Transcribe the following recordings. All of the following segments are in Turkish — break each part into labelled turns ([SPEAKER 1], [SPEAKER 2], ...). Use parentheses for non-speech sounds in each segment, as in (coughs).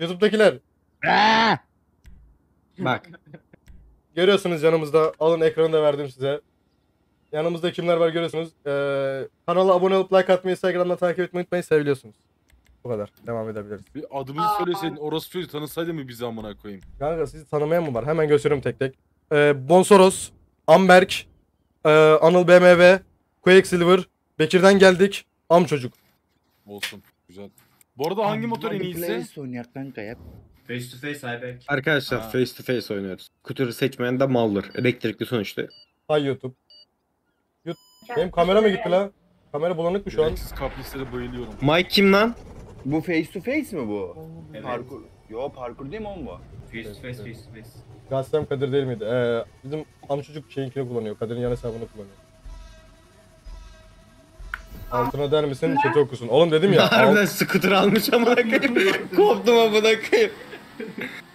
[SPEAKER 1] YouTube'dakiler.
[SPEAKER 2] Bak.
[SPEAKER 1] Görüyorsunuz yanımızda. Alın ekranı da verdim size. Yanımızda kimler var görüyorsunuz. Ee, kanala abone olup like atmayı, Instagram'dan takip etmeyi unutmayın. Seviliyorsunuz. Bu kadar. Devam edebiliriz.
[SPEAKER 3] Bir adımızı söyleseydin orası çocuğu tanısaydı mı bizi amına koyayım?
[SPEAKER 1] Kanka sizi tanımayan mı var? Hemen gösteriyorum tek tek. Ee, Bonsoros, Amberk, ee, Anıl BMW, Quicksilver, Bekir'den geldik. Am çocuk.
[SPEAKER 3] Olsun. Güzel. Bu arada hangi motor en iyisi?
[SPEAKER 4] oynayak kanka ya.
[SPEAKER 5] Face to face Ayberk.
[SPEAKER 2] Arkadaşlar
[SPEAKER 3] Ha.
[SPEAKER 2] face to face oynuyoruz. Kuturu seçmeyen de maldır. Elektrikli sonuçta.
[SPEAKER 1] Hay YouTube. YouTube. Benim kamera mı gitti la? Kamera bulanık mı şu an?
[SPEAKER 3] Gereksiz kaprislere bayılıyorum.
[SPEAKER 2] Mike kim lan?
[SPEAKER 4] Bu face to face mi bu?
[SPEAKER 5] Evet.
[SPEAKER 4] Parkur. Yo parkur değil mi oğlum bu?
[SPEAKER 5] Face to face face to face.
[SPEAKER 1] Gazetem Kadir değil miydi? Ee, bizim am çocuk şeyinkini kullanıyor. Kadir'in yan hesabını kullanıyor. Altına der misin? Chat'i okusun. Oğlum dedim ya. (laughs)
[SPEAKER 2] Harbiden scooter almış amına (laughs) koyayım. Koptum amına koyayım.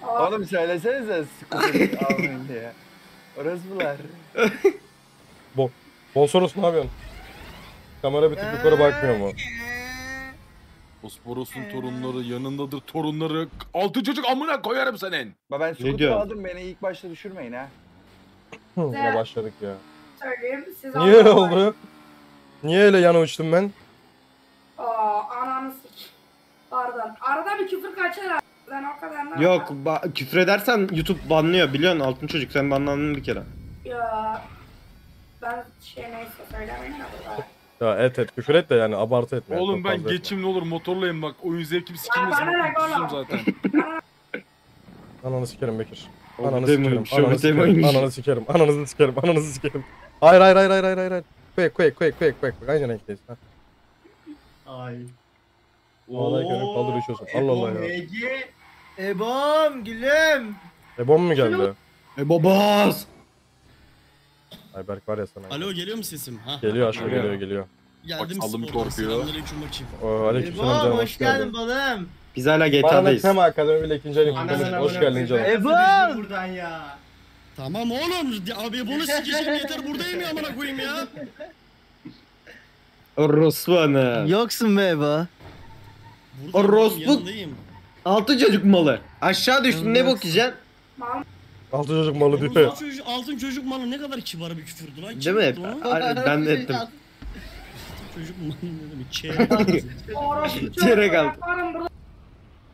[SPEAKER 4] Oğlum söylesenize scooter almayın diye. Orası bunlar. (laughs)
[SPEAKER 1] Bonsoros ne yapıyorsun? Kamera bir tık yukarı bakmıyor mu?
[SPEAKER 3] Bosporos'un torunları yanındadır torunları. Altı çocuk amına koyarım senin.
[SPEAKER 4] Ba ben scooter
[SPEAKER 2] diyorsun?
[SPEAKER 4] aldım beni ilk başta düşürmeyin ha.
[SPEAKER 1] Yine başladık ya.
[SPEAKER 6] söyleyeyim. Siz
[SPEAKER 1] Niye oldu? Niye öyle yana uçtum ben?
[SPEAKER 6] Aa ananı sik. Pardon. Arada bir küfür kaçar abi. Ben o kadar da...
[SPEAKER 2] Yok ba- küfür edersen YouTube banlıyor biliyorsun altın çocuk sen banlandın bir kere.
[SPEAKER 6] Ya. Ben şey neyse söylemeyin de.
[SPEAKER 1] Ya et et küfür et de yani abartı etme.
[SPEAKER 3] Oğlum
[SPEAKER 1] çok
[SPEAKER 3] ben
[SPEAKER 1] fazla etme.
[SPEAKER 3] geçim ne olur motorlayayım bak. Oyun zevkim sikilmesin.
[SPEAKER 6] bana ne
[SPEAKER 3] Mutsuzum
[SPEAKER 6] oğlum?
[SPEAKER 3] zaten. (laughs)
[SPEAKER 1] Ananı sikerim Bekir. Ananı sikerim. Ananı sikerim. Ananı sikerim. Ananı sikerim. Ananı sikerim. Hayır hayır hayır hayır hayır hayır. Quick quick quick quick quick. Aynı renkteyiz. Ha.
[SPEAKER 5] Ay.
[SPEAKER 1] Vallahi görüp kaldırıyor içiyorsun. Allah Allah ya.
[SPEAKER 5] MG.
[SPEAKER 7] Ebom gülüm.
[SPEAKER 1] Ebom mu geldi?
[SPEAKER 2] E babaz.
[SPEAKER 1] Ayberk var ya sana.
[SPEAKER 8] Alo geliyor mu sesim? Ha.
[SPEAKER 1] Geliyor aşkım
[SPEAKER 3] Geliyor.
[SPEAKER 1] geliyor geliyor.
[SPEAKER 8] Geldim spordan.
[SPEAKER 3] korkuyor.
[SPEAKER 8] Selamünaleyküm bakayım.
[SPEAKER 1] Oo, aleykümselam
[SPEAKER 7] Ebom
[SPEAKER 1] canım
[SPEAKER 7] hoş geldin balım.
[SPEAKER 2] Biz hala
[SPEAKER 1] Bana
[SPEAKER 2] GTA'dayız.
[SPEAKER 1] Tema Akademi ile ikinci ayın kutlamış. Hoş geldin canım.
[SPEAKER 7] Ebom!
[SPEAKER 5] buradan ya.
[SPEAKER 8] Tamam oğlum. Abi bunu sikeceğim yeter buradayım ya amına koyayım ya.
[SPEAKER 2] Orospu ana.
[SPEAKER 7] Yoksun be Eba.
[SPEAKER 2] Orospu. Altın çocuk malı. Aşağı düştün ne bok yiyeceksin?
[SPEAKER 6] Mal
[SPEAKER 1] Altı çocuk malı diyor.
[SPEAKER 8] altın çocuk, malı ne kadar kibar bir küfürdü lan.
[SPEAKER 2] Değil mi? Ben de ettim.
[SPEAKER 8] Çocuk malı ne demek? Çeyrek. (laughs)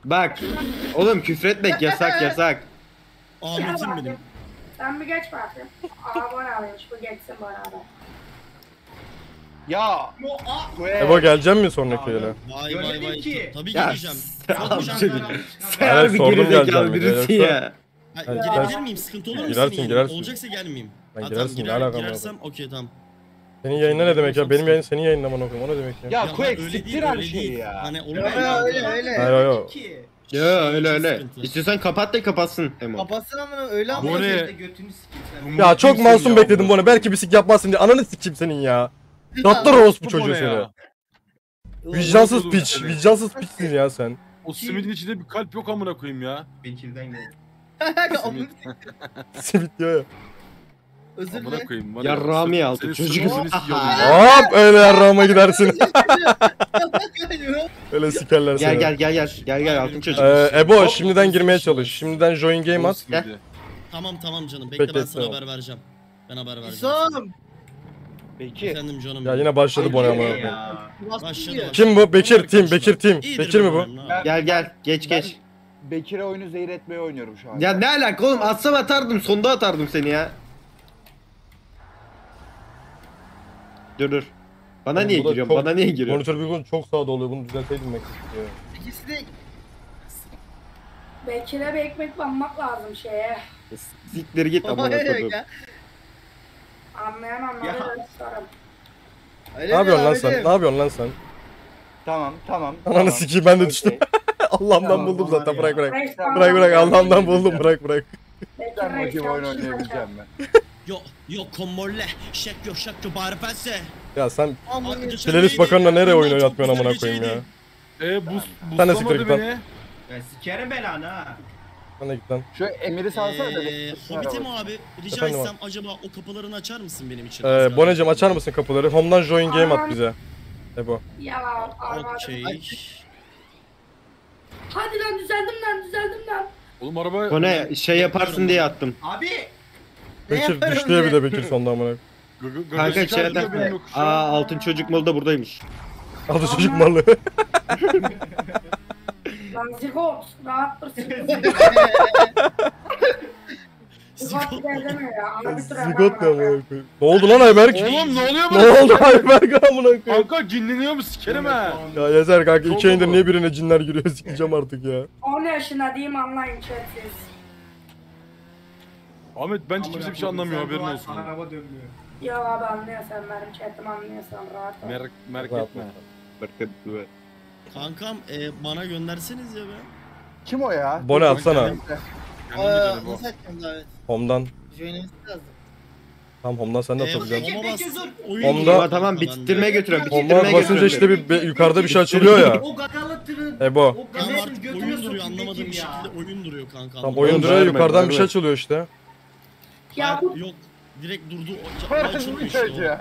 [SPEAKER 2] Bak. Oğlum küfretmek yasak yasak.
[SPEAKER 8] Ahmet'im benim.
[SPEAKER 6] Sen bir geç bakayım. Abone almış bu geçsin bana da.
[SPEAKER 4] Ya.
[SPEAKER 1] Ebo geleceğim mi sonraki
[SPEAKER 5] Abi.
[SPEAKER 1] yere?
[SPEAKER 8] Vay vay
[SPEAKER 5] Görmedim
[SPEAKER 8] vay.
[SPEAKER 5] ki.
[SPEAKER 8] Tabii
[SPEAKER 2] Ya,
[SPEAKER 8] sana.
[SPEAKER 2] Sen
[SPEAKER 1] Evet,
[SPEAKER 2] harbi
[SPEAKER 1] sordum
[SPEAKER 2] gerizekalı
[SPEAKER 1] geleceğim diye.
[SPEAKER 2] ya.
[SPEAKER 8] Ha,
[SPEAKER 6] Ya.
[SPEAKER 8] Girebilir miyim? Sıkıntı olur mu?
[SPEAKER 1] Girersin,
[SPEAKER 8] senin
[SPEAKER 1] girersin.
[SPEAKER 8] Olacaksa gelmeyeyim.
[SPEAKER 1] Ben
[SPEAKER 8] Ha,
[SPEAKER 1] girersin
[SPEAKER 8] tamam,
[SPEAKER 1] ne
[SPEAKER 8] girer,
[SPEAKER 1] alakam var?
[SPEAKER 8] girersem okey tamam.
[SPEAKER 1] Senin yayında ne demek ya? Benim yayın senin yayınlaman okuyum. O ne demek ya?
[SPEAKER 4] Ya Quick
[SPEAKER 8] öyle
[SPEAKER 4] siktir her
[SPEAKER 8] öyle
[SPEAKER 4] şeyi
[SPEAKER 8] değil.
[SPEAKER 4] ya.
[SPEAKER 8] Hani olur
[SPEAKER 7] Öyle
[SPEAKER 8] mu?
[SPEAKER 7] öyle öyle.
[SPEAKER 1] Hayır hayır hayır.
[SPEAKER 5] Ki.
[SPEAKER 2] Ya öyle öyle.
[SPEAKER 8] sıkıntı.
[SPEAKER 2] İstiyorsan kapat da kapatsın Emo.
[SPEAKER 7] Kapatsın amına öyle
[SPEAKER 5] Ama
[SPEAKER 7] ama.
[SPEAKER 3] Bu ne?
[SPEAKER 5] işte götünü sikeyim sen.
[SPEAKER 1] Ya çok
[SPEAKER 3] Kimsin
[SPEAKER 1] masum
[SPEAKER 3] ya
[SPEAKER 1] bekledim
[SPEAKER 3] bu?
[SPEAKER 1] bunu. Belki bir sik yapmazsın diye. Ananı sikeyim senin ya. Tatlı orospu
[SPEAKER 3] Bu
[SPEAKER 1] çocuğu
[SPEAKER 3] ne
[SPEAKER 1] seni.
[SPEAKER 3] ya?
[SPEAKER 1] Vicdansız
[SPEAKER 3] Oğlum,
[SPEAKER 1] piç.
[SPEAKER 3] seni.
[SPEAKER 1] Vicdansız piçsin ya sen.
[SPEAKER 3] O simidin içinde bir kalp yok amına koyayım ya. (laughs)
[SPEAKER 5] Bekir'den geldi.
[SPEAKER 3] Simit. (laughs)
[SPEAKER 1] Simit diyor ya.
[SPEAKER 7] Özür
[SPEAKER 3] amına
[SPEAKER 7] dilerim.
[SPEAKER 3] koyayım. var
[SPEAKER 2] Ya Rami
[SPEAKER 3] senin
[SPEAKER 2] altı çocuk.
[SPEAKER 3] sırtını sikiyordum ya.
[SPEAKER 1] Hop öyle yarrağıma gidersin. (laughs) öyle sikerler
[SPEAKER 2] Gel
[SPEAKER 1] seni.
[SPEAKER 2] gel gel gel. Gel gel altın çocuk.
[SPEAKER 1] Ee, Ebo şimdiden girmeye çalış. Şimdiden join game at.
[SPEAKER 3] simidi.
[SPEAKER 8] Tamam tamam canım. Bekle
[SPEAKER 1] Bekle,
[SPEAKER 8] ben sana
[SPEAKER 1] tamam.
[SPEAKER 8] haber vereceğim. Ben haber vereceğim.
[SPEAKER 7] İsom.
[SPEAKER 4] Peki.
[SPEAKER 8] Efendim canım.
[SPEAKER 1] Ya yine başladı bu ne amına
[SPEAKER 5] Ay,
[SPEAKER 1] koyayım.
[SPEAKER 5] ya.
[SPEAKER 8] Başladı.
[SPEAKER 1] Kim bu? Bekir Team. Bekir Team.
[SPEAKER 8] İyidir
[SPEAKER 1] Bekir mi bu?
[SPEAKER 8] yapayım?
[SPEAKER 2] Gel gel geç geç.
[SPEAKER 4] Bekir'e oyunu zehir etmeye oynuyorum şu an.
[SPEAKER 2] Ya ne alaka oğlum atsam atardım sonda atardım seni ya. Dur dur. Bana
[SPEAKER 1] Oğlum
[SPEAKER 2] niye
[SPEAKER 1] bu da
[SPEAKER 2] giriyorsun?
[SPEAKER 1] çok-
[SPEAKER 2] Bana niye giriyorsun?
[SPEAKER 1] Monitör bilgisayar çok sağda oluyor. Bunu düzelteydim ben keşke ya.
[SPEAKER 7] İkisi de
[SPEAKER 6] Bekir'e bir ekmek banmak lazım şeye.
[SPEAKER 2] Siktir git amına koyayım.
[SPEAKER 7] Ya.
[SPEAKER 6] Anlayan anladı
[SPEAKER 5] Ya.
[SPEAKER 7] Öyle
[SPEAKER 1] Ne yapıyorsun lan sen? Ne yapıyorsun lan sen?
[SPEAKER 4] Tamam tamam.
[SPEAKER 1] Ananı
[SPEAKER 4] tamam.
[SPEAKER 1] sikeyim ben de düştüm. (laughs) Allah'ımdan
[SPEAKER 4] Tamam,
[SPEAKER 1] buldum zaten
[SPEAKER 5] ya.
[SPEAKER 1] bırak bırak.
[SPEAKER 6] Reis
[SPEAKER 1] Bırak bırak Allah'ımdan buldum bırak bırak.
[SPEAKER 6] Bekir
[SPEAKER 4] Sen
[SPEAKER 6] Reis
[SPEAKER 4] bakayım oyun
[SPEAKER 6] yanlış
[SPEAKER 4] oynayabileceğim mi? (laughs)
[SPEAKER 8] Yo yo komolle. Şek yo şek yo bari pense.
[SPEAKER 1] Ya sen. Playlist bakanına nereye oyun oynatmıyorsun amına koyayım ya.
[SPEAKER 3] E bu
[SPEAKER 1] Sen de siktir git lan.
[SPEAKER 5] Ben sikerim belanı ha.
[SPEAKER 1] Sen de git lan.
[SPEAKER 4] Şu Emir'i salsana da.
[SPEAKER 8] Eee Hobbit'im abi rica
[SPEAKER 1] Efendim
[SPEAKER 8] etsem acaba o kapılarını açar mısın benim için?
[SPEAKER 1] Ee, Bonecim açar mısın kapıları? Home'dan join game at bize. Ebo.
[SPEAKER 6] Ya.
[SPEAKER 8] Okey.
[SPEAKER 6] Hadi lan düzeldim lan düzeldim lan.
[SPEAKER 3] Oğlum araba...
[SPEAKER 2] Bu ne şey yaparsın diye attım.
[SPEAKER 5] Abi.
[SPEAKER 1] Bekir
[SPEAKER 7] yapıyorum
[SPEAKER 1] düştü ya bir de Bekir sonda amına.
[SPEAKER 2] Kanka şey
[SPEAKER 3] yokuşa.
[SPEAKER 2] Aa altın çocuk malı da buradaymış.
[SPEAKER 1] Adı çocuk malı.
[SPEAKER 6] Lan (laughs) zigot rahat dur (laughs) zigot. Deme ya.
[SPEAKER 1] Zigot ne
[SPEAKER 6] amına
[SPEAKER 1] amına koyayım. Ne oldu lan Ayberk?
[SPEAKER 3] Oğlum ne oluyor bu?
[SPEAKER 1] Ne oldu Ayberk amına koyayım?
[SPEAKER 3] Kanka cinleniyor mu sikerim ha?
[SPEAKER 1] Ya yeter kanka iki
[SPEAKER 3] oldu.
[SPEAKER 1] niye birine cinler giriyor (laughs) sikeceğim artık ya.
[SPEAKER 6] 10 yaşına diyeyim anlayın chatsiz.
[SPEAKER 3] Ahmet bence kimse bir şey anlamıyor haberin
[SPEAKER 5] Sen
[SPEAKER 3] olsun.
[SPEAKER 5] Araba dönmüyor.
[SPEAKER 6] Ya abi anlıyorsan benim chatim anlıyorsan rahat ol.
[SPEAKER 3] Merak, merak
[SPEAKER 1] Rahat
[SPEAKER 3] etme.
[SPEAKER 2] Bakın
[SPEAKER 8] Kankam e, bana gönderseniz ya be.
[SPEAKER 4] Kim o ya?
[SPEAKER 1] Bone atsana.
[SPEAKER 7] Aa,
[SPEAKER 3] o.
[SPEAKER 7] nasıl açacağım davet?
[SPEAKER 1] Home'dan.
[SPEAKER 7] Join'imiz lazım.
[SPEAKER 1] Tam home'dan sen de
[SPEAKER 8] E, Oyun
[SPEAKER 1] Onda-
[SPEAKER 8] duruyor
[SPEAKER 2] Tamam tamam
[SPEAKER 8] bende.
[SPEAKER 2] götürüyorum. Bitirmeye
[SPEAKER 1] basınca
[SPEAKER 2] götürüyorum.
[SPEAKER 1] işte bir, bir yukarıda bir şey açılıyor ya.
[SPEAKER 5] O gagalı tırın.
[SPEAKER 1] Ebo.
[SPEAKER 5] O
[SPEAKER 8] Tamam
[SPEAKER 5] gagalı
[SPEAKER 8] artık oyun duruyor
[SPEAKER 5] sokayım
[SPEAKER 8] anlamadığım bir
[SPEAKER 5] ya.
[SPEAKER 8] şekilde oyun duruyor kanka.
[SPEAKER 1] Tam
[SPEAKER 8] anlamadım.
[SPEAKER 1] oyun duruyor
[SPEAKER 2] verme,
[SPEAKER 1] yukarıdan bir şey
[SPEAKER 2] verme.
[SPEAKER 1] açılıyor işte.
[SPEAKER 6] Ya bu
[SPEAKER 8] Yok direkt durdu. o.
[SPEAKER 4] çocuğu.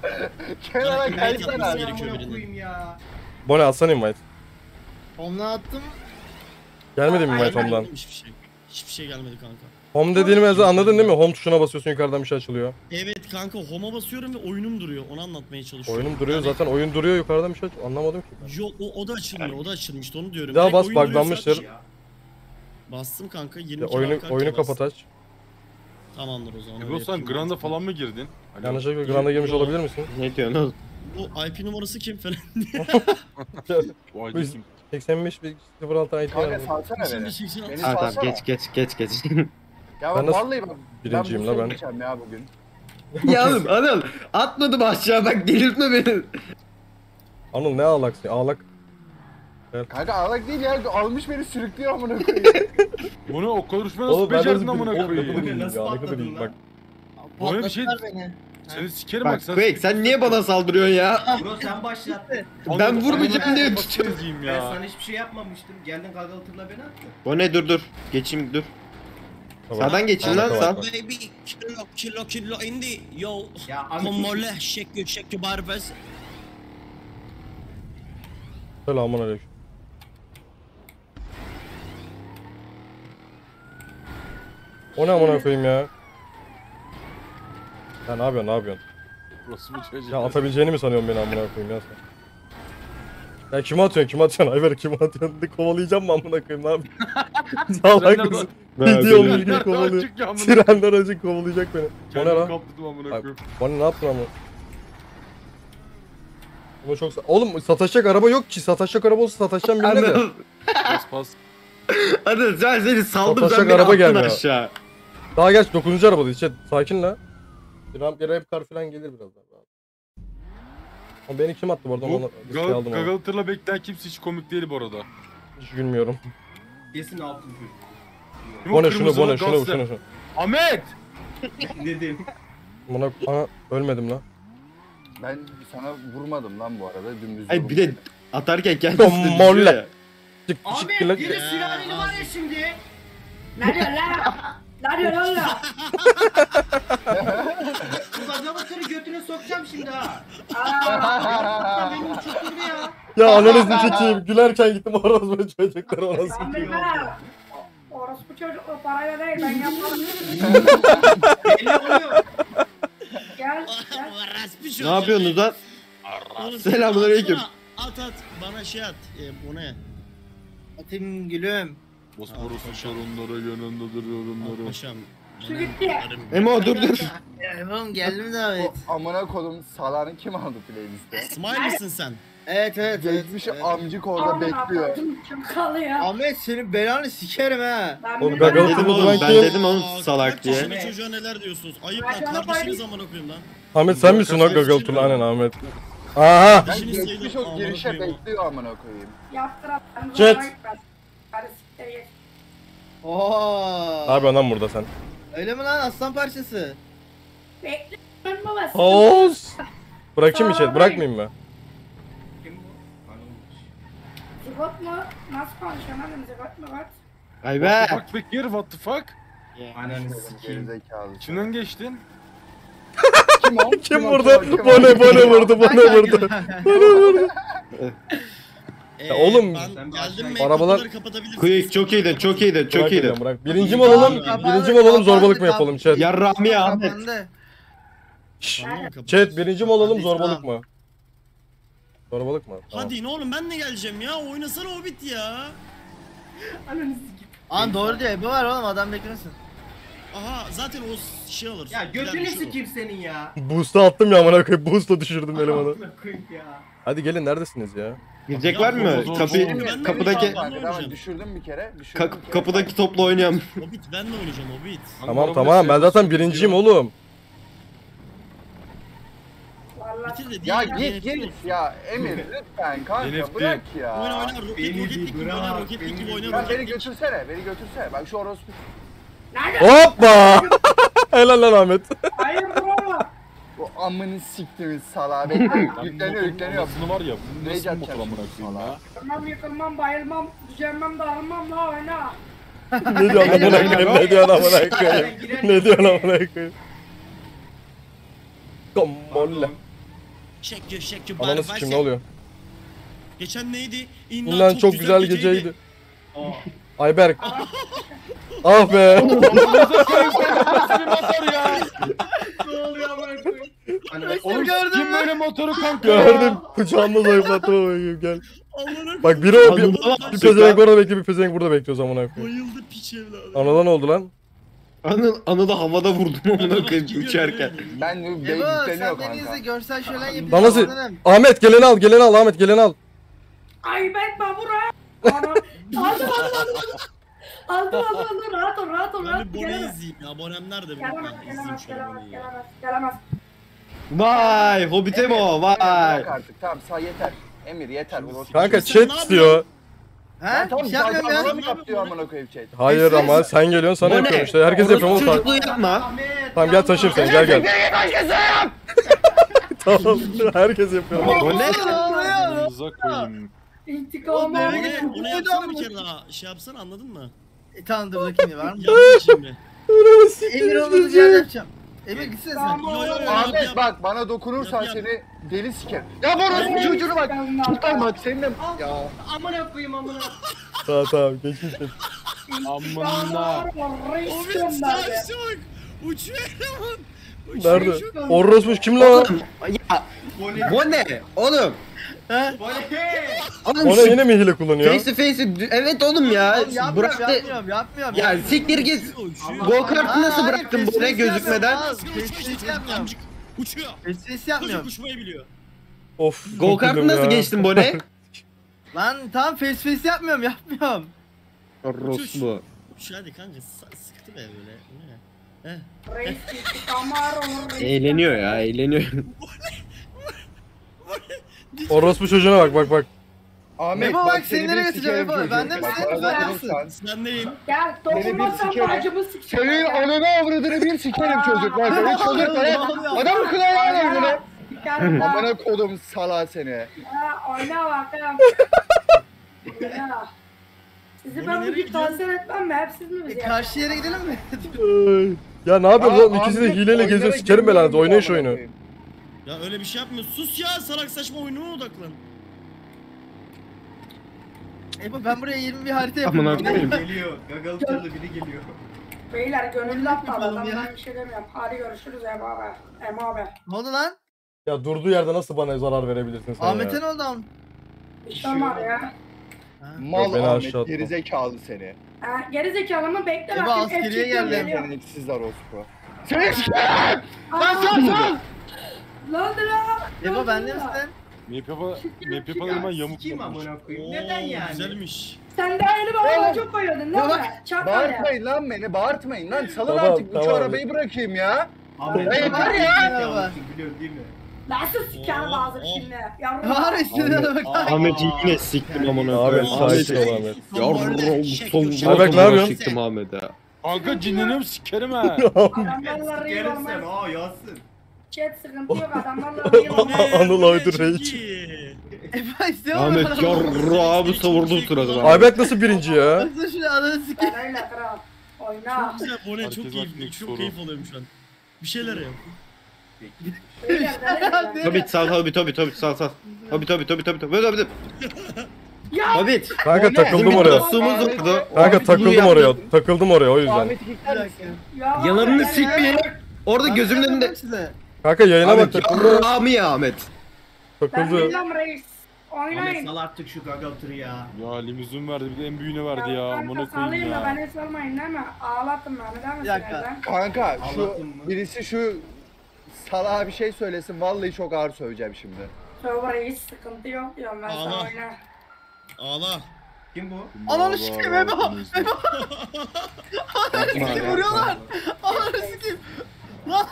[SPEAKER 4] Kenara
[SPEAKER 8] Bırak,
[SPEAKER 4] kaysana.
[SPEAKER 1] Bone atsana invite.
[SPEAKER 7] Onunla attım.
[SPEAKER 1] Gelmedi mi invite
[SPEAKER 8] Hayır,
[SPEAKER 1] home'dan?
[SPEAKER 8] gelmedi Hiçbir şey. Hiçbir şey gelmedi kanka.
[SPEAKER 1] Home dediğini mesela anladın değil mi? Home tuşuna basıyorsun yukarıdan bir şey açılıyor.
[SPEAKER 8] Evet kanka home'a basıyorum ve oyunum duruyor. Onu anlatmaya çalışıyorum.
[SPEAKER 1] Oyunum duruyor
[SPEAKER 8] Yani-
[SPEAKER 1] zaten oyun duruyor yukarıdan bir şey açılıyor. Anlamadım ki. ben.
[SPEAKER 8] Yok o, o da açılmıyor. O da açılmıştı onu diyorum.
[SPEAKER 1] Bir daha bas, buglanmıştır.
[SPEAKER 8] Bastım kanka 20
[SPEAKER 1] Ya oyunu oyunu kapat aç.
[SPEAKER 8] Tamamdır o zaman.
[SPEAKER 3] İbo sen Grand'a falan mı girdin? Alo.
[SPEAKER 1] Yanlışlıkla Grand'a girmiş olabilir misin?
[SPEAKER 2] Ne diyorsun oğlum?
[SPEAKER 8] Bu IP numarası kim falan? (laughs)
[SPEAKER 3] Bu ay
[SPEAKER 1] Biz-
[SPEAKER 3] kim?
[SPEAKER 1] 85 bir 06 IT
[SPEAKER 4] Kanka
[SPEAKER 1] var.
[SPEAKER 4] salsana
[SPEAKER 8] Şimdi
[SPEAKER 4] beni.
[SPEAKER 8] 86.
[SPEAKER 4] Beni
[SPEAKER 2] Ha tamam
[SPEAKER 4] salsana.
[SPEAKER 2] geç geç geç geç.
[SPEAKER 4] Ya
[SPEAKER 1] Ben
[SPEAKER 4] bak
[SPEAKER 1] nasıl
[SPEAKER 4] vallahi bak.
[SPEAKER 1] birinciyim
[SPEAKER 4] ben
[SPEAKER 1] la
[SPEAKER 4] bu
[SPEAKER 1] ben?
[SPEAKER 4] son geçeceğim ya bugün. (laughs)
[SPEAKER 2] ya oğlum Anıl atmadım aşağı bak delirtme beni.
[SPEAKER 1] Anıl ne ağlaksın? Ağlak.
[SPEAKER 4] Kanka ağlak değil ya. Almış beni sürüklüyor amına (laughs) koyayım.
[SPEAKER 3] Bunu o konuşmayı nasıl becerdin amına koyayım?
[SPEAKER 5] Nasıl
[SPEAKER 1] ya,
[SPEAKER 5] patladın lan?
[SPEAKER 1] Bak
[SPEAKER 3] Böyle bir şey-
[SPEAKER 7] beni.
[SPEAKER 3] Seni sikerim bak
[SPEAKER 2] Bak
[SPEAKER 3] sen.
[SPEAKER 2] Quake sen niye bana saldırıyorsun ya? (laughs)
[SPEAKER 5] Bro sen başlattın.
[SPEAKER 2] Ben vurmayacağım diye
[SPEAKER 3] tutuyorum.
[SPEAKER 2] tutuyorum.
[SPEAKER 5] Ben
[SPEAKER 3] ya.
[SPEAKER 5] sana hiçbir şey yapmamıştım. Geldin gagalı tırla beni attın.
[SPEAKER 2] Bu ne dur dur. Geçeyim dur.
[SPEAKER 1] tamam.
[SPEAKER 2] Sağdan geçin lan sağ.
[SPEAKER 8] Baby kilo kilo kilo indi. Yo.
[SPEAKER 5] Ya amına
[SPEAKER 8] Komole şekil şekil barbez.
[SPEAKER 1] Selamun aleyküm. O ne amına koyayım ya? Ya ne yapıyorsun ne yapıyorsun?
[SPEAKER 3] Burası bir çocuk.
[SPEAKER 1] Ya atabileceğini mi sanıyorsun beni amına koyayım ya sen? Ya kime atıyorsun kime atıyorsun Ayber kime atıyorsun? De kovalayacağım mı amına koyayım ne yapayım? (laughs) Salak
[SPEAKER 3] Trenler
[SPEAKER 1] olmuş
[SPEAKER 2] böyle-
[SPEAKER 1] gibi kovalıyor.
[SPEAKER 3] Açık ya amına.
[SPEAKER 1] Sirenler acı kovalayacak beni. O ne
[SPEAKER 3] Kendimi
[SPEAKER 1] lan?
[SPEAKER 3] kaptırdım amına
[SPEAKER 1] Ay-
[SPEAKER 3] koyayım.
[SPEAKER 1] Bana ne yaptın ama? Ama çok sa- Oğlum sataşacak araba yok ki. Sataşacak araba olsa sataşacağım birine de.
[SPEAKER 2] Anıl.
[SPEAKER 3] Pas pas.
[SPEAKER 2] Anıl ben seni saldım
[SPEAKER 1] Satacak
[SPEAKER 2] sen beni
[SPEAKER 1] araba
[SPEAKER 2] attın
[SPEAKER 1] gelmiyor.
[SPEAKER 2] aşağı.
[SPEAKER 1] Daha geç 9. arabada işte sakin la. Bir ramp yere hep kar falan gelir birazdan. Ama beni kim attı bu arada?
[SPEAKER 3] Bu Gal-
[SPEAKER 1] aldım ama.
[SPEAKER 3] Gagalı tırla bekleyen kimse hiç komik değil bu arada.
[SPEAKER 1] Hiç gülmüyorum.
[SPEAKER 5] Kesin altın
[SPEAKER 3] o
[SPEAKER 1] Bone şunu bone şunu şunu şunu.
[SPEAKER 3] Ahmet! (laughs)
[SPEAKER 5] Dedim.
[SPEAKER 1] Buna ana ölmedim lan.
[SPEAKER 4] Ben sana vurmadım lan bu arada. Dümdüz
[SPEAKER 2] Ay bir de atarken (laughs) kendisi de
[SPEAKER 1] Molle.
[SPEAKER 2] düşüyor ya.
[SPEAKER 1] Çık
[SPEAKER 5] Ahmet yeni sülaleni var ya şimdi.
[SPEAKER 6] ne diyor lan? (laughs) Ne diyor lan la? (laughs)
[SPEAKER 5] Bu gagalı tırı götüne sokacağım şimdi ha.
[SPEAKER 6] Aa,
[SPEAKER 5] Ya beni uçurtturdu ya.
[SPEAKER 1] Ya ananızı çekeyim. Gülerken gittim orospu çocuklar ona
[SPEAKER 6] Ben bilmem. Orospu çocuk o parayla değil ben yapmadım.
[SPEAKER 5] Belli oluyor.
[SPEAKER 6] Gel gel.
[SPEAKER 8] Orospu
[SPEAKER 2] Ne yapıyorsunuz lan? Selamünaleyküm.
[SPEAKER 8] At at bana şey at. E, bu ne?
[SPEAKER 7] Atayım gülüm.
[SPEAKER 3] Bosporus'un sorunları yanındadır
[SPEAKER 8] Al
[SPEAKER 3] yorumları.
[SPEAKER 8] paşam.
[SPEAKER 6] Şu gitti.
[SPEAKER 2] Emo dur dur.
[SPEAKER 7] Ya oğlum geldim davet.
[SPEAKER 4] O amına kodum salanı kim aldı playlist'e?
[SPEAKER 8] Smile misin sen?
[SPEAKER 7] Evet evet.
[SPEAKER 4] Geçmiş
[SPEAKER 7] evet.
[SPEAKER 4] amcık orada
[SPEAKER 6] Aman
[SPEAKER 4] bekliyor.
[SPEAKER 6] Allah'ım, Kim kalıyor?
[SPEAKER 7] Ahmet senin belanı sikerim ha.
[SPEAKER 6] Ben
[SPEAKER 1] Oğlum, gagalı
[SPEAKER 2] dedim oğlum ben dedim oğlum
[SPEAKER 8] Aa,
[SPEAKER 2] salak diye.
[SPEAKER 8] yaşında çocuğa neler diyorsunuz? Ayıp
[SPEAKER 6] Ben
[SPEAKER 8] lan
[SPEAKER 6] sana
[SPEAKER 8] zaman okuyayım lan.
[SPEAKER 1] Ahmet sen misin o gagalı turlu? Aynen Ahmet. Aha.
[SPEAKER 4] Ben geçmiş o
[SPEAKER 8] amına
[SPEAKER 4] girişe
[SPEAKER 8] koyayım
[SPEAKER 4] bekliyor amına koyayım.
[SPEAKER 6] Yaptıran.
[SPEAKER 1] Jet.
[SPEAKER 6] Git.
[SPEAKER 7] Oo.
[SPEAKER 1] Ne yapıyorsun lan burada sen?
[SPEAKER 7] Öyle mi lan aslan parçası?
[SPEAKER 6] Bekle. Ben babası.
[SPEAKER 1] Oğuz. Bırakayım mı chat? Bırakmayayım mı?
[SPEAKER 5] Kim bu? Anılmış.
[SPEAKER 6] Zigot mu? Nasıl konuşuyorsun oğlum? Zigot mu? What?
[SPEAKER 2] Ay
[SPEAKER 3] What
[SPEAKER 2] be.
[SPEAKER 3] the fuck Bekir what the fuck?
[SPEAKER 5] Ananı sikeyim.
[SPEAKER 4] Gerizekalı.
[SPEAKER 3] Kimden geçtin?
[SPEAKER 4] Kim o?
[SPEAKER 1] Kim vurdu? Bone bone vurdu. Bone vurdu. Bone vurdu. (laughs) Ya oğlum,
[SPEAKER 8] ben
[SPEAKER 5] sen
[SPEAKER 8] geldim mi?
[SPEAKER 1] arabalar-
[SPEAKER 8] Kapıları kapatabilirsin.
[SPEAKER 2] Quick çok iyiydin çok iyiydin çok
[SPEAKER 1] Bırak
[SPEAKER 2] iyiydin.
[SPEAKER 1] Bırak. Birinci mi olalım?
[SPEAKER 7] Kapandı,
[SPEAKER 1] Birinci mi olalım zorbalık mı yapalım chat?
[SPEAKER 2] Ya Ahmet.
[SPEAKER 7] Kapandı.
[SPEAKER 1] Şşş.
[SPEAKER 8] Tamam, kapat.
[SPEAKER 1] Chat birinci mi olalım
[SPEAKER 7] Hadi,
[SPEAKER 1] zorbalık mı? Zorbalık mı? Tamam.
[SPEAKER 8] Hadi ne oğlum ben de geleceğim ya. Oynasana Hobbit ya.
[SPEAKER 7] Aa doğru diyor. Ebe var oğlum adam beklemesin.
[SPEAKER 8] Aha zaten o şey alır.
[SPEAKER 5] Ya götünü
[SPEAKER 8] Gider düşür o.
[SPEAKER 5] sikeyim senin ya.
[SPEAKER 1] Boost'a attım ya amına koyayım. Boost'la düşürdüm elemanı.
[SPEAKER 5] Amına koyayım ya.
[SPEAKER 1] Hadi gelin neredesiniz ya?
[SPEAKER 2] Girecekler mi?
[SPEAKER 3] Zor, zor,
[SPEAKER 2] Kapı,
[SPEAKER 3] zor.
[SPEAKER 8] Ben de
[SPEAKER 2] kapıdaki
[SPEAKER 8] oynayacağım.
[SPEAKER 4] düşürdüm bir kere. Düşürdüm
[SPEAKER 2] ka-
[SPEAKER 4] bir kere.
[SPEAKER 2] kapıdaki topla oynayalım.
[SPEAKER 8] Hobbit ben de oynayacağım Hobbit.
[SPEAKER 1] Tamam tamam ben zaten birinciyim oğlum.
[SPEAKER 6] Vallahi.
[SPEAKER 8] Bitir de değil.
[SPEAKER 4] Ya git git ya Emir (laughs) lütfen kanka bırak
[SPEAKER 8] Oyna
[SPEAKER 4] ya.
[SPEAKER 8] oyna Rocket
[SPEAKER 5] Beni
[SPEAKER 8] Rocket
[SPEAKER 5] bir
[SPEAKER 8] League gibi oyna
[SPEAKER 5] beni
[SPEAKER 8] gibi
[SPEAKER 5] bir
[SPEAKER 8] oyna Rocket
[SPEAKER 4] beni götürsene beni götürsene. Bak şu orospu.
[SPEAKER 6] Nerede?
[SPEAKER 1] Hoppa! (laughs) Helal lan Ahmet.
[SPEAKER 6] Hayır bro.
[SPEAKER 4] Bu amını siktiğimiz salağı (laughs) bekle. yükleniyor yükleniyor.
[SPEAKER 3] Anasını var ya. Bunu
[SPEAKER 4] Rage
[SPEAKER 3] nasıl motor
[SPEAKER 4] atacağım
[SPEAKER 3] amına koyayım ya.
[SPEAKER 4] salağa.
[SPEAKER 6] Yıkılmam bayılmam. Düzenmem dağılmam la (laughs) oyna.
[SPEAKER 1] Ne diyorsun amına koyayım? Ne diyorsun amına koyayım? Ne diyorsun amına koyayım? Kombolle.
[SPEAKER 8] Çek yo çek yo
[SPEAKER 1] Ananı
[SPEAKER 8] bari
[SPEAKER 1] sikim ne oluyor?
[SPEAKER 8] Geçen neydi? İnna
[SPEAKER 1] Lan çok güzel geceydi. Ayberk. Ah be. (laughs)
[SPEAKER 3] Nasıl motor?
[SPEAKER 5] Ne oluyor amına koyayım? Hani
[SPEAKER 3] Oğlum
[SPEAKER 7] gördün
[SPEAKER 3] kim
[SPEAKER 7] mü?
[SPEAKER 3] böyle motoru (laughs) kanka?
[SPEAKER 1] Gördüm. (laughs) Kucağımda zayıflattım ama gel.
[SPEAKER 8] Allah'ına
[SPEAKER 1] Bak biri o bir,
[SPEAKER 2] Anıl'a
[SPEAKER 1] bir pezevenk orada bekliyor bir pezevenk burada bekliyor zaman koyayım.
[SPEAKER 8] bayıldı piç evladı.
[SPEAKER 1] Anılan oldu lan.
[SPEAKER 2] Anı, anı da havada vurdum amına koyayım uçarken.
[SPEAKER 4] Ben de
[SPEAKER 7] Ebo
[SPEAKER 4] yükleniyor
[SPEAKER 7] sen beni izle
[SPEAKER 4] kanka.
[SPEAKER 7] görsel şölen yapayım.
[SPEAKER 1] Lan nasıl-
[SPEAKER 7] Anladım.
[SPEAKER 1] Ahmet geleni al geleni al Ahmet geleni al.
[SPEAKER 6] Ay ben. Ana. Aldım aldım aldım. Aldım aldım aldım. Rahat ol rahat ol.
[SPEAKER 8] Ben
[SPEAKER 6] rahat
[SPEAKER 8] bir
[SPEAKER 6] ol.
[SPEAKER 8] Bone'yi
[SPEAKER 6] Gelemez.
[SPEAKER 8] izleyeyim ya. Abonem nerede benim?
[SPEAKER 6] Gelemez
[SPEAKER 8] Ben izleyeyim
[SPEAKER 6] gelemez
[SPEAKER 8] şöyle
[SPEAKER 6] gelemez
[SPEAKER 8] Bone'yi ya.
[SPEAKER 6] gelemez. Gelemez.
[SPEAKER 2] Vay Hobbitemo vay.
[SPEAKER 4] Bırak artık tamam say yeter. Emir yeter. orospu.
[SPEAKER 1] Kanka
[SPEAKER 8] Sen ne
[SPEAKER 1] chat istiyor.
[SPEAKER 7] He?
[SPEAKER 4] Lan tamam
[SPEAKER 7] Bir şey yapmıyorum
[SPEAKER 4] zaten
[SPEAKER 7] ya.
[SPEAKER 4] bana mı yap diyor amına koyayım chat.
[SPEAKER 1] Hayır ama sen geliyorsun sana
[SPEAKER 2] Bu
[SPEAKER 1] yapıyorum
[SPEAKER 2] ne?
[SPEAKER 1] işte. Herkes yapıyor oğlum.
[SPEAKER 2] Çocukluğu yapma.
[SPEAKER 1] Tamam gel taşıyayım seni gel gel. (laughs) tamam herkes yapıyor.
[SPEAKER 2] Bu ne?
[SPEAKER 3] Ağzınıza koyayım.
[SPEAKER 7] Nereye
[SPEAKER 6] aldım.
[SPEAKER 7] gidiyorsun?
[SPEAKER 8] Bone, Bone yapsana bir kere daha. Şey yapsana anladın mı?
[SPEAKER 7] E, tamam dur bakayım var mı?
[SPEAKER 8] Yap şimdi.
[SPEAKER 7] Emir olmadı bir yer yapacağım. Emir gitsene sen.
[SPEAKER 8] Yo, yo, yo.
[SPEAKER 4] Ahmet
[SPEAKER 8] yap.
[SPEAKER 4] bak bana dokunursan
[SPEAKER 8] Yap, yap.
[SPEAKER 4] seni deli siker. Ya bu orospu çocuğunu bak. Tutar bak seninle. Ya.
[SPEAKER 5] Amına koyayım amına.
[SPEAKER 1] Tamam tamam geçmiş geç.
[SPEAKER 3] Amına.
[SPEAKER 6] Reis
[SPEAKER 8] savaşçı bak. Uçuyor. Uçuyor,
[SPEAKER 1] Nerede? Orospu kim lan?
[SPEAKER 2] Ya bu ne? Oğlum.
[SPEAKER 7] He?
[SPEAKER 2] Oğlum
[SPEAKER 1] Ona
[SPEAKER 2] şu
[SPEAKER 1] yine mi hile kullanıyor?
[SPEAKER 2] face to face evet oğlum ya.
[SPEAKER 7] Yapmıyorum
[SPEAKER 2] Bıraktı.
[SPEAKER 7] yapmıyorum yapmıyorum.
[SPEAKER 2] Ya siktir git. Go kartı nasıl bıraktın bu ne gözükmeden?
[SPEAKER 7] Face
[SPEAKER 8] uçuyor,
[SPEAKER 7] face
[SPEAKER 8] uçuyor.
[SPEAKER 7] yapmıyorum.
[SPEAKER 8] Uçuyor.
[SPEAKER 7] Face face
[SPEAKER 8] Çocuk
[SPEAKER 7] yapmıyorum.
[SPEAKER 8] uçmayı biliyor.
[SPEAKER 1] Of.
[SPEAKER 2] Go
[SPEAKER 1] çok
[SPEAKER 2] kartı
[SPEAKER 1] güldüm
[SPEAKER 2] nasıl
[SPEAKER 1] ya.
[SPEAKER 2] geçtin bu ne? (laughs)
[SPEAKER 7] Lan tamam face face yapmıyorum yapmıyorum.
[SPEAKER 2] Orospu.
[SPEAKER 8] Uç hadi kanka. Sıkıntı be böyle. Bu ne?
[SPEAKER 2] Eğleniyor ya eğleniyor.
[SPEAKER 1] Orospu çocuğuna bak bak bak.
[SPEAKER 4] Ahmet
[SPEAKER 7] Ebo bak,
[SPEAKER 4] seni
[SPEAKER 7] nereye
[SPEAKER 4] bir
[SPEAKER 7] götüreceğim
[SPEAKER 4] sikerim
[SPEAKER 7] Ebo?
[SPEAKER 4] çocuğu.
[SPEAKER 7] Ben de
[SPEAKER 4] Bak,
[SPEAKER 7] misin? Ben de
[SPEAKER 8] Sen neyim?
[SPEAKER 6] Gel dokunmazsan
[SPEAKER 4] sikerim.
[SPEAKER 6] bacımı sikeceğim.
[SPEAKER 4] Senin ananı avradını bir sikerim çocuk bak. Öyle çocuk ya. Adam mı lan oyunu?
[SPEAKER 6] Sikerim lan.
[SPEAKER 4] Amına kodum sala seni.
[SPEAKER 6] Ha, oyna bakalım. Oyna. Sizi ben bugün tavsiye etmem mi? Hep siz mi
[SPEAKER 7] E,
[SPEAKER 6] bizi
[SPEAKER 7] karşı yere gidelim mi?
[SPEAKER 1] Ya ne yapıyorsun oğlum? İkisi de hileyle geziyor. Sikerim belanızı. Oynayın şu oyunu.
[SPEAKER 8] Ya öyle bir şey yapmıyor. Sus ya salak saçma oyunuma odaklan.
[SPEAKER 7] Ebo ben buraya 20 bir harita
[SPEAKER 2] Amına
[SPEAKER 7] yapıyorum.
[SPEAKER 2] koyayım.
[SPEAKER 5] Geliyor. Gagalı tırlı biri geliyor.
[SPEAKER 6] Beyler gönüllü.
[SPEAKER 7] Yapalım
[SPEAKER 6] Adam
[SPEAKER 7] ya.
[SPEAKER 6] ben bir şey demiyorum. Hadi görüşürüz Ema abi. Ema abi.
[SPEAKER 7] Ne oldu lan?
[SPEAKER 1] Ya durduğu yerde nasıl bana zarar verebilirsin sen
[SPEAKER 7] Ahmet'e
[SPEAKER 1] ya?
[SPEAKER 7] ne oldu am?
[SPEAKER 6] Bir şey var ya.
[SPEAKER 4] Mal
[SPEAKER 1] Yok, beni aşağı
[SPEAKER 4] Ahmet
[SPEAKER 1] atma.
[SPEAKER 4] gerizekalı seni.
[SPEAKER 6] Ha, geri zekalı mı? Bekle
[SPEAKER 7] Eba,
[SPEAKER 6] bakayım.
[SPEAKER 7] askeriye
[SPEAKER 6] F çekiyorum,
[SPEAKER 7] geldim.
[SPEAKER 6] geliyor.
[SPEAKER 4] Yeteneksizler orospu. Seni sikerim!
[SPEAKER 6] Lan sen sen! Lan lan!
[SPEAKER 7] Ebo bende misin?
[SPEAKER 3] Map yapalım ben yamuk yapmış.
[SPEAKER 5] amına koyayım. Neden yani?
[SPEAKER 8] Güzelmiş.
[SPEAKER 6] Sen daha yeni bana çok değil mi?
[SPEAKER 7] Bak,
[SPEAKER 6] Çakal ya.
[SPEAKER 4] Bağırtmayın lan beni, bağırtmayın lan. Salın
[SPEAKER 1] Tamam,
[SPEAKER 4] artık bu
[SPEAKER 1] tamam.
[SPEAKER 4] arabayı bırakayım ya. Ya yeter ya!
[SPEAKER 5] Zekalı biliyorsun değil mi?
[SPEAKER 6] Nasıl siker bazı
[SPEAKER 8] oh.
[SPEAKER 6] şimdi? Yavrum.
[SPEAKER 7] Bak.
[SPEAKER 2] Ahmet yine siktim amına
[SPEAKER 1] Ahmet sakin ol Ahmet.
[SPEAKER 2] Yarrım son
[SPEAKER 1] Ayberk, ne yapıyorsun?
[SPEAKER 2] siktim Ahmet'e.
[SPEAKER 3] Kanka cinlenim sikerim ha.
[SPEAKER 6] Adamlarla
[SPEAKER 5] Sikerim sen aa yazsın.
[SPEAKER 6] Chat sıkıntı yok adamlarla (laughs) olmaz.
[SPEAKER 1] Anıl
[SPEAKER 7] mu?
[SPEAKER 2] Ahmet yarrağımı savurdun sırada.
[SPEAKER 1] Ayberk nasıl birinci ya?
[SPEAKER 7] Baksana şuraya ananı sikeyim.
[SPEAKER 6] Ben öyle kral. Oyna.
[SPEAKER 8] Çok güzel Bone
[SPEAKER 3] Herkes
[SPEAKER 8] çok keyifli.
[SPEAKER 3] hakkında
[SPEAKER 8] Çok keyif alıyorum şu an. Bir şeyler yap.
[SPEAKER 2] Hobbit sal Hobbit Hobbit Hobbit sal sal. Hobbit Hobbit Hobbit Hobbit Hobbit Hobbit.
[SPEAKER 6] Ya
[SPEAKER 2] Hobbit.
[SPEAKER 1] Kanka
[SPEAKER 4] ne?
[SPEAKER 1] takıldım oraya. Kanka takıldım oraya. Takıldım oraya o yüzden.
[SPEAKER 2] Yalanını
[SPEAKER 6] ya-
[SPEAKER 2] sikmeyin. Orada gözümün önünde.
[SPEAKER 1] Kanka yayına bak
[SPEAKER 2] Ahmet
[SPEAKER 1] takıldı.
[SPEAKER 2] Rami ya Ahmet.
[SPEAKER 6] Ben
[SPEAKER 1] Takıldı.
[SPEAKER 6] bilmem reis.
[SPEAKER 5] Ahmet
[SPEAKER 6] Oynayın.
[SPEAKER 5] sal artık şu gagaltırı ya.
[SPEAKER 3] Ya limuzin verdi bir de en büyüğüne verdi ya. Amına
[SPEAKER 6] Kanka
[SPEAKER 3] koyayım
[SPEAKER 6] salayım da
[SPEAKER 3] ya.
[SPEAKER 6] beni salmayın değil mi? Ağlattın beni değil mi?
[SPEAKER 7] Bir dakika.
[SPEAKER 4] Kanka şu
[SPEAKER 5] Ağlattın mı?
[SPEAKER 4] birisi şu salağa bir şey söylesin vallahi çok ağır söveceğim şimdi.
[SPEAKER 6] Tövbe reis sıkıntı yok diyorum ben sana
[SPEAKER 8] Allah.
[SPEAKER 6] oyna.
[SPEAKER 8] Ağla.
[SPEAKER 5] Kim bu?
[SPEAKER 7] Ananı sikeyim. Ebo. Ananı vuruyorlar. Ananı sikeyim. Lan.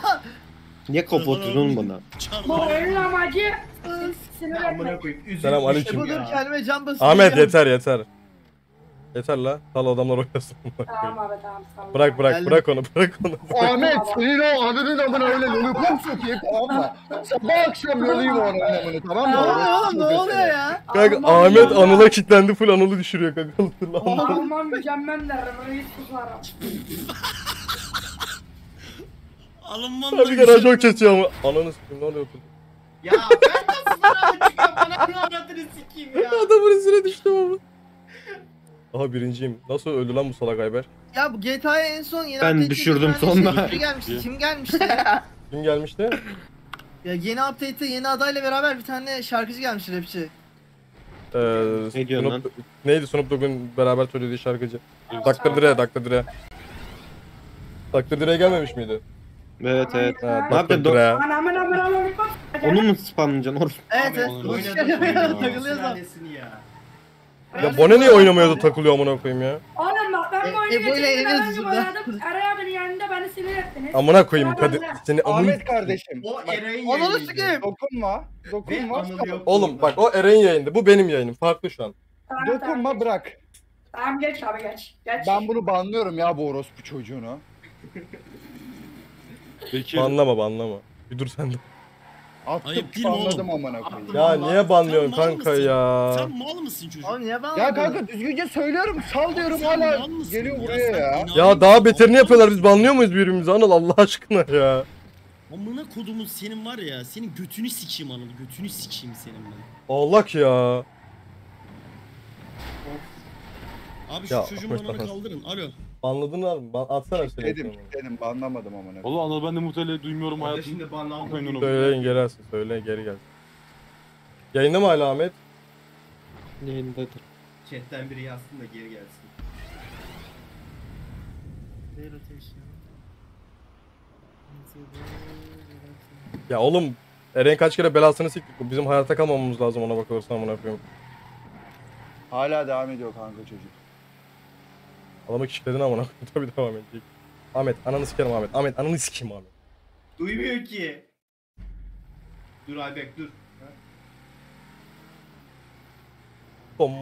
[SPEAKER 2] Niye kapatıyorsun bana?
[SPEAKER 6] Bu oyunun amacı sinir etmek.
[SPEAKER 5] Amına koyayım. Üzülmüş
[SPEAKER 1] Selam aleyküm.
[SPEAKER 7] Ebo dur
[SPEAKER 5] ya.
[SPEAKER 7] kendime can basayım.
[SPEAKER 1] Ahmet yeter yeter. Yeter la. Sal adamlar oynasın.
[SPEAKER 6] Tamam abi tamam tamam.
[SPEAKER 1] bırak bırak
[SPEAKER 7] Geldim.
[SPEAKER 1] bırak onu bırak onu.
[SPEAKER 4] Ahmet senin o ananın amına öyle lollipop sokayım tamam mı? Sabah akşam yolayım o ananın amını tamam
[SPEAKER 7] Ne
[SPEAKER 4] mı?
[SPEAKER 7] oluyor oğlum ne oluyor ya?
[SPEAKER 1] Kanka
[SPEAKER 6] Alman
[SPEAKER 1] Ahmet. Anıl'a kilitlendi full Anıl'ı düşürüyor kanka.
[SPEAKER 6] Alman mükemmel derim reis kusarım.
[SPEAKER 8] Alınmam
[SPEAKER 1] Abi garaj çok kesiyor ama. Ananı sikeyim ne oluyor?
[SPEAKER 5] Ya ben nasıl sana çıkıyorum bana bunu anlatını sikeyim ya. (laughs)
[SPEAKER 1] Adamın üstüne düştüm ama. Aha birinciyim. Nasıl öldü lan bu salak Ayber?
[SPEAKER 7] Ya bu GTA'ya en son yeni
[SPEAKER 2] Ben
[SPEAKER 7] update'te
[SPEAKER 2] düşürdüm
[SPEAKER 7] bir tane
[SPEAKER 2] sonunda.
[SPEAKER 7] Şey gelmişti. Kim gelmişti ya? (laughs)
[SPEAKER 1] Kim gelmişti?
[SPEAKER 7] ya yeni update'te yeni adayla beraber bir tane şarkıcı gelmiş rapçi.
[SPEAKER 1] Ee,
[SPEAKER 2] Ne diyorsun
[SPEAKER 1] Snoop- Neydi Snoop Dogg'un beraber söylediği şarkıcı? Dr. Dre, Dr. Dre. Dr. Dre gelmemiş miydi?
[SPEAKER 2] Evet evet. Ne yaptın.
[SPEAKER 1] Dre.
[SPEAKER 6] Anamın amına lollipop.
[SPEAKER 2] Onu mu spamlayacaksın orası?
[SPEAKER 7] Evet evet. Bu şey takılıyoruz.
[SPEAKER 5] Sülalesini ya.
[SPEAKER 1] Ya Bone niye oynamaya da takılıyor amına koyayım ya?
[SPEAKER 6] Oğlum bak ben bu oyunu
[SPEAKER 7] E, Ebo ile
[SPEAKER 6] geçirdim, oynadım. Eray abinin yanında beni sinir ettiniz.
[SPEAKER 1] Amına koyayım
[SPEAKER 6] bende.
[SPEAKER 1] Seni amın...
[SPEAKER 4] Ahmet kardeşim.
[SPEAKER 5] O
[SPEAKER 7] Ananı
[SPEAKER 5] yayınıydı.
[SPEAKER 7] sikeyim.
[SPEAKER 4] Dokunma. Dokunma.
[SPEAKER 1] Oğlum bak o Eren yayında. Bu benim yayınım. Farklı şu an.
[SPEAKER 4] Dokunma bırak.
[SPEAKER 6] Tamam geç abi geç. Geç.
[SPEAKER 4] Ben bunu banlıyorum ya bu orospu çocuğunu. (laughs)
[SPEAKER 3] Bekir.
[SPEAKER 1] Banlama banlama. Bir dur sen de.
[SPEAKER 4] Attım
[SPEAKER 8] Ayıp değil mi oğlum?
[SPEAKER 4] banladım amına koyayım.
[SPEAKER 5] Attım.
[SPEAKER 1] Ya
[SPEAKER 5] Vallahi
[SPEAKER 1] niye banlıyorsun
[SPEAKER 8] sen mal
[SPEAKER 1] kanka
[SPEAKER 8] mısın?
[SPEAKER 1] ya?
[SPEAKER 8] Sen mal mısın çocuk?
[SPEAKER 7] Oğlum niye ben
[SPEAKER 4] Ya kanka düzgünce söylüyorum sal diyorum
[SPEAKER 8] Sen
[SPEAKER 4] hala
[SPEAKER 8] mal mısın
[SPEAKER 4] geliyor
[SPEAKER 8] ya?
[SPEAKER 4] buraya
[SPEAKER 8] Sen
[SPEAKER 4] ya.
[SPEAKER 1] Ya daha beterini yapıyorlar. Biz banlıyor muyuz birbirimizi Anıl Allah aşkına ya?
[SPEAKER 8] Amına kodumun senin var ya, senin götünü sikeyim anıl, götünü sikeyim senin ben.
[SPEAKER 1] Allah ya.
[SPEAKER 8] Abi şu
[SPEAKER 1] Ya,
[SPEAKER 8] çocuğun (laughs)
[SPEAKER 1] Ahmet Hasan.
[SPEAKER 8] kaldırın, alo.
[SPEAKER 1] Anladın abi. Ban- Atsana bir
[SPEAKER 4] Dedim dedim banlamadım amına koyayım.
[SPEAKER 3] Valla Anıl ben de muhtemelen duymuyorum hayatım.
[SPEAKER 5] şimdi banlandı.
[SPEAKER 3] Oyununu.
[SPEAKER 1] Söyleyin geri alsın. Söyle geri gel. Yayında mı hala Ahmet?
[SPEAKER 2] Yayındadır.
[SPEAKER 5] Chatten biri yazsın da geri gelsin.
[SPEAKER 1] Ya oğlum Eren kaç kere belasını siktik. Bizim hayata kalmamamız lazım ona bakılırsa amına koyayım.
[SPEAKER 4] Hala devam ediyor kanka çocuk.
[SPEAKER 1] Adamı kişiledin amına koyayım. (laughs) Tabii devam edecek. Ahmet ananı sikerim Ahmet. Ahmet ananı sikeyim Ahmet.
[SPEAKER 5] Duymuyor ki. Dur Aybek dur.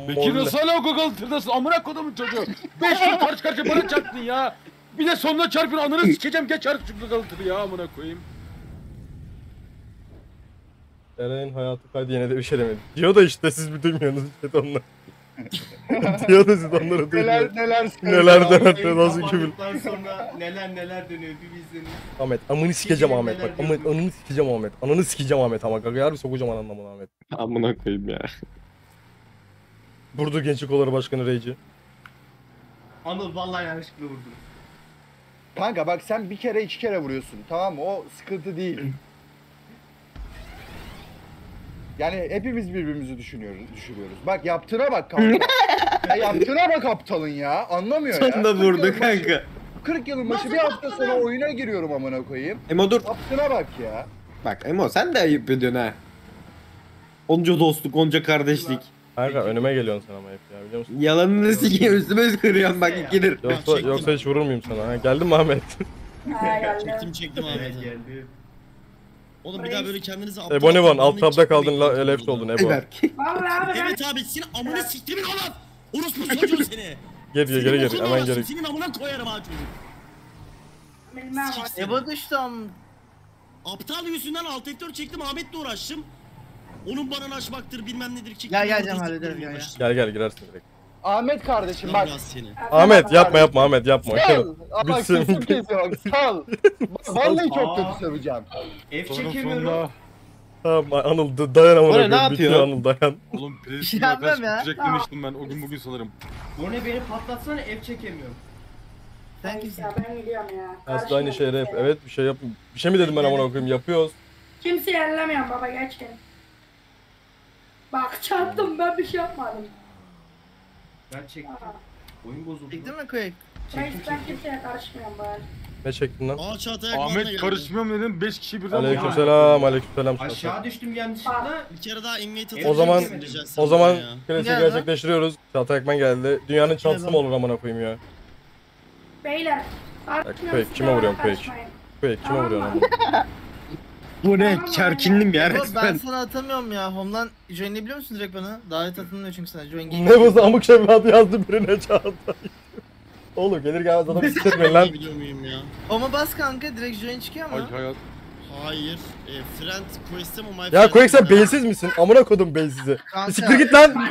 [SPEAKER 3] Bekir nasıl hala Google'tırdasın? Amına kodumun çocuğu. Beş gün karşı karşıya bana çarptın ya. Bir de sonuna çarpın ananı sikeceğim geç artık şu Google'tırı ya amına koyayım.
[SPEAKER 1] Eren'in hayatı kaydı yine de bir şey demedi. Diyor da işte siz bir duymuyorsunuz işte onlar. Diyor da siz
[SPEAKER 4] Neler
[SPEAKER 1] duymuyorsunuz.
[SPEAKER 4] neler
[SPEAKER 1] Neler
[SPEAKER 4] söylüyor.
[SPEAKER 1] neler
[SPEAKER 5] Benim
[SPEAKER 1] nasıl küfür.
[SPEAKER 5] kapandıktan sonra neler neler dönüyor bir bilseniz.
[SPEAKER 1] Ahmet amını sikeceğim Ahmet bak.
[SPEAKER 5] neler
[SPEAKER 1] Ahmet ananı sikeceğim Ahmet. Ananı sikeceğim Ahmet ama. Gaga harbi sokacağım ananı amına Ahmet.
[SPEAKER 2] Amına koyayım ya.
[SPEAKER 1] Burdu Gençlik Kolları Başkanı Reyci.
[SPEAKER 5] Anıl vallahi yanlışlıkla vurdun.
[SPEAKER 4] Kanka bak sen bir kere iki kere vuruyorsun tamam mı? O sıkıntı değil. Yani hepimiz birbirimizi düşünüyoruz, düşürüyoruz. Bak yaptığına bak kanka. (laughs) ya yaptığına bak aptalın ya. Anlamıyor ya.
[SPEAKER 2] Sonunda
[SPEAKER 4] 40
[SPEAKER 2] vurdu
[SPEAKER 4] yılın başı-
[SPEAKER 2] kanka.
[SPEAKER 4] 40 yılın başı bir hafta sonra oyuna giriyorum amına koyayım.
[SPEAKER 2] Emo dur.
[SPEAKER 4] Yaptığına bak ya.
[SPEAKER 2] Bak Emo sen de ayıp ediyorsun ha. Onca dostluk, onca kardeşlik.
[SPEAKER 1] Kanka önüme geliyorsun sen ama hep ya biliyor musun?
[SPEAKER 2] Yalanını sikeyim üstüme kırıyorsun bak ikidir.
[SPEAKER 1] Yoksa, yoksa hiç vurur muyum sana? Ha? Geldin mi Ahmet?
[SPEAKER 6] Ha (laughs) geldi.
[SPEAKER 8] Çektim çektim
[SPEAKER 5] Evet
[SPEAKER 8] Ahmet'e.
[SPEAKER 5] geldi.
[SPEAKER 8] Oğlum bir daha böyle kendinizi aptal
[SPEAKER 1] Ebony One alt tabda kaldın la left oldun Ebo.
[SPEAKER 2] Eyberk.
[SPEAKER 6] Vallahi abi ben
[SPEAKER 8] Evet abi senin amına siktimin olan. Orospu çocuğu seni.
[SPEAKER 1] Geri geri geri geri
[SPEAKER 8] Senin
[SPEAKER 1] hemen geri.
[SPEAKER 8] Senin amına koyarım ha çocuk.
[SPEAKER 6] bilmem abi.
[SPEAKER 8] seni.
[SPEAKER 7] Ebo düştü am.
[SPEAKER 8] Aptal yüzünden alt F4 çektim Ahmet'le uğraştım. Onun bana açmaktır bilmem nedir. kick
[SPEAKER 7] Gel, gel
[SPEAKER 8] siktir
[SPEAKER 7] hallederiz, gel,
[SPEAKER 8] uğraştım.
[SPEAKER 1] Gel gel girersin direkt.
[SPEAKER 4] Ahmet kardeşim bak.
[SPEAKER 8] seni.
[SPEAKER 1] Ahmet yapma yapma Ahmet yapma.
[SPEAKER 4] Sal. Bak
[SPEAKER 1] Bitsin.
[SPEAKER 4] sesim kesiyor bak sal. Vallahi çok kötü söveceğim.
[SPEAKER 5] F
[SPEAKER 3] Sonra
[SPEAKER 5] çekemiyorum.
[SPEAKER 1] Tamam Anıl da- dayan amına
[SPEAKER 2] ne
[SPEAKER 1] koyayım. Bitiyor
[SPEAKER 2] yapıyor?
[SPEAKER 1] Anıl dayan.
[SPEAKER 3] Oğlum
[SPEAKER 7] şey
[SPEAKER 3] presini
[SPEAKER 7] yapmam
[SPEAKER 3] arkadaş
[SPEAKER 7] ya.
[SPEAKER 3] bitecek demiştim ben o gün bugün sanırım.
[SPEAKER 5] Bu ne beni patlatsana ev çekemiyorum.
[SPEAKER 7] Sen kimsin?
[SPEAKER 6] Ya ben gidiyorum ya.
[SPEAKER 1] Aslında aynı şey rap. Evet bir şey yap. Bir şey mi dedim ben amına koyayım? Yapıyoruz.
[SPEAKER 6] Kimseyi ellemiyorum baba geçkin. Bak çarptım ben bir şey yapmadım.
[SPEAKER 5] Ben çektim. Oyun bozuldu.
[SPEAKER 7] Çektin mi Quake?
[SPEAKER 6] Ben, ben kimseye karışmıyorum ben.
[SPEAKER 1] Ne çektin lan?
[SPEAKER 8] Aa Çağatay geldi.
[SPEAKER 3] Ahmet karışmıyorum dedim 5 kişi birden
[SPEAKER 1] Aleykümselam, aleykümselam.
[SPEAKER 5] Aşağı düştüm yanlışlıkla.
[SPEAKER 8] Bir kere daha invite
[SPEAKER 1] O zaman-
[SPEAKER 8] rica etsem
[SPEAKER 1] O zaman
[SPEAKER 8] ya?
[SPEAKER 1] klasiği gerçekleştiriyoruz. Çağatay Akman geldi. Dünyanın çantası mı olur amına koyayım ya?
[SPEAKER 6] Beyler. karışmıyorum,
[SPEAKER 1] Quake, kime
[SPEAKER 6] siz
[SPEAKER 1] vuruyorsun,
[SPEAKER 6] bana
[SPEAKER 1] Quake?
[SPEAKER 6] karışmayın.
[SPEAKER 1] Quake kime
[SPEAKER 6] Tamam
[SPEAKER 1] vuruyorsun
[SPEAKER 6] mı?
[SPEAKER 1] amına? (laughs)
[SPEAKER 2] Bu ne? Kerkindim ya
[SPEAKER 7] Bro, ben
[SPEAKER 2] resmen.
[SPEAKER 7] sana atamıyorum ya. Home'dan joinleyebiliyor musun direkt bana? Davet atılmıyor çünkü sana. Join game.
[SPEAKER 1] Ne bu amık şefaat yazdı birine Çağatay. Oğlum gelir gelmez adam (laughs) sikletmeyin lan.
[SPEAKER 8] Biliyor muyum ya?
[SPEAKER 7] Home'a bas kanka direkt join çıkıyor
[SPEAKER 3] Ay
[SPEAKER 7] mu?
[SPEAKER 3] hayat.
[SPEAKER 8] Hayır. E, friend quest'e mi? My
[SPEAKER 1] Ya
[SPEAKER 8] friend
[SPEAKER 1] Quake sen
[SPEAKER 8] mi?
[SPEAKER 1] beyinsiz misin? Amına kodum beyinsizi. Bir
[SPEAKER 7] Kanka
[SPEAKER 1] siktir git lan.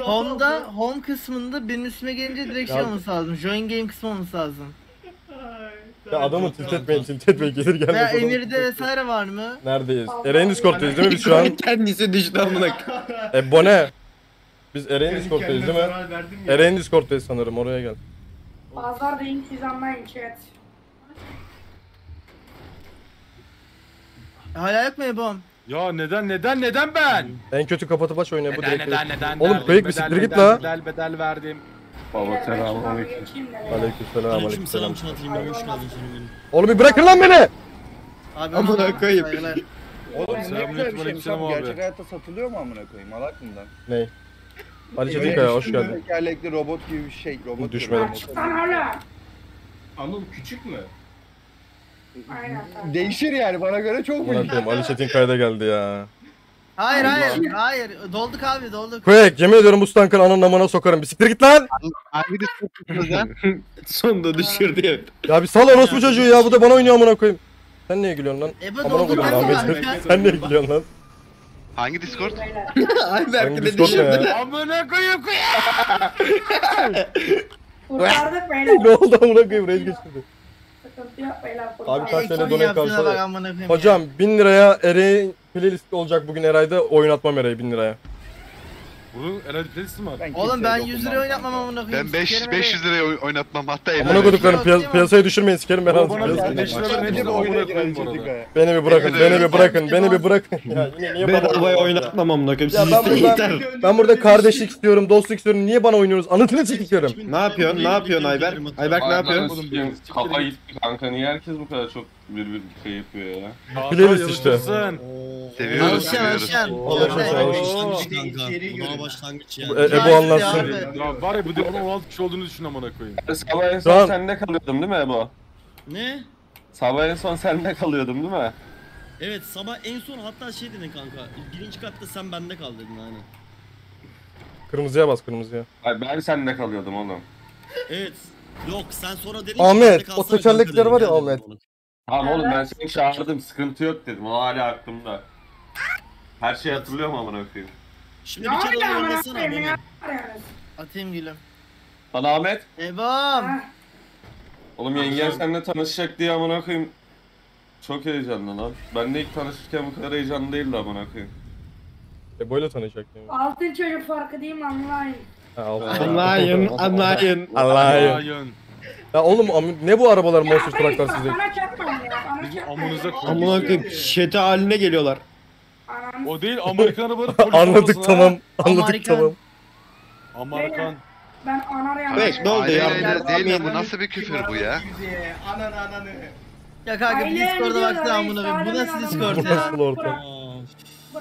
[SPEAKER 7] Home'da home kısmında benim üstüme gelince direkt şey
[SPEAKER 1] Ya-
[SPEAKER 7] olması lazım. Join game kısmı olması lazım.
[SPEAKER 1] Ya adamı tilt etmeyin tilt etmeyin gelir gelmez. Adamı
[SPEAKER 7] Emir'de vesaire var mı?
[SPEAKER 1] Neredeyiz? Eren'in Discord'dayız değil mi biz şu an? (laughs)
[SPEAKER 2] Kendisi düştü amına.
[SPEAKER 1] E Bone. Biz Eren'in Discord'dayız değil mi?
[SPEAKER 5] ya.
[SPEAKER 1] Eren'in Discord'dayız sanırım oraya gel.
[SPEAKER 6] Bazılar deyin siz anlayın chat.
[SPEAKER 7] Hala yok mu Ebom?
[SPEAKER 3] Ya neden neden neden ben?
[SPEAKER 1] En kötü kapatıp aç oyna bu direkt.
[SPEAKER 3] neden neden
[SPEAKER 1] Oğlum
[SPEAKER 3] verdim,
[SPEAKER 1] Quake bir siktir git la.
[SPEAKER 3] Bedel bedel verdim.
[SPEAKER 6] Baba selam aleyküm.
[SPEAKER 1] Aleykümselam
[SPEAKER 8] Aleykümselam
[SPEAKER 1] aleykümselam.
[SPEAKER 8] Çağatay'ım. Hoş geldin benim.
[SPEAKER 1] Oğlum bir bırakın lan beni.
[SPEAKER 7] Abi
[SPEAKER 2] Amına koyayım.
[SPEAKER 4] Oğlum ne
[SPEAKER 3] Selamünaleyküm,
[SPEAKER 4] güzel bir şeymiş
[SPEAKER 3] aleykümselam
[SPEAKER 4] abi.
[SPEAKER 3] abi.
[SPEAKER 4] Gerçek hayatta satılıyor mu amına koyayım? Al aklımdan.
[SPEAKER 1] Ney? Ali
[SPEAKER 4] Böyle
[SPEAKER 1] Çetinkaya hoş geldin.
[SPEAKER 4] Tekerlekli robot gibi bir şey. Robot
[SPEAKER 1] Düşmedim.
[SPEAKER 6] Açıktan hala.
[SPEAKER 5] Anıl küçük mü?
[SPEAKER 6] Aynen.
[SPEAKER 4] Değişir yani bana göre çok büyük.
[SPEAKER 1] Ali Çetinkaya da geldi ya.
[SPEAKER 7] Hayır hayır hayır. Dolduk abi dolduk.
[SPEAKER 1] Quake yemin ediyorum bu stankın ananın amına sokarım. Bir siktir git lan. (laughs)
[SPEAKER 2] Sonunda düşürdü ya.
[SPEAKER 1] Ya bir sal orospu çocuğu ya bu da bana oynuyor amına koyayım. Sen niye gülüyorsun lan? Amına
[SPEAKER 7] dolduk
[SPEAKER 1] Ahmet.
[SPEAKER 7] kanka?
[SPEAKER 1] Sen niye gülüyorsun lan?
[SPEAKER 9] Hangi Discord? (laughs)
[SPEAKER 2] Ay belki
[SPEAKER 1] Hangi
[SPEAKER 2] de
[SPEAKER 1] Discord ne
[SPEAKER 2] düşürdü.
[SPEAKER 3] Amına koyayım koyayım. (laughs)
[SPEAKER 1] Ne oldu amına koyayım rage geçirdi. Abi kaç tane
[SPEAKER 7] koyayım ya.
[SPEAKER 1] Hocam 1000 liraya Ereğin playlist olacak bugün Eray'da oynatmam Eray'ı 1000 liraya.
[SPEAKER 3] Bunun herhalde delisi mi var?
[SPEAKER 4] Ben
[SPEAKER 7] Oğlum ben
[SPEAKER 4] dokunmam
[SPEAKER 7] 100 lira
[SPEAKER 4] kanka.
[SPEAKER 7] oynatmam amına koyayım.
[SPEAKER 9] Ben 5
[SPEAKER 7] Sikerim
[SPEAKER 9] 500 liraya oy- oynatmam hatta
[SPEAKER 1] Amına
[SPEAKER 9] elli.
[SPEAKER 1] koduklarım
[SPEAKER 7] Yok,
[SPEAKER 1] piya-
[SPEAKER 7] yok.
[SPEAKER 1] piyasayı düşürmeyin sikerim ben az
[SPEAKER 3] bana lira
[SPEAKER 4] oyuna
[SPEAKER 3] amına
[SPEAKER 4] girelim
[SPEAKER 3] arada.
[SPEAKER 4] Çetikaya.
[SPEAKER 1] Beni bir bırakın, beni bir bırakın, beni bir bırakın. Ya yine niye bana
[SPEAKER 2] oynatmam amına koyayım.
[SPEAKER 1] Ya
[SPEAKER 2] Siz
[SPEAKER 1] ben
[SPEAKER 2] isteyin yeter.
[SPEAKER 1] ben burada kardeşlik istiyorum, dostluk istiyorum. Niye bana oynuyorsunuz? Anlatını çekiyorum.
[SPEAKER 2] Ne yapıyorsun? Ne yapıyorsun Ayberk? Ayberk ne yapıyorsun?
[SPEAKER 3] Oğlum,
[SPEAKER 10] Kafa gitti kanka niye herkes bu kadar çok birbirine şey yapıyor ya?
[SPEAKER 1] Playlist işte.
[SPEAKER 9] Seviyoruz,
[SPEAKER 7] Alışan
[SPEAKER 9] seviyoruz.
[SPEAKER 7] alışan.
[SPEAKER 1] Alışan,
[SPEAKER 7] Evet.
[SPEAKER 1] alışan.
[SPEAKER 8] Başlangıç başlangıç
[SPEAKER 1] E,
[SPEAKER 8] yani.
[SPEAKER 1] Ebu anlatsın.
[SPEAKER 7] abi.
[SPEAKER 3] Ya var ya bu de 16 kişi olduğunu düşün amına koyayım.
[SPEAKER 10] Sabah en son
[SPEAKER 1] an-
[SPEAKER 10] sende kalıyordum değil mi Ebo?
[SPEAKER 8] Ne?
[SPEAKER 10] Sabah en son sende kalıyordum değil mi?
[SPEAKER 8] Evet sabah en son hatta şey dedin kanka. Birinci katta sen bende kal dedin aynen.
[SPEAKER 1] Kırmızıya bas kırmızıya.
[SPEAKER 10] Ay ben sende kalıyordum oğlum.
[SPEAKER 8] Evet. Yok sen sonra dedin ki
[SPEAKER 1] Ahmet,
[SPEAKER 8] bende
[SPEAKER 1] o
[SPEAKER 8] kalsana
[SPEAKER 1] tekerlekler var ya Ahmet.
[SPEAKER 10] Tamam oğlum ben seni çağırdım sıkıntı yok dedim o hala aklımda. Her şeyi hatırlıyorum amına koyayım.
[SPEAKER 8] Şimdi
[SPEAKER 6] Ne
[SPEAKER 8] bir kere
[SPEAKER 6] amına
[SPEAKER 8] oynasana beni.
[SPEAKER 7] Atayım gülüm.
[SPEAKER 10] Lan Ahmet.
[SPEAKER 6] Ha,
[SPEAKER 10] oğlum yengen seninle tanışacak diye amına koyayım. Çok heyecanlı lan. Ben de ilk tanışırken bu kadar heyecanlı değildi amına koyayım.
[SPEAKER 1] E böyle tanışacak yani.
[SPEAKER 6] Altın çocuk farkı değil mi anlayın.
[SPEAKER 1] Ha, al.
[SPEAKER 2] Anlayın, anlayın.
[SPEAKER 1] Allah'ım. Ya oğlum am- ne bu arabalar monster trucklar
[SPEAKER 6] ya.
[SPEAKER 3] Bizim
[SPEAKER 6] çarpmayın.
[SPEAKER 3] amınıza
[SPEAKER 2] Amına koyayım şete haline geliyorlar.
[SPEAKER 3] O değil Amerikan arabaları (laughs) polis
[SPEAKER 1] Anladık tamam. Anladık
[SPEAKER 7] Amerikan.
[SPEAKER 1] tamam.
[SPEAKER 3] Amerikan.
[SPEAKER 6] Ben anar
[SPEAKER 2] Bek, ne oldu
[SPEAKER 9] Hayır,
[SPEAKER 2] ya?
[SPEAKER 9] hayır, değil? Bu nasıl bir küfür bu ya?
[SPEAKER 5] Ananı ananı.
[SPEAKER 7] Ya kanka bir
[SPEAKER 6] Aile
[SPEAKER 7] Discord'a
[SPEAKER 6] diyorlar,
[SPEAKER 7] baksana amına koyayım. Bu nasıl. Discord
[SPEAKER 1] Bu
[SPEAKER 7] ya?
[SPEAKER 1] nasıl ortam?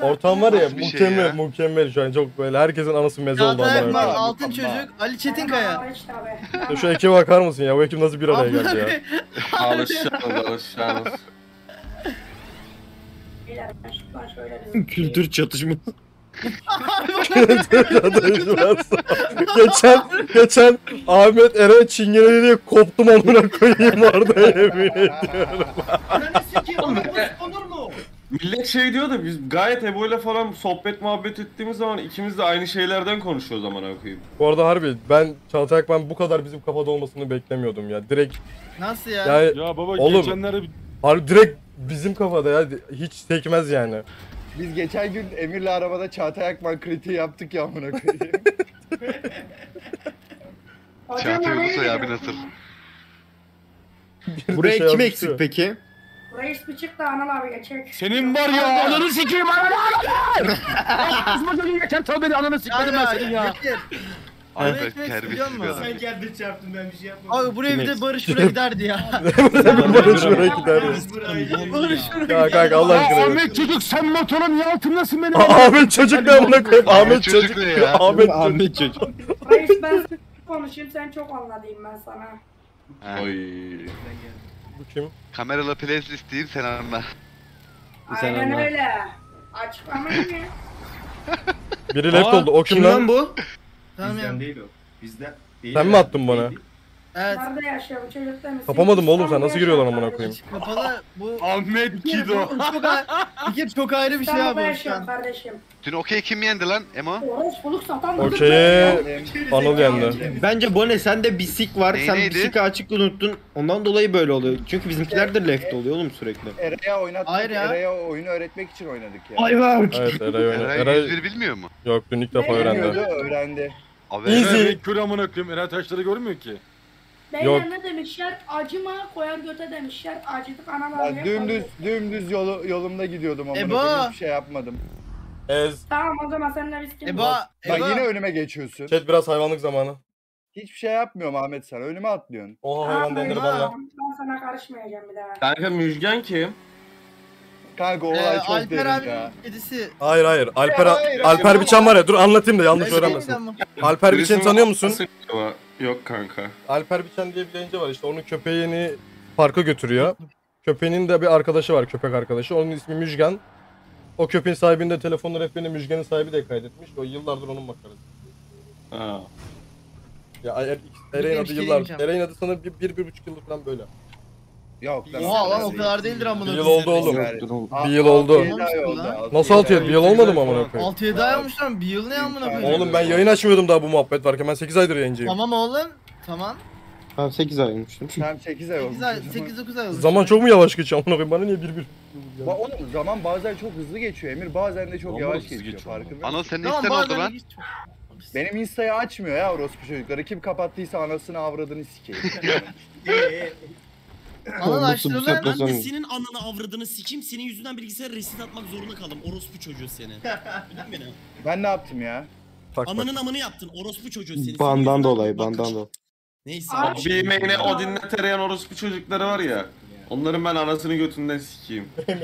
[SPEAKER 1] Ortam var ya
[SPEAKER 9] bir şey
[SPEAKER 1] mükemmel
[SPEAKER 9] ya?
[SPEAKER 1] mükemmel şu an çok böyle herkesin anası meze oldu
[SPEAKER 7] Çağatay
[SPEAKER 1] koyayım.
[SPEAKER 7] Altın Çocuk, Ali Çetinkaya.
[SPEAKER 1] Ya Şu ekibe bakar mısın ya? Bu ekip nasıl bir araya geldi ya?
[SPEAKER 10] Alışacağınız alışacağınız.
[SPEAKER 2] Kültür çatışması.
[SPEAKER 1] geçen geçen Ahmet Eren Çingene diye koptum amına koyayım orada yemin ediyorum.
[SPEAKER 5] Ananı sikeyim. Ananı konur mu?
[SPEAKER 10] Millet şey diyor da biz gayet Ebo ile falan sohbet muhabbet ettiğimiz zaman ikimiz de aynı şeylerden konuşuyoruz amına koyayım.
[SPEAKER 1] Bu arada harbi ben Çağatay Akman bu kadar bizim kafada olmasını beklemiyordum ya. Direkt
[SPEAKER 7] Nasıl ya?
[SPEAKER 1] yani
[SPEAKER 3] Ya baba
[SPEAKER 1] Oğlum.
[SPEAKER 3] geçenlerde bir
[SPEAKER 1] Harbi direkt bizim kafada ya. Hiç sekmez yani.
[SPEAKER 4] Biz geçen gün Emir'le arabada Çağatay Akman kritiği yaptık ya amına koyayım. (laughs)
[SPEAKER 9] Çağatay Ulusoy abi nasıl?
[SPEAKER 1] Bir de
[SPEAKER 2] Buraya
[SPEAKER 1] şey
[SPEAKER 2] kim
[SPEAKER 1] yazmış
[SPEAKER 2] eksik
[SPEAKER 1] ya.
[SPEAKER 2] peki?
[SPEAKER 6] Reis bir çık da Anıl abi geçecek.
[SPEAKER 3] Senin var ya ananı sikeyim ananı ananı. Kızma çocuğun geçen tövbe de ananı sikmedim ben senin ya.
[SPEAKER 9] Abi ben terbiyesiz
[SPEAKER 7] biliyor
[SPEAKER 9] bir
[SPEAKER 7] musun?
[SPEAKER 9] adam.
[SPEAKER 5] Sen kendin çarptın ben bir şey yapmadım.
[SPEAKER 7] Abi buraya bir de? Barış buraya (laughs) giderdi ya.
[SPEAKER 1] Barış buraya gider ya.
[SPEAKER 5] Biz burayı
[SPEAKER 7] Barış
[SPEAKER 1] Ya kanka Allah aşkına.
[SPEAKER 3] Ahmet çocuk sen motorun niye altındasın benim?
[SPEAKER 1] Ahmet çocuk ne amına koyayım? Ahmet çocuk
[SPEAKER 9] ne ya? (laughs)
[SPEAKER 1] Ahmet çocuk.
[SPEAKER 2] Ahmet çocuk.
[SPEAKER 6] Reis ben sana konuşayım sen çok anladayım ben sana.
[SPEAKER 10] Oy.
[SPEAKER 1] Bu kim?
[SPEAKER 9] Kameralı playlist diyeyim sen anla.
[SPEAKER 2] Sen
[SPEAKER 6] Aynen
[SPEAKER 2] anla.
[SPEAKER 6] öyle. Açıklamayın ya.
[SPEAKER 1] Biri left
[SPEAKER 2] Aa,
[SPEAKER 1] oldu. O kim lan?
[SPEAKER 2] bu?
[SPEAKER 7] Tamam ya.
[SPEAKER 5] Bizden değil o. Bizden değil.
[SPEAKER 1] Sen mi attın bana?
[SPEAKER 7] Evet.
[SPEAKER 6] Nerede yaşıyor bu çocuk da mı?
[SPEAKER 1] Kapamadım oğlum sen nasıl giriyorlar amına koyayım?
[SPEAKER 7] Kapalı bu.
[SPEAKER 3] Ahmet Kido.
[SPEAKER 7] bu (laughs) çok, ayrı bir şey abi.
[SPEAKER 6] yaşıyor kardeşim.
[SPEAKER 9] Dün okey kim yendi lan Emo?
[SPEAKER 6] Orospuluk satan
[SPEAKER 1] Okey. Anıl yendi.
[SPEAKER 2] Bence Bone sende bir sik var.
[SPEAKER 9] Ney
[SPEAKER 2] Sen
[SPEAKER 9] neydi?
[SPEAKER 2] bir sik açık unuttun. Ondan dolayı böyle oluyor. Çünkü bizimkiler de left oluyor oğlum sürekli.
[SPEAKER 4] Eray'a oynattık.
[SPEAKER 7] Hayır ya.
[SPEAKER 4] Eray'a oyunu öğretmek için oynadık ya.
[SPEAKER 2] Ayberk.
[SPEAKER 1] Evet Eray oynadı.
[SPEAKER 9] Eray
[SPEAKER 1] Eray
[SPEAKER 9] 101 bilmiyor mu?
[SPEAKER 1] yok dün ilk defa öğrendi.
[SPEAKER 4] Öğrendi.
[SPEAKER 9] Abi.
[SPEAKER 3] Eray kör amına koyayım. Eray taşları görmüyor ki.
[SPEAKER 1] Yok.
[SPEAKER 6] Beyler ne demişler? Acıma koyar göte demişler. Acıdık anam
[SPEAKER 4] Ben dümdüz dümdüz yolu, yolumda gidiyordum amına
[SPEAKER 7] Ebo.
[SPEAKER 4] koyayım. Hiçbir şey yapmadım.
[SPEAKER 1] Ez.
[SPEAKER 6] Tamam o zaman seninle biz kim?
[SPEAKER 7] Eba.
[SPEAKER 4] Bak
[SPEAKER 7] Eba.
[SPEAKER 4] yine önüme geçiyorsun.
[SPEAKER 1] Chat biraz hayvanlık zamanı.
[SPEAKER 4] Hiçbir şey yapmıyorum Ahmet sen. Önüme atlıyorsun.
[SPEAKER 1] Oha hayvan denir valla.
[SPEAKER 6] Ben sana karışmayacağım bir daha.
[SPEAKER 10] Kanka Müjgan kim?
[SPEAKER 4] Kanka o
[SPEAKER 7] Ee,
[SPEAKER 4] olay çok
[SPEAKER 7] Alper
[SPEAKER 4] derin
[SPEAKER 7] abinin
[SPEAKER 4] ya.
[SPEAKER 7] kedisi.
[SPEAKER 1] Hayır hayır. Alper
[SPEAKER 4] hayır,
[SPEAKER 1] Alper
[SPEAKER 4] hayır.
[SPEAKER 1] Biçen var ya dur anlatayım da yanlış öğrenmesin.
[SPEAKER 7] ama.
[SPEAKER 1] Alper Biçen'i tanıyor musun?
[SPEAKER 10] acaba? Yok kanka.
[SPEAKER 1] Alper Biçen diye bir var işte onun köpeğini parka götürüyor. Köpeğinin de bir arkadaşı var köpek arkadaşı. Onun ismi Müjgan. O köpeğin sahibinin de telefonla rehberini Müjgan'ın sahibi de kaydetmiş. O yıllardır onun makarası.
[SPEAKER 10] Ha.
[SPEAKER 1] Ya Er- Eray'ın adı
[SPEAKER 7] genç
[SPEAKER 1] yıllar. Eray'ın adı sanırım bir, bir, bir buçuk yıldır falan böyle.
[SPEAKER 4] Yok lan.
[SPEAKER 7] Oha lan o kadar değildir amına.
[SPEAKER 1] Bir yıl oldu oğlum. Bir yıl oldu. Nasıl
[SPEAKER 4] yedi
[SPEAKER 1] 6 yıl? Bir yıl olmadı mı amına koyayım?
[SPEAKER 7] 6-7 ay olmuş lan bir yıl ne amına koyayım.
[SPEAKER 1] Oğlum ben yayın açmıyordum daha bu muhabbet varken. Ben 8 aydır yayıncıyım.
[SPEAKER 7] Tamam oğlum. Tamam.
[SPEAKER 2] Tamam 8 ay olmuştum.
[SPEAKER 4] Tam 8 ay olmuş.
[SPEAKER 7] 8 ay 8-9 ay olmuş.
[SPEAKER 1] Zaman çok mu yavaş geçiyor amına koyayım? Bana niye bir bir?
[SPEAKER 4] Ba oğlum zaman bazen çok hızlı geçiyor Emir bazen de çok yavaş geçiyor,
[SPEAKER 3] geçiyor
[SPEAKER 4] farkında?
[SPEAKER 9] Anıl senin
[SPEAKER 7] Tamam
[SPEAKER 9] isten oldu lan.
[SPEAKER 4] Benim insta'yı açmıyor ya orospu çocukları. Kim kapattıysa anasını avradını sikeyim. (laughs)
[SPEAKER 7] Anıl
[SPEAKER 2] Nasıl bu
[SPEAKER 7] açtı
[SPEAKER 2] saatten
[SPEAKER 7] lan.
[SPEAKER 8] Ben de senin ananı avradını sikeyim senin yüzünden bilgisayar reset atmak zorunda kaldım. Orospu çocuğu seni. (laughs) Bildin beni.
[SPEAKER 4] ben ne yaptım ya?
[SPEAKER 1] Bak bak.
[SPEAKER 8] Ananın amını yaptın. Orospu çocuğu seni.
[SPEAKER 2] Bandan dolayı bandan dolayı.
[SPEAKER 8] Neyse.
[SPEAKER 6] Abi,
[SPEAKER 8] abi.
[SPEAKER 10] Bir emeğine Odin'le tarayan orospu çocukları var ya. Onların ben anasını götünden sikeyim. (laughs)
[SPEAKER 5] Oy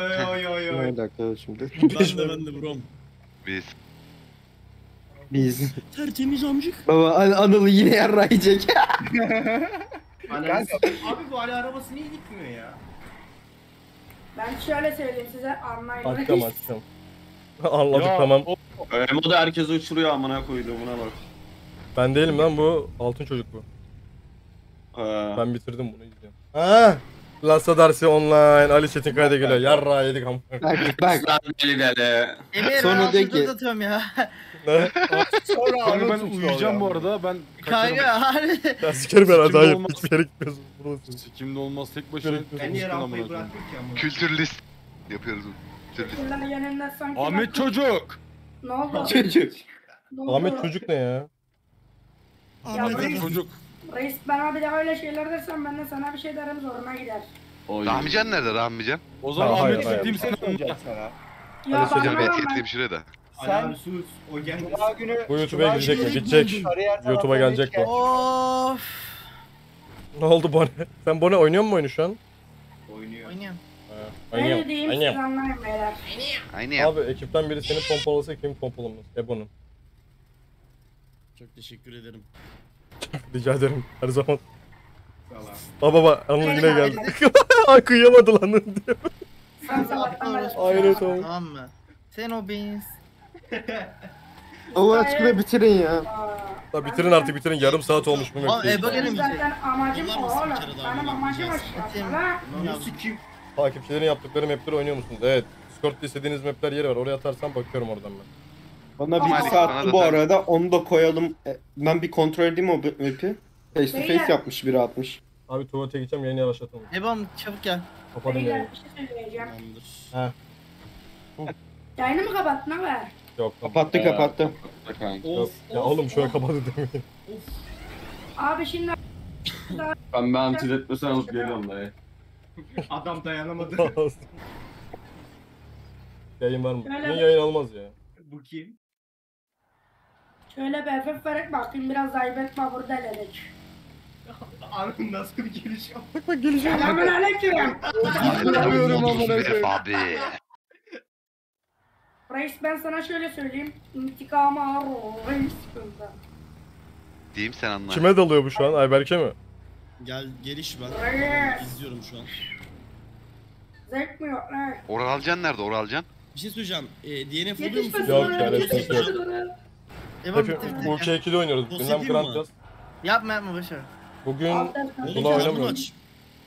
[SPEAKER 5] oy oy oy oy.
[SPEAKER 2] Ne dakika şimdi?
[SPEAKER 8] Ben de ben de brom.
[SPEAKER 9] Biz.
[SPEAKER 2] Biz.
[SPEAKER 8] Tertemiz amcık.
[SPEAKER 2] Baba An Anıl'ı yine yarra yiyecek.
[SPEAKER 5] Ananı (laughs)
[SPEAKER 4] Kanka.
[SPEAKER 5] Abi bu hala arabası niye gitmiyor ya?
[SPEAKER 6] Ben şöyle söyleyeyim size anlayın.
[SPEAKER 1] Açacağım açacağım. (laughs) (laughs) Anladık
[SPEAKER 3] Ya,
[SPEAKER 1] tamam.
[SPEAKER 3] o-
[SPEAKER 10] Emo da herkes uçuruyor amına koyduğumuna bak.
[SPEAKER 1] Ben değilim lan bu. Altın çocuk bu.
[SPEAKER 10] Ha.
[SPEAKER 1] Ben bitirdim bunu izliyorum. Ha! Lassa Darcy Online. Ali Çetin Kayda geliyor. Yarra yedik ama.
[SPEAKER 2] bak bak.
[SPEAKER 10] Deli deli.
[SPEAKER 7] Emir ben
[SPEAKER 2] de
[SPEAKER 7] altı
[SPEAKER 2] ki-
[SPEAKER 7] atıyorum ya. (laughs)
[SPEAKER 1] ne?
[SPEAKER 4] Sonra
[SPEAKER 3] Kanka ben uyuyacağım bu arada. Ben.
[SPEAKER 7] Kanka harbi.
[SPEAKER 1] Ya sikerim herhalde.
[SPEAKER 3] Sikimde
[SPEAKER 1] Hayır.
[SPEAKER 3] olmaz.
[SPEAKER 1] Hiçbir yere gitmiyorsun. Burası.
[SPEAKER 3] Sikimde olmaz tek başına.
[SPEAKER 1] Ben
[SPEAKER 5] Ben niye rampayı bıraktım ki amına?
[SPEAKER 9] Kültür list yapıyoruz. Kültür list.
[SPEAKER 6] Sanki.
[SPEAKER 3] Ahmet çocuk.
[SPEAKER 6] Ne oldu?
[SPEAKER 2] Çocuk.
[SPEAKER 6] Ne oldu?
[SPEAKER 1] Ahmet çocuk ne ya?
[SPEAKER 8] Ahmet
[SPEAKER 3] Çocuk.
[SPEAKER 6] reis bana bir daha öyle şeyler dersen ben de sana bir şey derim zoruna gider.
[SPEAKER 10] Oy.
[SPEAKER 9] Rahmican nerede Rahmican?
[SPEAKER 3] O zaman
[SPEAKER 1] Ha, hayır,
[SPEAKER 3] Ahmet
[SPEAKER 1] hayır.
[SPEAKER 3] siktiğim seni.
[SPEAKER 6] Ya
[SPEAKER 1] Hadi
[SPEAKER 6] bana
[SPEAKER 1] söyle
[SPEAKER 9] Ben
[SPEAKER 6] ne
[SPEAKER 9] etiketleyeyim şurada.
[SPEAKER 4] Sen
[SPEAKER 5] Abi sus. O geldi.
[SPEAKER 4] Cuma günü...
[SPEAKER 1] Bu YouTube'a gidecek mi? Gidecek. YouTube'a gelecek bu.
[SPEAKER 7] Of.
[SPEAKER 1] Ne oldu Bone? (laughs) Sen Bone oynuyor musun oyunu şu an?
[SPEAKER 5] Oynuyor.
[SPEAKER 7] Oynuyorum.
[SPEAKER 1] Oynuyorum. Oynuyorum.
[SPEAKER 9] ya.
[SPEAKER 1] Abi ekipten biri seni pompalasa kim pompalamaz? Ebo'nun.
[SPEAKER 8] Çok teşekkür ederim. (laughs)
[SPEAKER 1] Rica ederim. Her zaman. Aa baba Anıl yine geldi. Ay (laughs) kıyamadı lan diyor.
[SPEAKER 6] Sen sabahtan
[SPEAKER 1] Aynen tamam.
[SPEAKER 7] Tamam mı? Sen o beans. (laughs)
[SPEAKER 2] Allah aşkına bitirin ya.
[SPEAKER 1] La bitirin artık bitirin. Yarım saat olmuş bu
[SPEAKER 7] Aa,
[SPEAKER 1] mekteyi.
[SPEAKER 7] Mi gidecek?
[SPEAKER 6] Zaten amacım o oğlum. Benim amacım o
[SPEAKER 8] yapacağız?
[SPEAKER 6] Lan.
[SPEAKER 5] Sikeyim.
[SPEAKER 1] Takipçilerin yaptıkları mapleri oynuyor musunuz? Evet. Discord'da istediğiniz mapler yeri var. Oraya atarsan bakıyorum oradan ben.
[SPEAKER 2] Bana
[SPEAKER 9] Ama
[SPEAKER 2] bir saat
[SPEAKER 9] bana da
[SPEAKER 2] bu arada onu da koyalım. E, Ben bir kontrol edeyim o map'i. Face to face yapmış biri atmış.
[SPEAKER 1] Abi tuvalete gideceğim yayını yavaşlatalım.
[SPEAKER 7] Ebam çabuk gel.
[SPEAKER 1] Kapadım
[SPEAKER 6] Beyler
[SPEAKER 1] yayını.
[SPEAKER 6] bir şey söyleyeceğim.
[SPEAKER 8] Tamamdır.
[SPEAKER 6] Yayını mı kapattın haber?
[SPEAKER 1] Yok.
[SPEAKER 2] Kapattı kapattı.
[SPEAKER 10] Bak kanka.
[SPEAKER 1] Ya oğlum şöyle kapadı demeyin.
[SPEAKER 6] Abi şimdi
[SPEAKER 10] Ben bir antidepresan alıp geliyorum dayı. (laughs)
[SPEAKER 5] Adam dayanamadı. (laughs)
[SPEAKER 1] yayın var mı?
[SPEAKER 6] Öyle
[SPEAKER 1] Niye yayın olmaz ya?
[SPEAKER 5] Bu kim?
[SPEAKER 6] şöyle bir hafif vererek bakayım biraz aybet babur deledik.
[SPEAKER 5] Anam (laughs) nasıl bir giriş yaptı?
[SPEAKER 1] Bak bak geleceğim.
[SPEAKER 6] Selamun aleyküm.
[SPEAKER 4] Yapıyorum amına koyayım.
[SPEAKER 9] abi.
[SPEAKER 6] Reis ben sana şöyle söyleyeyim. İntikamı ağır o reis bunda.
[SPEAKER 9] Diyeyim sen anla.
[SPEAKER 1] Kime dalıyor bu şu an? Ayberk'e mi?
[SPEAKER 8] Gel geliş ben.
[SPEAKER 6] Reis.
[SPEAKER 8] İzliyorum şu an.
[SPEAKER 6] Zevk mi yok ne?
[SPEAKER 9] Oralcan nerede Oralcan?
[SPEAKER 8] Bir şey söyleyeceğim. E, DNF oluyor musun?
[SPEAKER 1] Yok
[SPEAKER 6] oraya,
[SPEAKER 1] ya, resmen
[SPEAKER 6] yetişmesin oraya.
[SPEAKER 7] Ebam
[SPEAKER 1] Hep
[SPEAKER 7] bitti.
[SPEAKER 1] bu 2'de oynuyoruz. Gündem
[SPEAKER 8] yapayım mı?
[SPEAKER 1] Grand Yaz.
[SPEAKER 7] Yapma yapma boşver.
[SPEAKER 1] Bugün
[SPEAKER 8] bunu
[SPEAKER 1] oynamıyorum.
[SPEAKER 8] aç.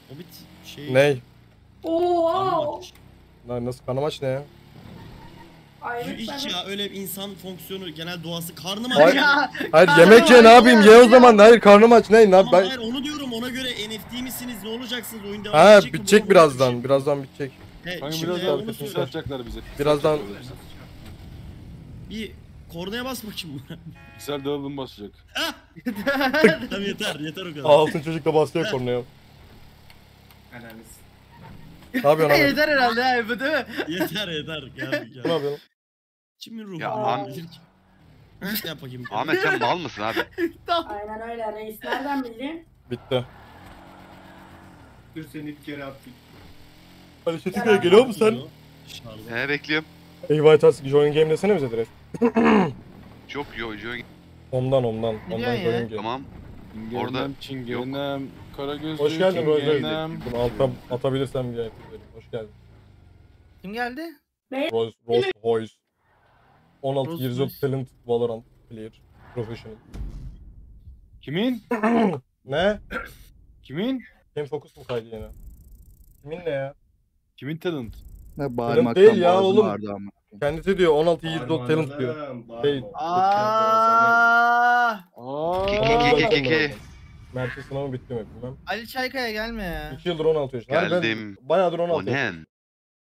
[SPEAKER 8] Hobbit şey.
[SPEAKER 1] ney?
[SPEAKER 6] Oo.
[SPEAKER 1] Lan nasıl kanamaç ne ya?
[SPEAKER 6] Aybet
[SPEAKER 8] Hiç ya öyle insan fonksiyonu genel doğası karnım
[SPEAKER 1] Hayır.
[SPEAKER 8] aç.
[SPEAKER 7] Ya.
[SPEAKER 1] Hayır yemek ye ne yapayım ye o zaman. Hayır karnım aç ne? Ne ben...
[SPEAKER 8] hayır onu diyorum ona göre NFT misiniz ne olacaksınız oyun devam
[SPEAKER 1] Ha
[SPEAKER 8] edecek mi?
[SPEAKER 1] bitecek
[SPEAKER 8] Bunu-
[SPEAKER 1] birazdan. Birazdan bitecek.
[SPEAKER 8] He,
[SPEAKER 10] Kanka
[SPEAKER 8] şimdi
[SPEAKER 10] biraz daha
[SPEAKER 8] onu söyle.
[SPEAKER 10] satacaklar bize.
[SPEAKER 1] Birazdan
[SPEAKER 8] Bir kornaya bas bakayım buna.
[SPEAKER 10] Piksel dağılım basacak. (laughs)
[SPEAKER 8] tamam yeter yeter o kadar.
[SPEAKER 1] altın çocuk da basıyor kornaya.
[SPEAKER 5] Ananız.
[SPEAKER 1] Ne yapıyorsun abi?
[SPEAKER 7] Yeter herhalde ya Ebo değil mi? (laughs)
[SPEAKER 8] yeter yeter geldik
[SPEAKER 1] Ne
[SPEAKER 8] ya.
[SPEAKER 1] yapıyorsun?
[SPEAKER 8] Kimin ruhu?
[SPEAKER 9] Ya,
[SPEAKER 8] Ne yap bakayım. (laughs)
[SPEAKER 9] Ahmet sen mal mısın abi? (laughs)
[SPEAKER 6] Aynen öyle reis. Nereden bildin?
[SPEAKER 1] Bitti.
[SPEAKER 5] Dur seni bir kere attık.
[SPEAKER 1] Ali Çetinkaya geliyor musun sen?
[SPEAKER 8] Dışarıda.
[SPEAKER 9] He bekliyorum.
[SPEAKER 1] Eyvah Tars join game desene bize direkt. (clears throat)
[SPEAKER 9] Çok yo yo.
[SPEAKER 1] Ondan ondan. Ondan
[SPEAKER 7] Biliyorsun ya.
[SPEAKER 1] join game.
[SPEAKER 9] Tamam. Orada-
[SPEAKER 10] çingenem, Karagözlü,
[SPEAKER 1] Hoş geldin Royce.
[SPEAKER 10] çingenem.
[SPEAKER 1] Bunu alta atabilirsem bir yapayım. Hoş geldin.
[SPEAKER 7] Kim geldi?
[SPEAKER 1] Rose, Rose Royce. 16
[SPEAKER 7] Rose
[SPEAKER 1] years of talent Valorant player. Professional.
[SPEAKER 10] Kimin? (coughs)
[SPEAKER 1] Ne?
[SPEAKER 10] Kimin?
[SPEAKER 1] Game Focus mu kaydı yine? Kimin ne ya?
[SPEAKER 10] Kimin talent?
[SPEAKER 4] Ne
[SPEAKER 1] bağırmaktan değil ya oğlum.
[SPEAKER 4] ağrıdı ama.
[SPEAKER 1] Kendisi diyor 16 years of talent diyor. Şey,
[SPEAKER 7] Aa,
[SPEAKER 10] Aa.
[SPEAKER 1] Merkez sınavı bitti mi bilmem.
[SPEAKER 7] Ali Çaykaya gelme ya.
[SPEAKER 1] 2 yıldır 16 yaşında.
[SPEAKER 9] Geldim.
[SPEAKER 1] Ben bayağıdır 16
[SPEAKER 9] O
[SPEAKER 1] yaşındayım.
[SPEAKER 9] ne?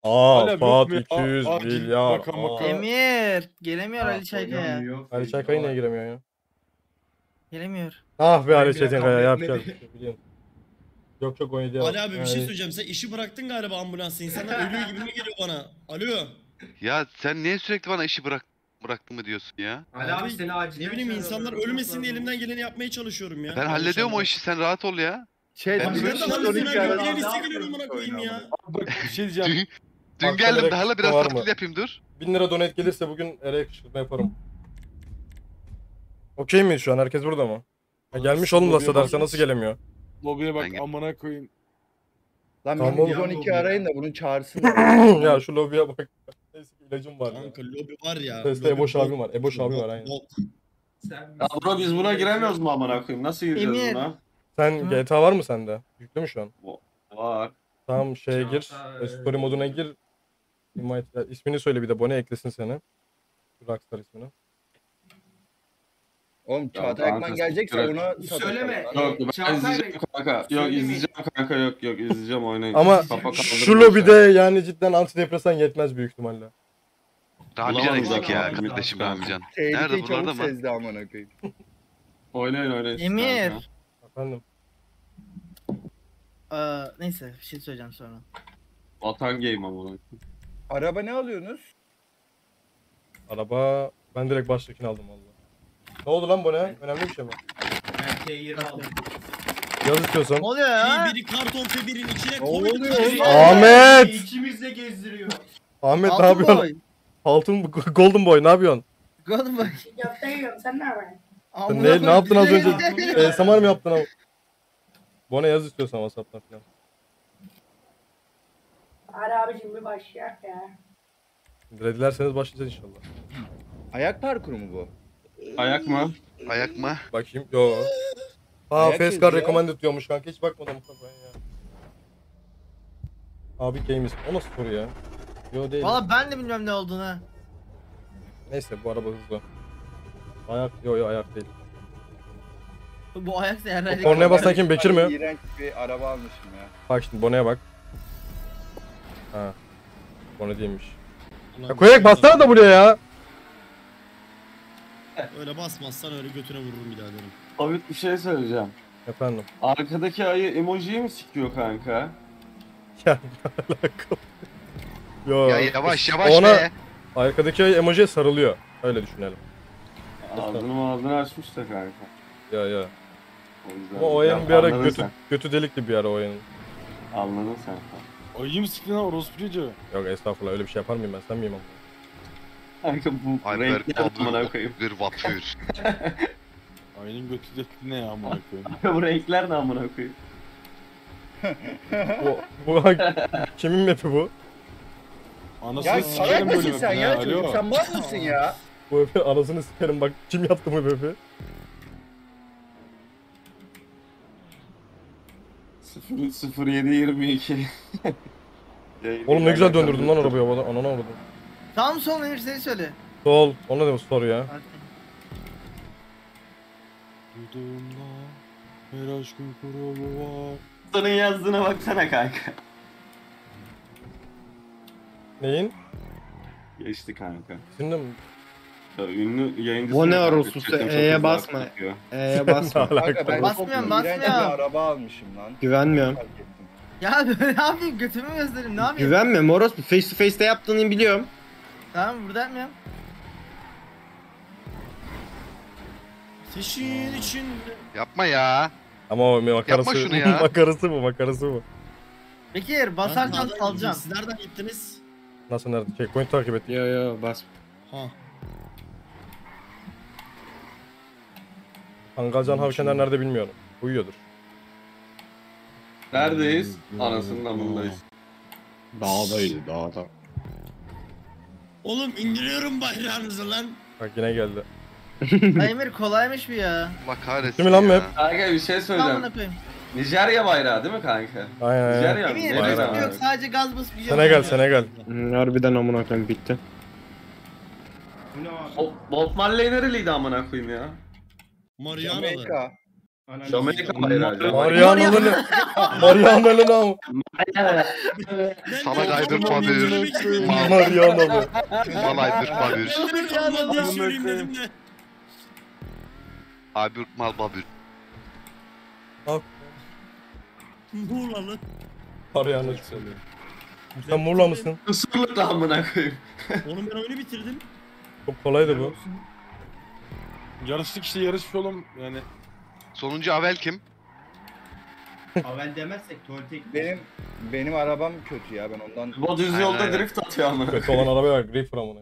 [SPEAKER 1] Aa
[SPEAKER 10] Hala yok
[SPEAKER 1] Fuat
[SPEAKER 10] mu ya?
[SPEAKER 1] 200
[SPEAKER 10] Acil
[SPEAKER 1] milyar.
[SPEAKER 10] baka
[SPEAKER 1] Aa.
[SPEAKER 10] maka.
[SPEAKER 7] Emir. Gelemiyor Ali Çaykaya.
[SPEAKER 1] Ali Çaykaya niye giremiyor ya?
[SPEAKER 7] Gelemiyor.
[SPEAKER 1] Ah be Ali Çetinkaya şey biliyorum. Yok yok 17 yıl.
[SPEAKER 8] Ali abi bir şey söyleyeceğim. Sen işi bıraktın galiba ambulansa. İnsanlar ölüyor gibi mi geliyor bana? Alo.
[SPEAKER 9] Ya sen niye sürekli bana işi bırak bıraktın mı diyorsun ya?
[SPEAKER 5] Ali abi seni acil.
[SPEAKER 8] Ne bileyim insanlar ölmesin diye elimden geleni yapmaya çalışıyorum ya.
[SPEAKER 9] Ben hallediyorum o işi sen rahat ol ya.
[SPEAKER 4] Şey,
[SPEAKER 9] Ben
[SPEAKER 8] Ben
[SPEAKER 9] bir şey
[SPEAKER 8] koyayım ya.
[SPEAKER 10] Bak bir şey diyeceğim.
[SPEAKER 9] Dün, dün
[SPEAKER 1] Akşam
[SPEAKER 9] geldim daha hala biraz tatil yapayım dur.
[SPEAKER 1] 1000 lira donate gelirse bugün Ereğe kışkırtma yaparım. Okey miyiz şu an? Herkes burada mı? Ha, gelmiş oğlum Lasta derse nasıl gelemiyor?
[SPEAKER 10] Lobiye bak amına koyayım.
[SPEAKER 4] Lan
[SPEAKER 1] Tamam.
[SPEAKER 4] 112 arayın da bunun çağırsın. (laughs)
[SPEAKER 1] ya şu lobiye bak. Ki ilacım var.
[SPEAKER 8] Kanka lobi var ya.
[SPEAKER 1] Teste
[SPEAKER 8] lobi
[SPEAKER 1] Eboş abim var. Eboş abim var aynen.
[SPEAKER 10] Ya bro biz buna giremiyoruz mu amına koyayım? Nasıl gireceğiz
[SPEAKER 7] Emir.
[SPEAKER 10] buna?
[SPEAKER 1] Sen
[SPEAKER 7] Hı.
[SPEAKER 1] GTA var mı sende? Yüklü mü şu an?
[SPEAKER 10] Var.
[SPEAKER 1] Tamam şeye gir. E, Story moduna gir. Invite, ya, ismini söyle bir de Bone eklesin seni. Rockstar ismini.
[SPEAKER 4] Oğlum Çağatay Akman gelecekse
[SPEAKER 10] et.
[SPEAKER 4] ona.
[SPEAKER 5] Söyleme.
[SPEAKER 10] Yok ben
[SPEAKER 5] Çağatay
[SPEAKER 10] izleyeceğim kanka. Yok
[SPEAKER 5] söylemeyin.
[SPEAKER 10] izleyeceğim kanka yok yok izleyeceğim oynayın.
[SPEAKER 1] Ama
[SPEAKER 10] Kafa
[SPEAKER 1] şu lobide yani cidden antidepresan yetmez büyük ihtimalle.
[SPEAKER 9] Ramican
[SPEAKER 10] Bulamadım
[SPEAKER 9] eksik
[SPEAKER 10] zaten.
[SPEAKER 9] ya
[SPEAKER 5] Bulamadım
[SPEAKER 9] kardeşim. Ramican. Nerede
[SPEAKER 4] Tehlikeyi
[SPEAKER 9] buralarda
[SPEAKER 4] çabuk
[SPEAKER 9] mı?
[SPEAKER 4] sezdi amına koyayım.
[SPEAKER 10] Oynayın oynayın. siz
[SPEAKER 7] Emir.
[SPEAKER 10] kanka.
[SPEAKER 1] Efendim.
[SPEAKER 7] Aa, neyse bir şey söyleyeceğim sonra.
[SPEAKER 10] Vatan game amına.
[SPEAKER 4] Araba ne alıyorsunuz?
[SPEAKER 1] Araba ben direkt baştakini aldım valla. Ne oldu lan bu ne? Önemli bir şey mi?
[SPEAKER 5] Ben T20 aldım.
[SPEAKER 1] Yaz istiyorsan.
[SPEAKER 7] Ne oluyor ya?
[SPEAKER 8] Biri karton febirin içine
[SPEAKER 4] Ne
[SPEAKER 8] koydu.
[SPEAKER 1] Ahmet!
[SPEAKER 5] İçimizde gezdiriyor.
[SPEAKER 1] Ahmet ne
[SPEAKER 7] Altın
[SPEAKER 1] yapıyorsun?
[SPEAKER 7] boy.
[SPEAKER 1] Altın Golden Boy ne yapıyorsun?
[SPEAKER 7] Golden boy.
[SPEAKER 6] Köfte yiyorum sen ne yapıyorsun?
[SPEAKER 1] Sen
[SPEAKER 7] Amına
[SPEAKER 1] ne, ne
[SPEAKER 7] koyayım,
[SPEAKER 1] yaptın az
[SPEAKER 7] bize
[SPEAKER 1] önce?
[SPEAKER 7] gidiyor.
[SPEAKER 1] E, Samar mı yaptın ama? Bana yaz istiyorsan Whatsapp'tan falan.
[SPEAKER 6] Hadi abicim bir başlayak ya.
[SPEAKER 1] Redilerseniz başlayacağız inşallah.
[SPEAKER 4] Ayak parkuru mu bu?
[SPEAKER 10] Ayak mı?
[SPEAKER 9] Ayak mı?
[SPEAKER 1] Bakayım. Yo. Aa
[SPEAKER 4] Ayak yazıyor.
[SPEAKER 1] recommended diyormuş kanka hiç bakmadım kafaya ya. Abi games. O nasıl soru ya? Yo değil.
[SPEAKER 7] Valla ben de bilmem ne olduğunu.
[SPEAKER 1] Neyse bu araba hızlı. Ayak yo yo ayak değil.
[SPEAKER 7] Bu ayak yerlerde.
[SPEAKER 1] Kornaya basan kim Bekir mi?
[SPEAKER 4] İğrenç bir araba almışım ya.
[SPEAKER 1] Bak şimdi Bone'ye bak. Ha. Bone değilmiş. Ya koyarak bassana da buraya ya.
[SPEAKER 8] Öyle basmazsan öyle götüne vururum bir daha derim.
[SPEAKER 10] Abi bir şey söyleyeceğim.
[SPEAKER 1] Efendim.
[SPEAKER 10] Arkadaki ayı emojiyi mi sikiyor kanka?
[SPEAKER 1] Ya ne alaka? Yo.
[SPEAKER 9] Ya yavaş yavaş
[SPEAKER 1] Ona-
[SPEAKER 9] be.
[SPEAKER 1] Arkadaki emojiye sarılıyor. Öyle düşünelim.
[SPEAKER 10] Ağzını ağzını açmış da kanka.
[SPEAKER 1] Ya ya.
[SPEAKER 10] O yüzden.
[SPEAKER 1] Ama o
[SPEAKER 10] Ya,
[SPEAKER 1] ayının bir ara
[SPEAKER 10] anladın
[SPEAKER 1] götü,
[SPEAKER 10] sen.
[SPEAKER 1] götü delikli bir ara o ayının.
[SPEAKER 10] Anladın sen.
[SPEAKER 3] Ayı mı siktin lan orospu çocuğu?
[SPEAKER 1] Yok estağfurullah öyle bir şey yapar mıyım ben sen miyim ama?
[SPEAKER 10] Kanka bu
[SPEAKER 9] Ayber
[SPEAKER 10] renkler amına koyayım.
[SPEAKER 9] bir vapür. (laughs)
[SPEAKER 3] Ayının götü de ne ya amına koyayım. (laughs)
[SPEAKER 10] bu renkler ne amına koyayım?
[SPEAKER 1] Bu, bu kimin map'i bu?
[SPEAKER 3] Anasını
[SPEAKER 4] Ya
[SPEAKER 3] sikerim böyle
[SPEAKER 4] mısın sen ya çocuk? Sen mal mısın ya? (laughs)
[SPEAKER 1] Bu map'i anasını sikerim bak kim yaptı bu map'i?
[SPEAKER 10] 0722.
[SPEAKER 1] Oğlum ne güzel döndürdün lan arabayı havada anana vurdum.
[SPEAKER 7] Tam son Emir seni söyle.
[SPEAKER 1] Sol. O ne demek soru ya?
[SPEAKER 3] Dudumda her aşkın kuralı var.
[SPEAKER 10] Senin yazdığına baksana kanka.
[SPEAKER 1] Neyin?
[SPEAKER 10] Geçti kanka.
[SPEAKER 1] Şimdi mi?
[SPEAKER 10] Ya, ünlü yayıncı.
[SPEAKER 2] O ne orospusu? E'ye basma. Eee (laughs) basma.
[SPEAKER 4] Kanka ben
[SPEAKER 7] Basmıyorum, basmıyorum.
[SPEAKER 4] bir araba almışım lan.
[SPEAKER 2] Güvenmiyorum.
[SPEAKER 7] Ya (laughs) ne yapayım götümü göstereyim ne yapayım?
[SPEAKER 2] Güvenmiyorum orospu. Face to face'te yaptığını biliyorum.
[SPEAKER 7] Tamam burada yapmıyorum.
[SPEAKER 8] Seşin içinde.
[SPEAKER 9] Yapma ya.
[SPEAKER 1] Ama o makarası,
[SPEAKER 9] şunu (laughs) ya.
[SPEAKER 1] makarası bu makarası bu.
[SPEAKER 7] Bekir basarsan
[SPEAKER 8] Nereden
[SPEAKER 7] alacağım.
[SPEAKER 8] gittiniz? Nereden gittiniz?
[SPEAKER 1] Nasıl nerede? Checkpoint takip ettik.
[SPEAKER 2] Yo yo bas.
[SPEAKER 8] Ha.
[SPEAKER 1] Kangalcan Havşener nerede bilmiyorum. Uyuyordur.
[SPEAKER 10] Neredeyiz? Anasının amındayız.
[SPEAKER 3] Dağdaydı dağda.
[SPEAKER 8] Oğlum indiriyorum bayrağınızı lan.
[SPEAKER 1] Bak yine geldi.
[SPEAKER 7] Ay Emir kolaymış bu ya.
[SPEAKER 9] Allah kahretsin
[SPEAKER 1] Değil mi lan
[SPEAKER 9] ya.
[SPEAKER 1] map?
[SPEAKER 10] Kanka bir şey söyleyeceğim. Nijerya bayrağı değil mi kanka?
[SPEAKER 1] Aynen aynen.
[SPEAKER 10] Nijerya mı?
[SPEAKER 7] Emir
[SPEAKER 10] Ne
[SPEAKER 1] Bayrağı.
[SPEAKER 7] yok
[SPEAKER 10] bayrağı?
[SPEAKER 7] yok sadece gaz basıp gidiyor.
[SPEAKER 1] Senegal Senegal.
[SPEAKER 2] Hmm, harbiden amına koyayım bitti.
[SPEAKER 10] Bob- Marley nereliydi amına koyayım ya?
[SPEAKER 4] Amerika.
[SPEAKER 10] Jamaika bayrağı. Jamaika.
[SPEAKER 1] Marianalı ne? Marianalı ne? ama?
[SPEAKER 9] Sana gaydır fabür.
[SPEAKER 1] Marianalı.
[SPEAKER 8] Söyleyeyim dedim de.
[SPEAKER 9] Abi mal babür.
[SPEAKER 8] Muğlalı.
[SPEAKER 1] Marianalı söylüyor. Sen Muğla mısın?
[SPEAKER 10] Isırlık da amına koyayım.
[SPEAKER 8] Oğlum ben oyunu bitirdim.
[SPEAKER 1] Çok kolaydı bu.
[SPEAKER 3] Yarıştık işte yarış oğlum yani.
[SPEAKER 9] Sonuncu Avel kim?
[SPEAKER 5] Avel demezsek tuvalete.
[SPEAKER 4] Benim benim arabam kötü ya ben ondan
[SPEAKER 10] Bu düz yolda drift atıyor amına
[SPEAKER 1] Kötü olan arabaya bak. Reefer amına.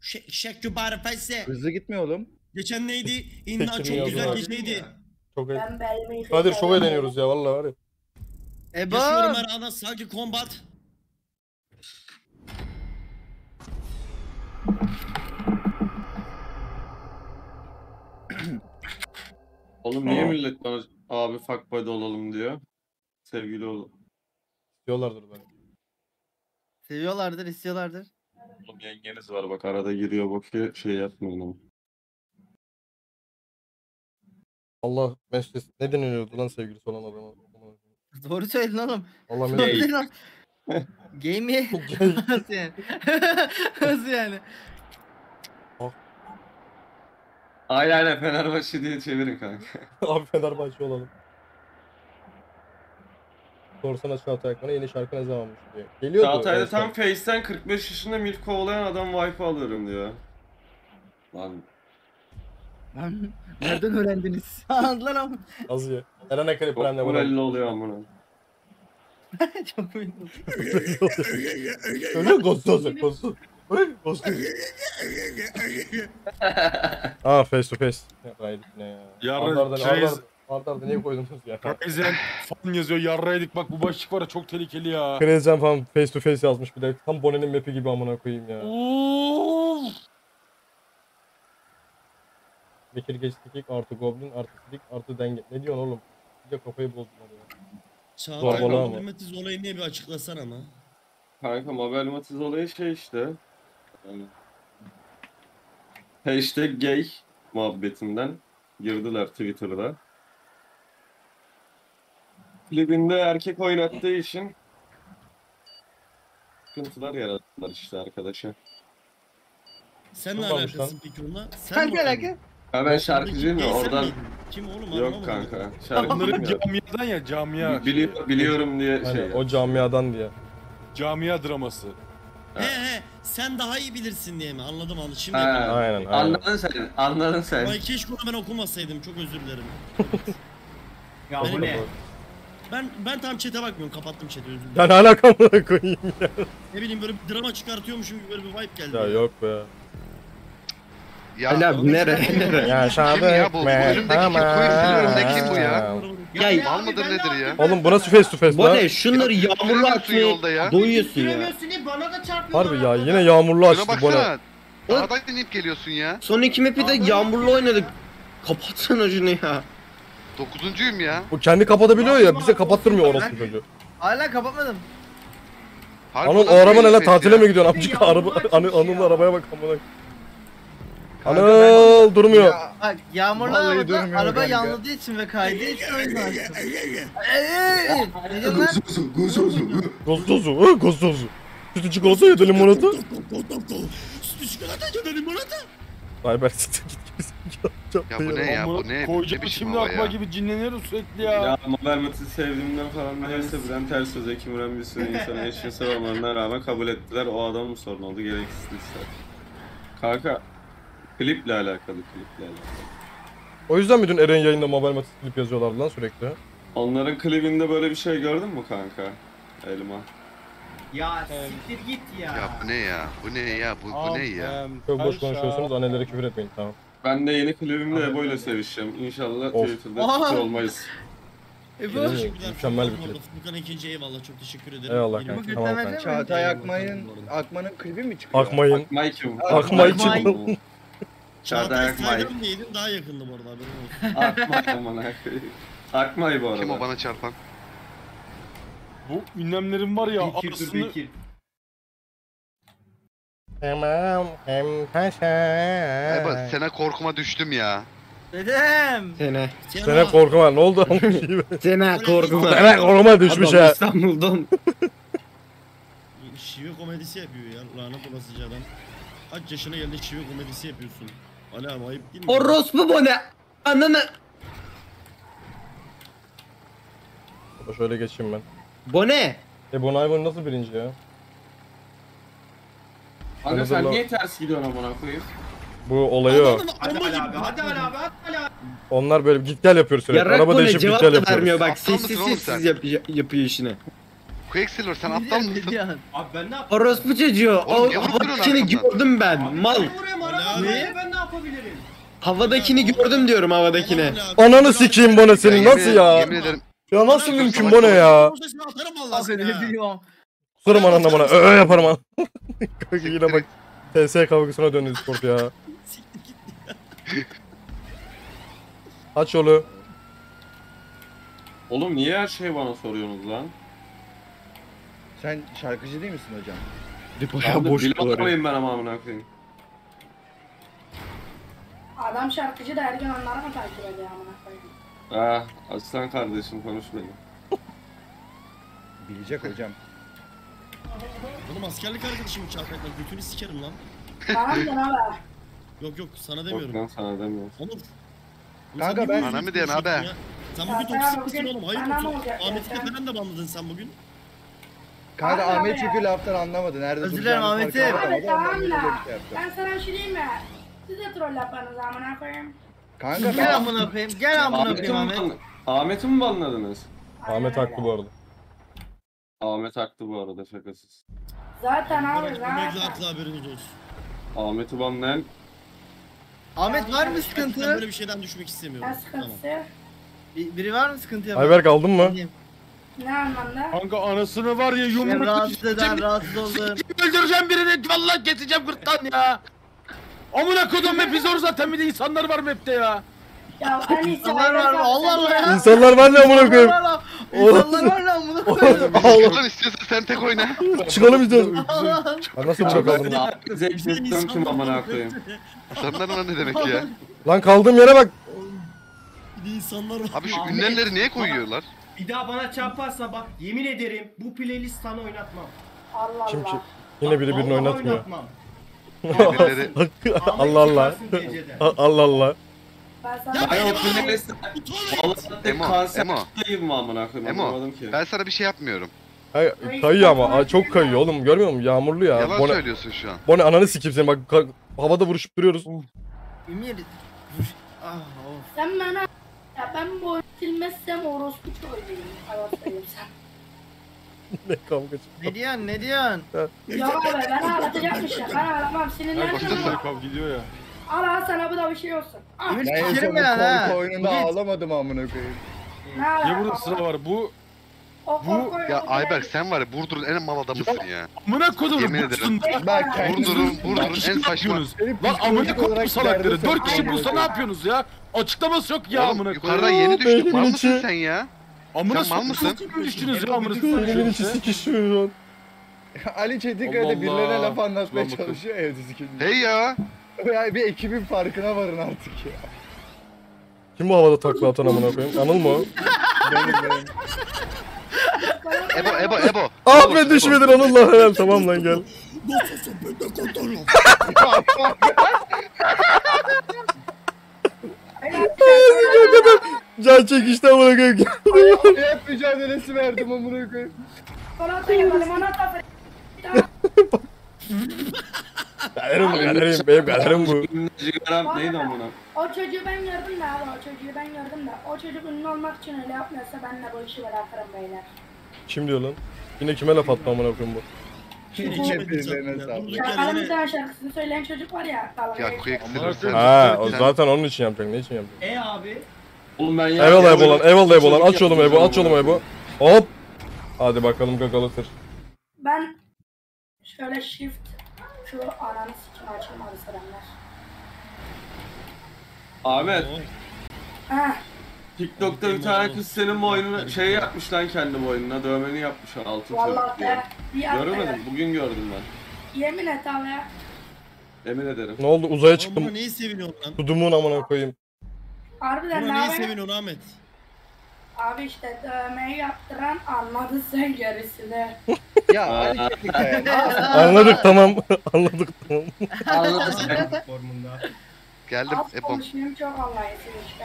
[SPEAKER 8] Şek şek kübare fesse.
[SPEAKER 4] hızlı gitmiyor oğlum.
[SPEAKER 8] Geçen neydi? İnna çok güzel geceydi.
[SPEAKER 1] Çok.
[SPEAKER 6] Ben
[SPEAKER 1] Kadir çok eğleniyoruz ya vallahi var ya.
[SPEAKER 7] Ebo.
[SPEAKER 8] Yaşıyorum her ana sanki kombat.
[SPEAKER 10] Oğlum niye millet bana abi fuck buddy olalım diyor? Sevgili ol.
[SPEAKER 1] Diyorlardır böyle.
[SPEAKER 7] Seviyorlardır istiyorlardır.
[SPEAKER 10] Oğlum yengeniz var bak arada giriyor bakıyor şey yapmayın ama.
[SPEAKER 1] Allah mesleği ne deniliyordu lan sevgilisi olan adama?
[SPEAKER 7] Doğru söyledin oğlum.
[SPEAKER 1] Allah
[SPEAKER 7] Doğru söyledin oğlum. Game mi? (laughs) Nasıl yani? (laughs) Nasıl yani?
[SPEAKER 10] Aynen aynen Fenerbahçe diye çevirin kanka. (laughs)
[SPEAKER 1] Abi Fenerbahçe olalım. Sorsana Çağatay Akman'a yeni şarkı ne zamanmış diye. Geliyordu.
[SPEAKER 10] Çağatay'da
[SPEAKER 1] en son.
[SPEAKER 10] tam Face'ten 45 yaşında milf kovalayan adam wifi alırım diyor. Lan
[SPEAKER 7] Nereden öğrendiniz? (laughs) Anladılar ama.
[SPEAKER 1] Az ye. Eren Ekari
[SPEAKER 10] çok
[SPEAKER 1] Prem'de (laughs)
[SPEAKER 10] moralli oluyor amına.
[SPEAKER 7] Çok oldu.
[SPEAKER 1] Öyle gostoz gostoz. Gostoz. Aa face to face. Yapaydık ne ya.
[SPEAKER 3] Yarın
[SPEAKER 1] Arda arda
[SPEAKER 3] Crazy-
[SPEAKER 1] arda arda- arda arda niye koydunuz ya?
[SPEAKER 3] Ezen falan yazıyor yarraydık bak bu başlık var ya çok tehlikeli ya.
[SPEAKER 1] Crazy'den falan face to face yazmış bir de. Tam Bonnie'nin map'i gibi amına koyayım ya. Bekir geçtik artı goblin artı sidik artı denge. Ne diyorsun oğlum? Bir de kafayı bozdular ya. Zorbalığı ama.
[SPEAKER 8] Abdülmetiz olayı ne bir açıklasan ama.
[SPEAKER 10] Kanka Mabel Matiz olayı şey işte. Yani, hashtag gay muhabbetinden girdiler Twitter'da. klibinde erkek oynattığı için sıkıntılar yarattılar işte arkadaşa.
[SPEAKER 8] Sen ne
[SPEAKER 1] varmış
[SPEAKER 8] alakasın peki onunla? Sen
[SPEAKER 7] Kanka
[SPEAKER 8] mi oynadın?
[SPEAKER 7] alaka?
[SPEAKER 10] Ha ben şarkıcıyım ya
[SPEAKER 8] sen
[SPEAKER 10] oradan
[SPEAKER 8] miydin? Kim oğlum
[SPEAKER 10] yok
[SPEAKER 8] anlamadım.
[SPEAKER 10] kanka. Şarkıcıyım ya.
[SPEAKER 3] camiadan ya camia.
[SPEAKER 10] Bili- biliyorum diye
[SPEAKER 1] Hani
[SPEAKER 10] şey.
[SPEAKER 1] o camiadan diye.
[SPEAKER 3] Camia draması.
[SPEAKER 8] He he sen daha iyi bilirsin diye mi? Anladım anladım. Şimdi
[SPEAKER 10] Ha,
[SPEAKER 8] yapalım.
[SPEAKER 1] Aynen aynen.
[SPEAKER 10] Anladın sen. Anladın sen.
[SPEAKER 8] Ay keşke onu ben okumasaydım. Çok özür dilerim. (laughs)
[SPEAKER 5] Ya bu ne?
[SPEAKER 8] Ben ben tam chat'e bakmıyorum. Kapattım chat'i özür dilerim.
[SPEAKER 1] Ya ne alakam koyayım ya.
[SPEAKER 8] Ne bileyim böyle bir drama çıkartıyormuşum gibi böyle bir vibe geldi.
[SPEAKER 1] Ya yok be.
[SPEAKER 9] Ya
[SPEAKER 2] Ali abi nereye nereye?
[SPEAKER 1] Yaşadık
[SPEAKER 9] ya bu? Bu
[SPEAKER 1] be,
[SPEAKER 9] önümdeki kim? Bu kim bu ya?
[SPEAKER 2] Ya
[SPEAKER 9] Mal mıdır nedir ya?
[SPEAKER 1] Oğlum bu nasıl face to face
[SPEAKER 2] Bu
[SPEAKER 1] lan?
[SPEAKER 2] ne? Şunları yağmurlu atmaya
[SPEAKER 9] yolda ya.
[SPEAKER 2] doyuyorsun ya.
[SPEAKER 5] Süremiyorsun diye bana da çarpıyorlar.
[SPEAKER 1] Harbi ya
[SPEAKER 5] arada.
[SPEAKER 1] yine yağmurlu
[SPEAKER 9] Şuna
[SPEAKER 1] açtı bu ne?
[SPEAKER 9] baksana. Dağdan inip geliyorsun ya.
[SPEAKER 2] Son iki map'i de yağmurlu oynadık. Kapatsana şunu ya.
[SPEAKER 9] Dokuzuncuyum ya.
[SPEAKER 1] Bu kendi kapatabiliyor ya bize kapattırmıyor orospu çocuğu.
[SPEAKER 7] Hala kapatmadım.
[SPEAKER 9] Harbi
[SPEAKER 1] Anıl o
[SPEAKER 9] nasıl
[SPEAKER 1] araba ne lan
[SPEAKER 9] ses
[SPEAKER 1] tatile
[SPEAKER 9] ya?
[SPEAKER 1] mi gidiyorsun amcık araba Anıl
[SPEAKER 5] ya.
[SPEAKER 1] Anıl'ın arabaya bak amına.
[SPEAKER 4] Kanka
[SPEAKER 1] Anıl durmuyor.
[SPEAKER 4] Ya,
[SPEAKER 7] Bak yağmurlu
[SPEAKER 4] Vallahi
[SPEAKER 7] arabada
[SPEAKER 4] durmuyor
[SPEAKER 7] araba
[SPEAKER 4] kanka.
[SPEAKER 7] yanladığı için ve kaydığı için o yüzden açtım. Lan?
[SPEAKER 1] Gostozu, gostozu. Sütü çikolata ya da limonata.
[SPEAKER 8] Sütü çikolata ya da limonata.
[SPEAKER 1] Ayber siktir git git.
[SPEAKER 9] Ya bu ne ya bu ne? Biçim
[SPEAKER 3] şimdi akma gibi cinleniyorum sürekli ya.
[SPEAKER 10] Ya Mobile Mat'ı sevdiğimden falan neyse Bülent Ersoy, Zeki Müren bir sürü insana eşini sevmelerine rağmen kabul ettiler. O adamın sorun oldu gereksiz işler. Kanka kliple alakalı kliple alakalı.
[SPEAKER 1] O yüzden mi dün Eren yayında Mobile Matis klip yazıyorlardı lan sürekli?
[SPEAKER 10] Onların klibinde böyle bir şey gördün mü kanka? Elma.
[SPEAKER 5] Ya siktir git ya.
[SPEAKER 9] Ya bu ne ya? Bu ne ya? Bu, bu ne ya?
[SPEAKER 1] Çok boş konuşuyorsunuz annelere küfür etmeyin tamam.
[SPEAKER 10] Ben de yeni klibimde Ebo ile sevişeceğim. İnşallah
[SPEAKER 1] Of.
[SPEAKER 10] Twitter'da
[SPEAKER 7] Oha.
[SPEAKER 10] hiç olmayız.
[SPEAKER 7] E bu
[SPEAKER 1] Evet. Mükemmel bir klip.
[SPEAKER 8] Furkan ikinci eyvallah çok teşekkür ederim.
[SPEAKER 1] Eyvallah
[SPEAKER 8] Yirmi-
[SPEAKER 1] kanka
[SPEAKER 7] Bu
[SPEAKER 1] tamam kanka.
[SPEAKER 4] Çağatay Akmay'ın Akman'ın klibi mi çıkıyor?
[SPEAKER 1] Akmayın.
[SPEAKER 10] Mike
[SPEAKER 1] Akmay. için.
[SPEAKER 10] Çağatay Akmay.
[SPEAKER 8] Saydam diyeydin daha yakındı bu arada haberin olsun. (laughs)
[SPEAKER 10] Akmay amına koyayım. Akmay bu arada.
[SPEAKER 9] Kim o bana çarpan?
[SPEAKER 3] Bu ünlemlerim var ya
[SPEAKER 5] Bekir dur
[SPEAKER 3] arasını...
[SPEAKER 5] Bekir.
[SPEAKER 1] Tamam hem taşa.
[SPEAKER 9] Ay bak sana korkuma düştüm ya.
[SPEAKER 7] Dedem.
[SPEAKER 2] Sene.
[SPEAKER 1] Sana korkma ne oldu?
[SPEAKER 2] Sene korkma.
[SPEAKER 1] Sana korkma düşmüş
[SPEAKER 2] Adam
[SPEAKER 1] ha.
[SPEAKER 2] İstanbul'dan.
[SPEAKER 8] Şive komedisi yapıyor ya lanet olasıca adam. Kaç yaşına geldi şive komedisi yapıyorsun. Abi ayıp değil mi?
[SPEAKER 2] Orospu bu ne? Ananı.
[SPEAKER 1] Şöyle geçeyim ben.
[SPEAKER 2] Bu ne?
[SPEAKER 1] E Bon Iver nasıl birinci ya?
[SPEAKER 10] Kanka sen
[SPEAKER 1] Anadolu-
[SPEAKER 10] niye ters gidiyorsun amına koyayım?
[SPEAKER 1] Bu olayı o.
[SPEAKER 8] Ananı
[SPEAKER 5] Hadi
[SPEAKER 8] ama
[SPEAKER 5] Ali
[SPEAKER 8] gibi
[SPEAKER 5] abi hadi Ali abi hadi Ali abi.
[SPEAKER 1] Onlar böyle git gel yapıyor sürekli.
[SPEAKER 2] Yarrak
[SPEAKER 1] Araba
[SPEAKER 2] bu ne?
[SPEAKER 1] değişip git
[SPEAKER 2] Cevap
[SPEAKER 1] gel
[SPEAKER 2] da
[SPEAKER 1] yapıyoruz.
[SPEAKER 2] vermiyor bak.
[SPEAKER 9] Aptal mısın
[SPEAKER 2] Sessiz
[SPEAKER 9] oğlum
[SPEAKER 2] sessiz
[SPEAKER 9] sen?
[SPEAKER 2] yap- yapıyor işini.
[SPEAKER 9] Quicksilver sen aptal mısın?
[SPEAKER 7] diyorsun?
[SPEAKER 5] Abi ben ne yapayım?
[SPEAKER 2] Orospu çocuğu.
[SPEAKER 9] Oğlum
[SPEAKER 2] O
[SPEAKER 9] niye vurup duruyorsun
[SPEAKER 2] havadakini
[SPEAKER 9] arkamdan?
[SPEAKER 2] gördüm ben.
[SPEAKER 5] Abi
[SPEAKER 2] Mal.
[SPEAKER 5] Ben vuruyorum araba
[SPEAKER 8] Ne?
[SPEAKER 5] ben ne yapabilirim?
[SPEAKER 2] Havadakini gördüm diyorum havadakini.
[SPEAKER 1] Ananı sikeyim bu ne senin
[SPEAKER 9] yemin-
[SPEAKER 1] nasıl ya?
[SPEAKER 9] Yemin ederim.
[SPEAKER 1] Ya nasıl mümkün bu ne ya?
[SPEAKER 8] Atarım Allah
[SPEAKER 7] Abi ne
[SPEAKER 8] ha.
[SPEAKER 7] biliyorum.
[SPEAKER 1] Kusurum ananla bana. Öö yaparım an. (laughs) Kanka yine bak. TS kavgasına döndü Discord ya. (laughs) Aç yolu.
[SPEAKER 10] Oğlum niye her şeyi bana soruyorsunuz lan?
[SPEAKER 4] Sen şarkıcı değil misin hocam?
[SPEAKER 2] Baya boş
[SPEAKER 10] Dil
[SPEAKER 2] bu arada.
[SPEAKER 10] atamayayım ben ama amına koyayım.
[SPEAKER 6] Adam şarkıcı da her gün onlara mı takip ediyor amına koyayım?
[SPEAKER 10] Ah aslan kardeşim konuş beni.
[SPEAKER 4] Bilecek hocam.
[SPEAKER 8] Oğlum askerlik arkadaşım çarpakla götünü sikerim lan.
[SPEAKER 6] Bana mı abi?
[SPEAKER 8] Yok yok sana
[SPEAKER 10] Yok
[SPEAKER 8] demiyorum.
[SPEAKER 10] lan sana demiyorum.
[SPEAKER 8] Onur.
[SPEAKER 4] Kanka ben-
[SPEAKER 9] Bana mı diyorsun abi?
[SPEAKER 8] konuşuyorsun ya? Sen bugün
[SPEAKER 6] abi
[SPEAKER 8] toksiksin
[SPEAKER 6] bugün
[SPEAKER 8] oğlum. Hayır Ahmet'i de falan da banladın sen bugün.
[SPEAKER 4] Kanka
[SPEAKER 6] Abi
[SPEAKER 4] Ahmet
[SPEAKER 6] ya.
[SPEAKER 4] çünkü laftan anlamadı. Nerede
[SPEAKER 7] Özür dilerim
[SPEAKER 4] duracağını
[SPEAKER 7] Ahmet'im.
[SPEAKER 6] Abi tamam da.
[SPEAKER 4] bir şey yaptı.
[SPEAKER 6] Ben sana bir şey diyeyim mi? Siz de troll yapmanız amına koyayım.
[SPEAKER 4] Kanka
[SPEAKER 7] Gel
[SPEAKER 4] ben
[SPEAKER 7] amına koyayım. Gel amına
[SPEAKER 10] Ahmet'i
[SPEAKER 7] koyayım
[SPEAKER 10] mi,
[SPEAKER 7] Ahmet.
[SPEAKER 10] ban- Ahmet'i mi banladınız?
[SPEAKER 1] Ahmet haklı bu arada.
[SPEAKER 10] Ahmet haklı bu arada şakasız.
[SPEAKER 6] Zaten abi
[SPEAKER 8] Emekli
[SPEAKER 6] zaten.
[SPEAKER 8] haklı haberiniz olsun.
[SPEAKER 10] Ahmet'i banlayan
[SPEAKER 7] Ahmet var mı
[SPEAKER 8] Ben
[SPEAKER 7] sıkıntı?
[SPEAKER 8] böyle bir şeyden düşmek istemiyorum.
[SPEAKER 6] Ne
[SPEAKER 8] Tamam.
[SPEAKER 6] sıkıntısı?
[SPEAKER 7] Bir- Biri var mı sıkıntı yapan?
[SPEAKER 1] Ayberk aldın mı?
[SPEAKER 7] Benim.
[SPEAKER 6] Ne anlamda?
[SPEAKER 3] Kanka anasını var ya
[SPEAKER 7] Ben
[SPEAKER 3] yumruk
[SPEAKER 7] rahatsız eden rahatsız oldum. (laughs)
[SPEAKER 3] öldüreceğim birini vallahi keseceğim gırttan ya. Amına kodum map'i zor zaten bir de insanlar var map'te ya.
[SPEAKER 6] Ya en iyisi
[SPEAKER 7] İnsanlar var mı? Allah Allah ya.
[SPEAKER 1] İnsanlar var ya amına koyayım.
[SPEAKER 7] İnsanlar var İnsanlar var lan amına koyayım. (laughs)
[SPEAKER 1] Allah.
[SPEAKER 9] Lan istiyorsan sen tek oyna. (laughs)
[SPEAKER 1] Çıkalım istiyoruz.
[SPEAKER 7] Allah.
[SPEAKER 1] Ben nasıl bırakalım?
[SPEAKER 10] Zevk zevkten kim amına koyayım.
[SPEAKER 9] İnsanlar lan ne demek ya?
[SPEAKER 1] Lan kaldığım yere bak.
[SPEAKER 8] Bir insanlar var.
[SPEAKER 9] Abi şu ünlemleri niye koyuyorlar?
[SPEAKER 5] Bir daha bana çarparsa bak yemin ederim bu playlist sana oynatmam.
[SPEAKER 6] Allah
[SPEAKER 1] Kim
[SPEAKER 6] Allah.
[SPEAKER 1] kim? Yine biri birini
[SPEAKER 5] Vallahi
[SPEAKER 1] oynatmıyor.
[SPEAKER 5] oynatmam.
[SPEAKER 9] Birileri (laughs)
[SPEAKER 1] Allah Allah.
[SPEAKER 5] Çıkarsın geceden.
[SPEAKER 1] Allah Allah.
[SPEAKER 6] Ben sana
[SPEAKER 8] Ya
[SPEAKER 10] Ay o
[SPEAKER 8] benim
[SPEAKER 10] playlist
[SPEAKER 8] Utanmayın.
[SPEAKER 10] Valla tek
[SPEAKER 9] Emo,
[SPEAKER 10] kanser
[SPEAKER 9] Emo.
[SPEAKER 10] gibi mi amına koyayım
[SPEAKER 9] Emo,
[SPEAKER 10] anlamadım ki.
[SPEAKER 9] ben sana bir şey yapmıyorum.
[SPEAKER 1] Hayır, kayıyor ama. Çok kayıyor oğlum. Görmüyor musun? Yağmurlu ya.
[SPEAKER 9] Yalan
[SPEAKER 1] Bone,
[SPEAKER 9] söylüyorsun şu an.
[SPEAKER 1] Bone ananı sikeyim seni. Bak ka- havada vuruşup duruyoruz.
[SPEAKER 7] Ümit. Ah of.
[SPEAKER 6] Sen bana ya ben bu oyunu silmezsem orospu söyleyeyim (laughs)
[SPEAKER 1] ne kavga
[SPEAKER 7] Ne diyorsun ne diyorsun?
[SPEAKER 6] Ya abi ben ağlatacakmış ya. Ben ağlamam. Sinirlendim
[SPEAKER 9] Başlasana.
[SPEAKER 6] ama.
[SPEAKER 3] Kav gidiyor ya.
[SPEAKER 6] Al al sana bu da bir şey olsun. Al.
[SPEAKER 4] Ben en son
[SPEAKER 7] sikerim
[SPEAKER 4] bu
[SPEAKER 7] ben ha.
[SPEAKER 4] korku oyununda ağlamadım amına koyayım.
[SPEAKER 6] Ne
[SPEAKER 3] Niye
[SPEAKER 6] alaka?
[SPEAKER 3] burada sıra var? Bu
[SPEAKER 6] Korku
[SPEAKER 9] Ya Ayberk sen var ya Burdur'un en mal adamısın ya.
[SPEAKER 3] amına kodumun
[SPEAKER 9] Yemin ederim. Burdur'un Burdur'un
[SPEAKER 3] Lan
[SPEAKER 9] en saçma.
[SPEAKER 3] yapıyorsunuz? Lan amına kodum salakları. Dört kişi bulsa ne yapıyorsunuz ya? Açıklaması yok ya
[SPEAKER 9] Oğlum
[SPEAKER 3] amına
[SPEAKER 9] yukarıdan
[SPEAKER 3] koyayım.
[SPEAKER 9] yeni düştük. Mal mısın sen ya?
[SPEAKER 3] Amına
[SPEAKER 9] Sen mal mısın?
[SPEAKER 3] düştünüz ya amına
[SPEAKER 1] Elimin içi sikişiyor şu an.
[SPEAKER 4] Ali Çetinkaya
[SPEAKER 3] Allah
[SPEAKER 4] da birilerine
[SPEAKER 3] Allah.
[SPEAKER 4] laf anlatmaya
[SPEAKER 3] bakın.
[SPEAKER 4] çalışıyor ya dizikinde.
[SPEAKER 9] Hey ya.
[SPEAKER 4] Ya bir ekibin farkına varın artık ya.
[SPEAKER 1] Kim bu havada takla atan amına koyayım? Anıl mı o?
[SPEAKER 4] Benim (laughs) benim. (laughs)
[SPEAKER 9] Ebo Ebo Ebo.
[SPEAKER 1] Ah be düşmedin lan helal tamam lan gel. Can çekişti amına koyayım.
[SPEAKER 4] Hayat mücadelesi verdim amına koyayım.
[SPEAKER 6] Limonata yapalım. Limonata
[SPEAKER 1] Galerim bu galerim benim galerim bu.
[SPEAKER 10] Cigaram neydi amına?
[SPEAKER 6] O çocuğu ben gördüm de abi o çocuğu ben gördüm de o çocuk ünlü olmak için öyle yapmıyorsa ben de bu işi bırakırım beyler.
[SPEAKER 1] Kim diyor lan? Yine kime laf attı amına koyayım bu?
[SPEAKER 4] Sağlık.
[SPEAKER 6] Şarkının tane şarkısını söyleyen çocuk var ya.
[SPEAKER 9] Ya.
[SPEAKER 1] Ha o zaten onun için yapacak. Ne için yapacak?
[SPEAKER 5] E abi.
[SPEAKER 10] Oğlum ben ya.
[SPEAKER 1] Eyvallah
[SPEAKER 10] ya
[SPEAKER 1] Ebo lan,
[SPEAKER 10] böyle
[SPEAKER 1] eyvallah Ebo lan.
[SPEAKER 10] çocuk
[SPEAKER 1] Aç
[SPEAKER 10] yaptım
[SPEAKER 1] Ebo, aç yolumu Ebo. Hop. Hadi bakalım gagalatır.
[SPEAKER 6] Ben şöyle shift şu ananı sikim açılmadı sıramlar.
[SPEAKER 10] Ahmet.
[SPEAKER 6] Ha
[SPEAKER 10] TikTok'ta bir tane kız senin boynuna şey yapmış lan kendi boynuna dövmeni yapmış altın
[SPEAKER 6] vallahi hafta
[SPEAKER 10] Görmedim bugün gördüm ben.
[SPEAKER 6] Yemin et abi.
[SPEAKER 10] Emin ederim.
[SPEAKER 1] Ne oldu? Uzaya
[SPEAKER 8] Buna
[SPEAKER 1] çıktım.
[SPEAKER 8] neyi seviniyorsun lan?
[SPEAKER 1] Kudumun amına koyayım.
[SPEAKER 6] Harbiden
[SPEAKER 8] Buna
[SPEAKER 6] ne
[SPEAKER 8] neyi
[SPEAKER 6] abi?
[SPEAKER 8] seviniyorsun Ahmet?
[SPEAKER 6] Abi işte dövmeyi yaptıran anladı sen gerisini.
[SPEAKER 4] Ya (laughs) ne yaptın? (laughs)
[SPEAKER 1] Anladık tamam. Anladık tamam.
[SPEAKER 5] Formunda.
[SPEAKER 9] Geldim
[SPEAKER 6] Az konuşmayayım çok anlayışsız işte.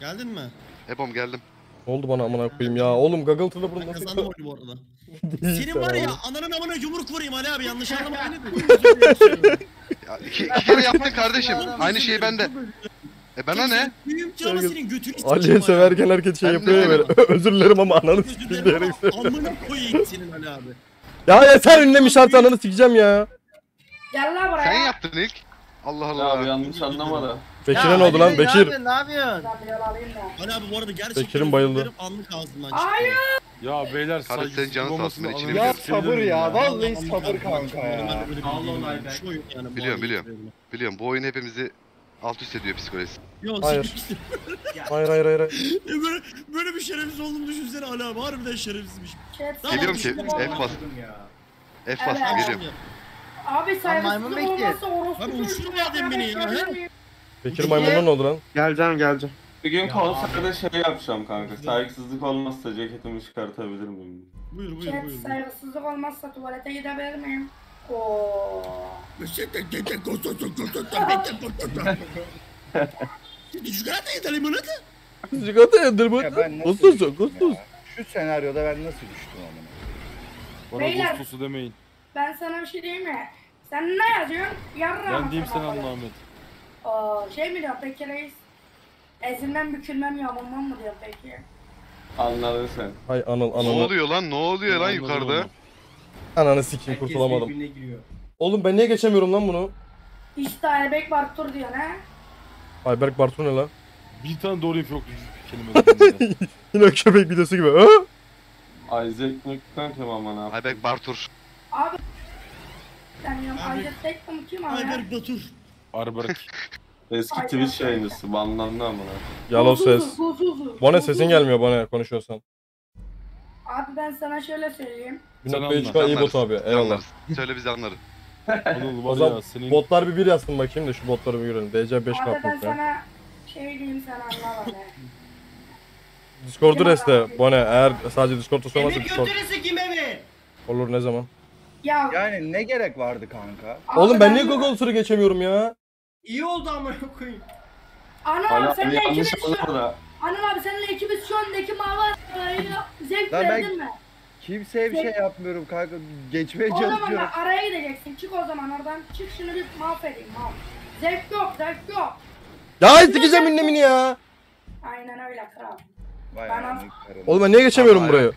[SPEAKER 8] Geldin mi?
[SPEAKER 9] Ebom geldim.
[SPEAKER 1] Oldu bana amına koyayım ya? Oğlum gagalatırda bunu
[SPEAKER 8] Ben
[SPEAKER 1] nasıl
[SPEAKER 8] kazandım oyunu bu arada. (laughs) Senin
[SPEAKER 1] sen
[SPEAKER 8] var ya ananın amına yumruk vurayım Ali abi yanlış anlama beni. (laughs)
[SPEAKER 9] Ya iki, iki kere yaptın kardeşim. Aynı şeyi ben de. E bana ne?
[SPEAKER 8] Büyüm ama senin götünü sikeyim
[SPEAKER 1] Ali'ye severken herkes şey
[SPEAKER 9] Ben
[SPEAKER 1] yapıyor ya böyle. (laughs) Özür dilerim ama ananı
[SPEAKER 8] Özür
[SPEAKER 1] sikeyim
[SPEAKER 8] dilerim
[SPEAKER 1] diyerek
[SPEAKER 8] ama amına koyayım senin Ali abi.
[SPEAKER 1] Ya yeter ünlem işareti ananı sikeceğim ya.
[SPEAKER 6] Gel la buraya.
[SPEAKER 9] Sen yaptın ilk. Allah
[SPEAKER 10] Ya abi
[SPEAKER 9] Allah.
[SPEAKER 10] yanlış anlama da.
[SPEAKER 1] Bekir'e ne oldu lan? Bekir.
[SPEAKER 7] Ne yapıyorsun?
[SPEAKER 8] Ali abi bu arada gerçekten
[SPEAKER 1] Bekir'in bayıldı.
[SPEAKER 8] Anlık ağzımdan çıktı.
[SPEAKER 6] Hayır.
[SPEAKER 3] Ya beyler
[SPEAKER 9] Kardeş senin canın sağ olsun, içini
[SPEAKER 4] Ya
[SPEAKER 9] biliyorum.
[SPEAKER 4] sabır ya. Vallahi sabır kanka ya.
[SPEAKER 5] Allah Allah
[SPEAKER 9] Biliyorum, biliyorum. Biliyorum bu oyun hepimizi alt üst ediyor psikolojisi.
[SPEAKER 8] Yok
[SPEAKER 1] Hayır. Hayır hayır hayır. hayır. (laughs)
[SPEAKER 8] böyle, böyle bir şerefsiz olduğumu düşünsene Ali abi. Harbiden şerefsizmiş. Tamam,
[SPEAKER 9] Geliyorum ki
[SPEAKER 8] düşündüm
[SPEAKER 9] F
[SPEAKER 8] ama.
[SPEAKER 9] bas.
[SPEAKER 5] Ya.
[SPEAKER 9] F bas
[SPEAKER 6] Evet.
[SPEAKER 9] geliyorum.
[SPEAKER 6] Abi
[SPEAKER 7] maymun
[SPEAKER 6] saygısızlık
[SPEAKER 7] bekliyor.
[SPEAKER 6] olmazsa orospu
[SPEAKER 8] Abi
[SPEAKER 6] çocuğu
[SPEAKER 8] uçurma
[SPEAKER 6] yapmaya
[SPEAKER 8] adam beni ya, he?
[SPEAKER 1] Bekir maymundan ne oldu lan?
[SPEAKER 10] Geleceğim geleceğim. Bir gün
[SPEAKER 5] Ya
[SPEAKER 10] konserde şey yapacağım kanka. Saygısızlık olmazsa ceketimi çıkartabilir miyim?
[SPEAKER 8] Buyur buyur
[SPEAKER 6] Chat
[SPEAKER 8] buyur. buyur.
[SPEAKER 6] saygısızlık olmazsa tuvalete gidebilir miyim? Oo.
[SPEAKER 8] Çikolata yeter limonata.
[SPEAKER 1] Çikolata yedir bu.
[SPEAKER 4] Ya ben nasıl
[SPEAKER 1] Kusuz
[SPEAKER 4] düştüm
[SPEAKER 1] kusuz.
[SPEAKER 4] ya? Şu senaryoda ben nasıl düştüm amına?
[SPEAKER 3] Bana
[SPEAKER 6] Beyler.
[SPEAKER 3] dostusu demeyin.
[SPEAKER 6] Ben sana bir şey diyeyim mi? Sen ne yazıyorsun? Yarra
[SPEAKER 3] Ben diyeyim sen
[SPEAKER 6] mısın
[SPEAKER 3] anla
[SPEAKER 6] abi? Oo, şey mi diyor peki reis? Ezilmem bükülmem yamulmam mı diyor peki?
[SPEAKER 10] Anladın sen.
[SPEAKER 1] Hay anıl
[SPEAKER 9] Ne
[SPEAKER 1] ananı.
[SPEAKER 9] oluyor lan? Ne oluyor lan yukarıda?
[SPEAKER 1] Ananı sikeyim
[SPEAKER 5] Herkes
[SPEAKER 1] kurtulamadım.
[SPEAKER 5] birbirine giriyor.
[SPEAKER 1] Oğlum ben niye geçemiyorum lan bunu?
[SPEAKER 6] İşte Erbek Bartur diyor ne?
[SPEAKER 1] Ayberk Bartu ne lan?
[SPEAKER 3] Bir tane doğru info yoktu kelime.
[SPEAKER 1] Yine köpek videosu gibi. Ha?
[SPEAKER 10] Isaac Newton kim amına?
[SPEAKER 9] Ayberk Bartur.
[SPEAKER 6] Abi sen diyorum
[SPEAKER 8] Abi-
[SPEAKER 6] Isaac Tektum kim abi?
[SPEAKER 8] Ayber Batur.
[SPEAKER 3] Arberk. (laughs)
[SPEAKER 10] Eski Twitch yayıncısı banlandı amına.
[SPEAKER 1] Yalo ses.
[SPEAKER 6] Kuzuzu.
[SPEAKER 1] sesin gelmiyor bana konuşuyorsan.
[SPEAKER 6] Abi ben sana şöyle söyleyeyim.
[SPEAKER 3] Sen.
[SPEAKER 1] Bey çıkar iyi bot abi. Eyvallah.
[SPEAKER 9] Söyle biz anlarız. (laughs)
[SPEAKER 3] Anıl
[SPEAKER 1] O
[SPEAKER 3] var
[SPEAKER 1] zaman
[SPEAKER 3] ya senin
[SPEAKER 1] Botlar bir bir yazsın bakayım da şu botları bir görelim. DC 5
[SPEAKER 6] Abi ben
[SPEAKER 1] kaplı ya.
[SPEAKER 6] sana şey diyeyim sen anla bana.
[SPEAKER 1] Discord'u reste. Bone eğer sadece Discord'da sormazsa Discord
[SPEAKER 5] götürü sikeyim evi.
[SPEAKER 1] olur ne zaman?
[SPEAKER 6] Ya
[SPEAKER 4] Yani ne gerek vardı kanka?
[SPEAKER 1] Oğlum ben niye Google turu geçemiyorum ya?
[SPEAKER 5] İyi oldu amına koyayım.
[SPEAKER 6] Anam
[SPEAKER 10] Hala
[SPEAKER 6] abi seninle ikimiz şu
[SPEAKER 10] da.
[SPEAKER 6] Anam abi seninle ikimiz şu andaki mavi arayı zevk
[SPEAKER 4] Lan ben-
[SPEAKER 6] verdin mi?
[SPEAKER 4] Kimseye bir şey yapmıyorum kanka. Geçmeye
[SPEAKER 6] O zaman
[SPEAKER 4] çalışıyorum.
[SPEAKER 6] da araya gideceksin. Çık o zaman oradan. Çık şunu bir mahvedeyim. Mahv. Zevk yok, zevk yok.
[SPEAKER 1] Ya sikeceğim ünlemini ya.
[SPEAKER 6] Aynen öyle kral.
[SPEAKER 4] Vay
[SPEAKER 6] Ben-
[SPEAKER 4] ananı karını.
[SPEAKER 1] Oğlum ben niye geçemiyorum
[SPEAKER 9] Abi,
[SPEAKER 1] burayı?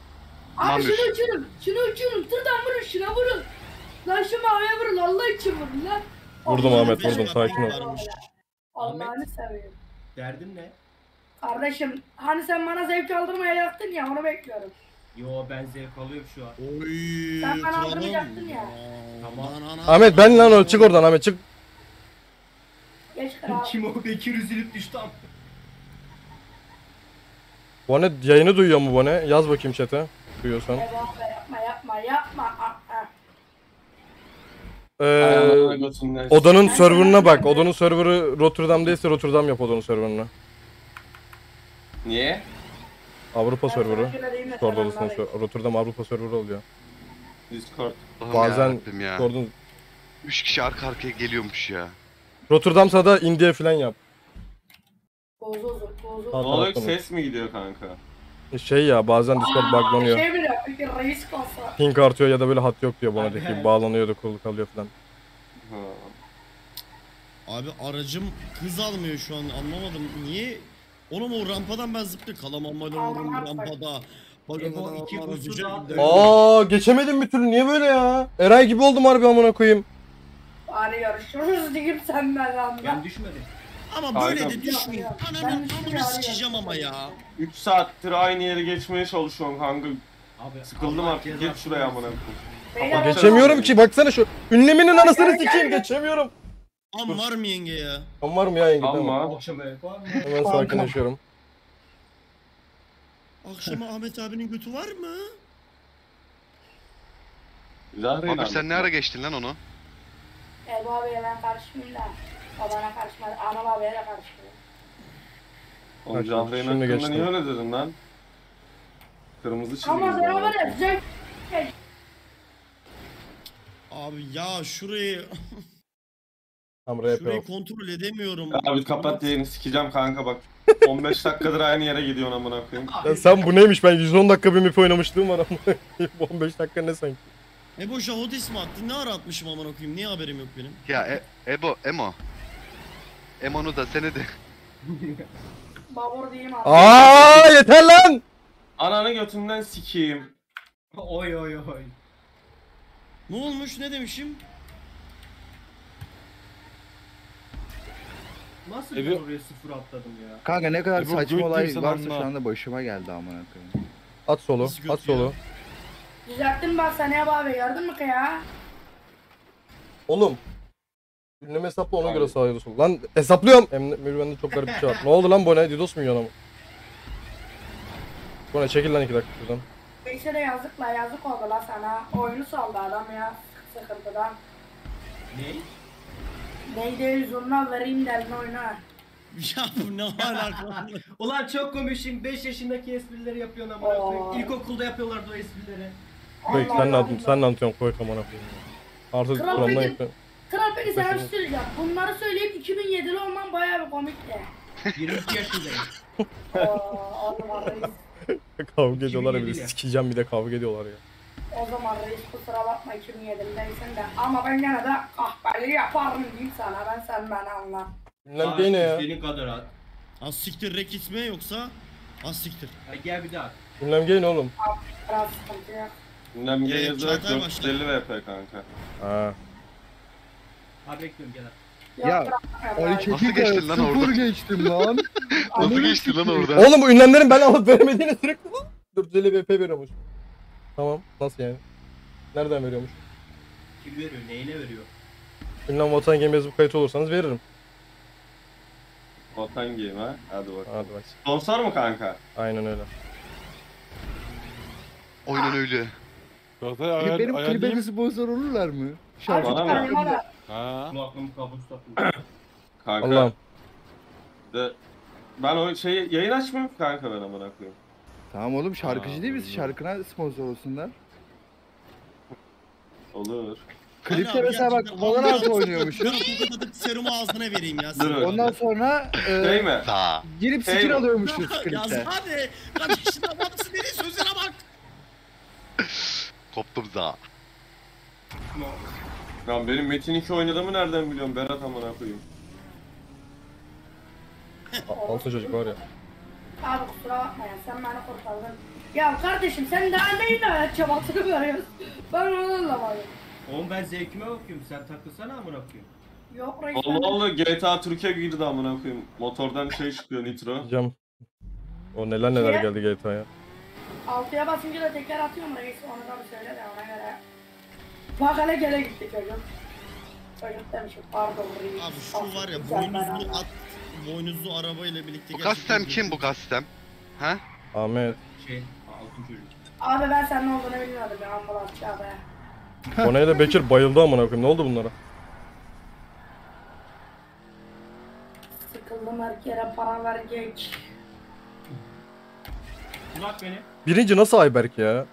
[SPEAKER 6] Abi
[SPEAKER 9] Mamür.
[SPEAKER 6] şunu uçurun. Şunu uçurun. Tırdan vurun. Şuna vurun. Lan şu maviye vurun. Allah için vurun lan.
[SPEAKER 1] Vurdum Ahmet, vurdum, sakin ol.
[SPEAKER 6] ya. Allah'ını seviyorum.
[SPEAKER 5] Derdin ne?
[SPEAKER 6] Kardeşim hani sen bana zevk aldırmayacaktın ya onu bekliyorum.
[SPEAKER 5] Yo ben zevk alıyorum şu an.
[SPEAKER 8] Oy.
[SPEAKER 6] Sen bana aldırmayacaktın ya.
[SPEAKER 5] Tamam.
[SPEAKER 1] Ahmet ben lan o çık oradan Ahmet çık.
[SPEAKER 6] Geç kral. (laughs)
[SPEAKER 5] Kim o Bekir üzülüp düştü am.
[SPEAKER 1] Bone yayını duyuyor mu Bone? Yaz bakayım chat'e. Duyuyorsan.
[SPEAKER 6] Eyvah be, yapma yapma yapma.
[SPEAKER 1] Ee,
[SPEAKER 10] Ayağına götünden
[SPEAKER 1] odanın serverına bak. Odanın serverı Rotterdam'daysa Rotterdam yap odanın serverını.
[SPEAKER 10] Niye?
[SPEAKER 1] Avrupa serverı. Discord odasının ser- Rotterdam Avrupa serverı oluyor.
[SPEAKER 10] Discord.
[SPEAKER 9] Allah'ım
[SPEAKER 1] Bazen
[SPEAKER 9] yarabbim ya.
[SPEAKER 1] Discord'un
[SPEAKER 9] Üç kişi arka arkaya geliyormuş ya.
[SPEAKER 1] Rotterdam'sa da India falan yap.
[SPEAKER 6] Bozu bozu.
[SPEAKER 10] Ne oluyor ses mi gidiyor kanka?
[SPEAKER 1] Şey ya bazen Discord buglanıyor.
[SPEAKER 6] Şey. Peki reis kalsa.
[SPEAKER 1] Ping artıyor ya da böyle hat yok diyor bana diyor bağlanıyor da kolu kalıyor falan.
[SPEAKER 10] Ha.
[SPEAKER 8] Abi aracım hız almıyor şu an anlamadım. Niye? Oğlum o rampadan ben zıplı kalamam böyle vururum rampada. Bak bak,
[SPEAKER 5] iki
[SPEAKER 8] gidiyor.
[SPEAKER 1] Aa geçemedim bir türlü niye böyle ya? Eray gibi oldum harbi amına koyayım.
[SPEAKER 6] Bari yarışıyoruz diyeyim sen ben anla.
[SPEAKER 5] Ben düşmedim.
[SPEAKER 8] Ama böyle
[SPEAKER 10] Kanka.
[SPEAKER 8] de düşmeyin.
[SPEAKER 6] Ben
[SPEAKER 8] Ananı
[SPEAKER 6] düştüm
[SPEAKER 8] amına sikeceğim ama ya.
[SPEAKER 10] 3 saattir aynı yere geçmeye çalışıyorum kanka.
[SPEAKER 5] Abi
[SPEAKER 10] Sıkıldım
[SPEAKER 5] Allah
[SPEAKER 10] artık. Geç
[SPEAKER 5] cezasını
[SPEAKER 10] şuraya amına koyayım.
[SPEAKER 6] Beyler,
[SPEAKER 1] Geçemiyorum ki baksana şu ünleminin anasını sikeyim geçemiyorum.
[SPEAKER 8] Am var mı yenge ya?
[SPEAKER 1] Tam var mı ya yenge tamam.
[SPEAKER 10] Ama
[SPEAKER 5] Akşam ev var mı?
[SPEAKER 1] Hemen sakinleşiyorum.
[SPEAKER 8] Akşama Ahmet abinin götü var mı?
[SPEAKER 10] Zahre'yle
[SPEAKER 9] Abi sen ne ara geçtin lan onu?
[SPEAKER 6] Ebu abiye ben karışmayayım da. Babana karışmadı. Anam abiye de karışmadı.
[SPEAKER 10] Oğlum
[SPEAKER 1] Bak,
[SPEAKER 10] Zahre'nin
[SPEAKER 1] şimdi
[SPEAKER 10] hakkında
[SPEAKER 1] geçtim.
[SPEAKER 10] niye öyle dedin lan? Kırmızı çizgi.
[SPEAKER 6] Ama sana ya zevk.
[SPEAKER 8] Abi ya şurayı
[SPEAKER 1] Tam rap
[SPEAKER 8] şurayı
[SPEAKER 1] yok.
[SPEAKER 8] kontrol edemiyorum.
[SPEAKER 10] Abi kapat yayını sikeceğim kanka bak. 15 dakikadır aynı yere gidiyorsun amına koyayım.
[SPEAKER 1] Ya sen bu neymiş ben 110 dakika bir mip oynamışlığım var ama bu 15 dakika ne sanki.
[SPEAKER 8] Ebo Jahodis mi attı? Ne ara atmışım aman okuyayım? Niye haberim yok benim?
[SPEAKER 9] Ya e Ebo, Emo. Emo'nu da seni de.
[SPEAKER 6] Babur diyeyim abi.
[SPEAKER 1] Aa yeter lan.
[SPEAKER 10] Ananı götünden sikeyim.
[SPEAKER 5] Oy oy oy.
[SPEAKER 8] Ne olmuş? Ne demişim?
[SPEAKER 5] Nasıl bir oraya sıfır atladım ya?
[SPEAKER 4] Kanka ne kadar
[SPEAKER 3] E bu
[SPEAKER 4] saçma olay varsa
[SPEAKER 3] anla.
[SPEAKER 4] şu anda başıma geldi amına koyayım.
[SPEAKER 1] At solu.
[SPEAKER 8] Nasıl
[SPEAKER 1] At solu.
[SPEAKER 6] Düzelttim bak sana abi gördün mü ki ya?
[SPEAKER 1] Oğlum. Ünlem hesapla ona göre ya da sola. Lan hesaplıyorum. Emre bende çok garip bir şey var. Ne oldu lan bu ne? Didos mu yiyor ama? Bu ne? Çekil lan iki dakika şuradan.
[SPEAKER 6] Neyse de yazıkla yazık oldu la sana. Oyunu saldı adam ya. Sıkıntıdan.
[SPEAKER 5] Ne?
[SPEAKER 6] Neydi zurna vereyim derdin oyunu.
[SPEAKER 8] Ya bu ne alaka? (laughs)
[SPEAKER 5] Ulan çok komik 5 yaşındaki esprileri yapıyorsun amına
[SPEAKER 6] Oo.
[SPEAKER 5] koyayım. İlkokulda yapıyorlardı o esprileri.
[SPEAKER 1] Koy sen ne anlatıyorsun? Sen ne anlatıyorsun? Koy kamana koyayım. Artık
[SPEAKER 6] Kral
[SPEAKER 1] Kur'an'dan
[SPEAKER 6] peki-
[SPEAKER 1] ekle.
[SPEAKER 6] Kral peki sana bir
[SPEAKER 1] Başını-
[SPEAKER 6] şey söyleyeceğim. Bunları söyleyip 2007'li olman bayağı bir komikti.
[SPEAKER 5] 22 yaşındayım.
[SPEAKER 6] O zaman reis.
[SPEAKER 1] kavga ediyorlar ya bir de
[SPEAKER 5] 2007 'le.
[SPEAKER 1] sikeceğim bir de kavga ediyorlar ya.
[SPEAKER 6] O zaman reis kusura bakma 2007'liysen de. Ama ben gene de kahpeli yaparım diyeyim sana. Ben sen beni anla.
[SPEAKER 1] Ünlem gay ne ya?
[SPEAKER 5] Senin kadar at.
[SPEAKER 8] Az siktir rek ismi yoksa? Az siktir.
[SPEAKER 5] Ha, gel bir daha.
[SPEAKER 1] Ünlem gay ne oğlum?
[SPEAKER 6] Biraz sıkıntı yok.
[SPEAKER 10] Ünlem
[SPEAKER 8] Ee, başla.
[SPEAKER 10] 450 VP kanka.
[SPEAKER 1] Ha.
[SPEAKER 5] Ha bekliyorum gel.
[SPEAKER 4] Ya, Ay.
[SPEAKER 9] Nasıl geçtin lan
[SPEAKER 4] sıfır
[SPEAKER 9] oradan?
[SPEAKER 4] geçtim lan. (laughs)
[SPEAKER 9] Nasıl geçtin lan oradan?
[SPEAKER 1] Oğlum bu ünlemlerin ben alıp veremediğini sürekli lan. 450 BP veriyormuş. Tamam. Nasıl yani? Nereden veriyormuş?
[SPEAKER 5] Kim veriyor? Neyine veriyor?
[SPEAKER 1] Ünlem Vatan Game yazıp kayıt olursanız veririm.
[SPEAKER 10] Botan giyim ha. Hadi bakalım.
[SPEAKER 1] Hadi bak.
[SPEAKER 10] Sponsor mu kanka?
[SPEAKER 1] Aynen öyle.
[SPEAKER 9] Oynan öyle.
[SPEAKER 4] Benim klibime sponsor olurlar mı? Şarkı
[SPEAKER 10] Bana mı?
[SPEAKER 3] Ha.
[SPEAKER 5] Kulaklığımı kabus takmış.
[SPEAKER 10] Kanka.
[SPEAKER 1] Allah'ım.
[SPEAKER 10] De, ben o şey yayın açmıyorum kanka ben amına koyayım.
[SPEAKER 4] Tamam oğlum şarkıcı
[SPEAKER 10] Aa,
[SPEAKER 4] değil misin? Şarkına sponsor olsunlar.
[SPEAKER 10] Olur.
[SPEAKER 4] Klipte
[SPEAKER 8] abi
[SPEAKER 4] mesela bak Valorant
[SPEAKER 8] atıp serumu ağzına vereyim ya.
[SPEAKER 10] Dur.
[SPEAKER 4] Ondan sonra e,
[SPEAKER 10] Şey mi?
[SPEAKER 4] Girip
[SPEAKER 10] Şey
[SPEAKER 4] skin
[SPEAKER 10] mi?
[SPEAKER 4] alıyormuşsun
[SPEAKER 8] Ya
[SPEAKER 4] klipte.
[SPEAKER 8] hadi. Kaç yaşında adamsın dediğin sözlere bak.
[SPEAKER 9] Koptum za.
[SPEAKER 10] Lan benim Metin 2 oynadığımı nereden biliyorum Berat amına koyayım.
[SPEAKER 1] Altın çocuk var ya.
[SPEAKER 6] Abi kusura bakma ya sen beni kurtardın. Ya kardeşim sen daha neyin hayat çabasını veriyorsun? Ben onu anlamadım.
[SPEAKER 5] Oğlum ben zevkime bakıyorum. Sen takılsana amına koyayım.
[SPEAKER 6] Yok reis
[SPEAKER 10] Allah Allah GTA Türkiye girdi amına koyayım. Motordan şey çıkıyor nitro.
[SPEAKER 1] Diyeceğim. O neler neler
[SPEAKER 6] Şey-
[SPEAKER 1] geldi GTA'ya.
[SPEAKER 6] Altıya basınca da teker atıyorum reis onu da bir söyle de ona göre. Bak hele gele gitti çocuk. Çocuk demişim pardon reis.
[SPEAKER 8] Abi şu var ya
[SPEAKER 6] Güzel ben
[SPEAKER 8] boynuzlu
[SPEAKER 6] anladım.
[SPEAKER 8] at boynuzlu arabayla birlikte
[SPEAKER 9] Bu kastem kim bu kastem? Ha?
[SPEAKER 1] Ahmet.
[SPEAKER 5] Şey, altın çocuk.
[SPEAKER 6] Abi ben sen ne olduğunu bilmiyordum ya ambulansçı abi.
[SPEAKER 1] Koneyle Bekir bayıldı amına koyayım. Ne oldu bunlara?
[SPEAKER 6] Sıkıldım her yere para ver geç.
[SPEAKER 5] Uzat beni.
[SPEAKER 1] Birinci nasıl Ayberk ya?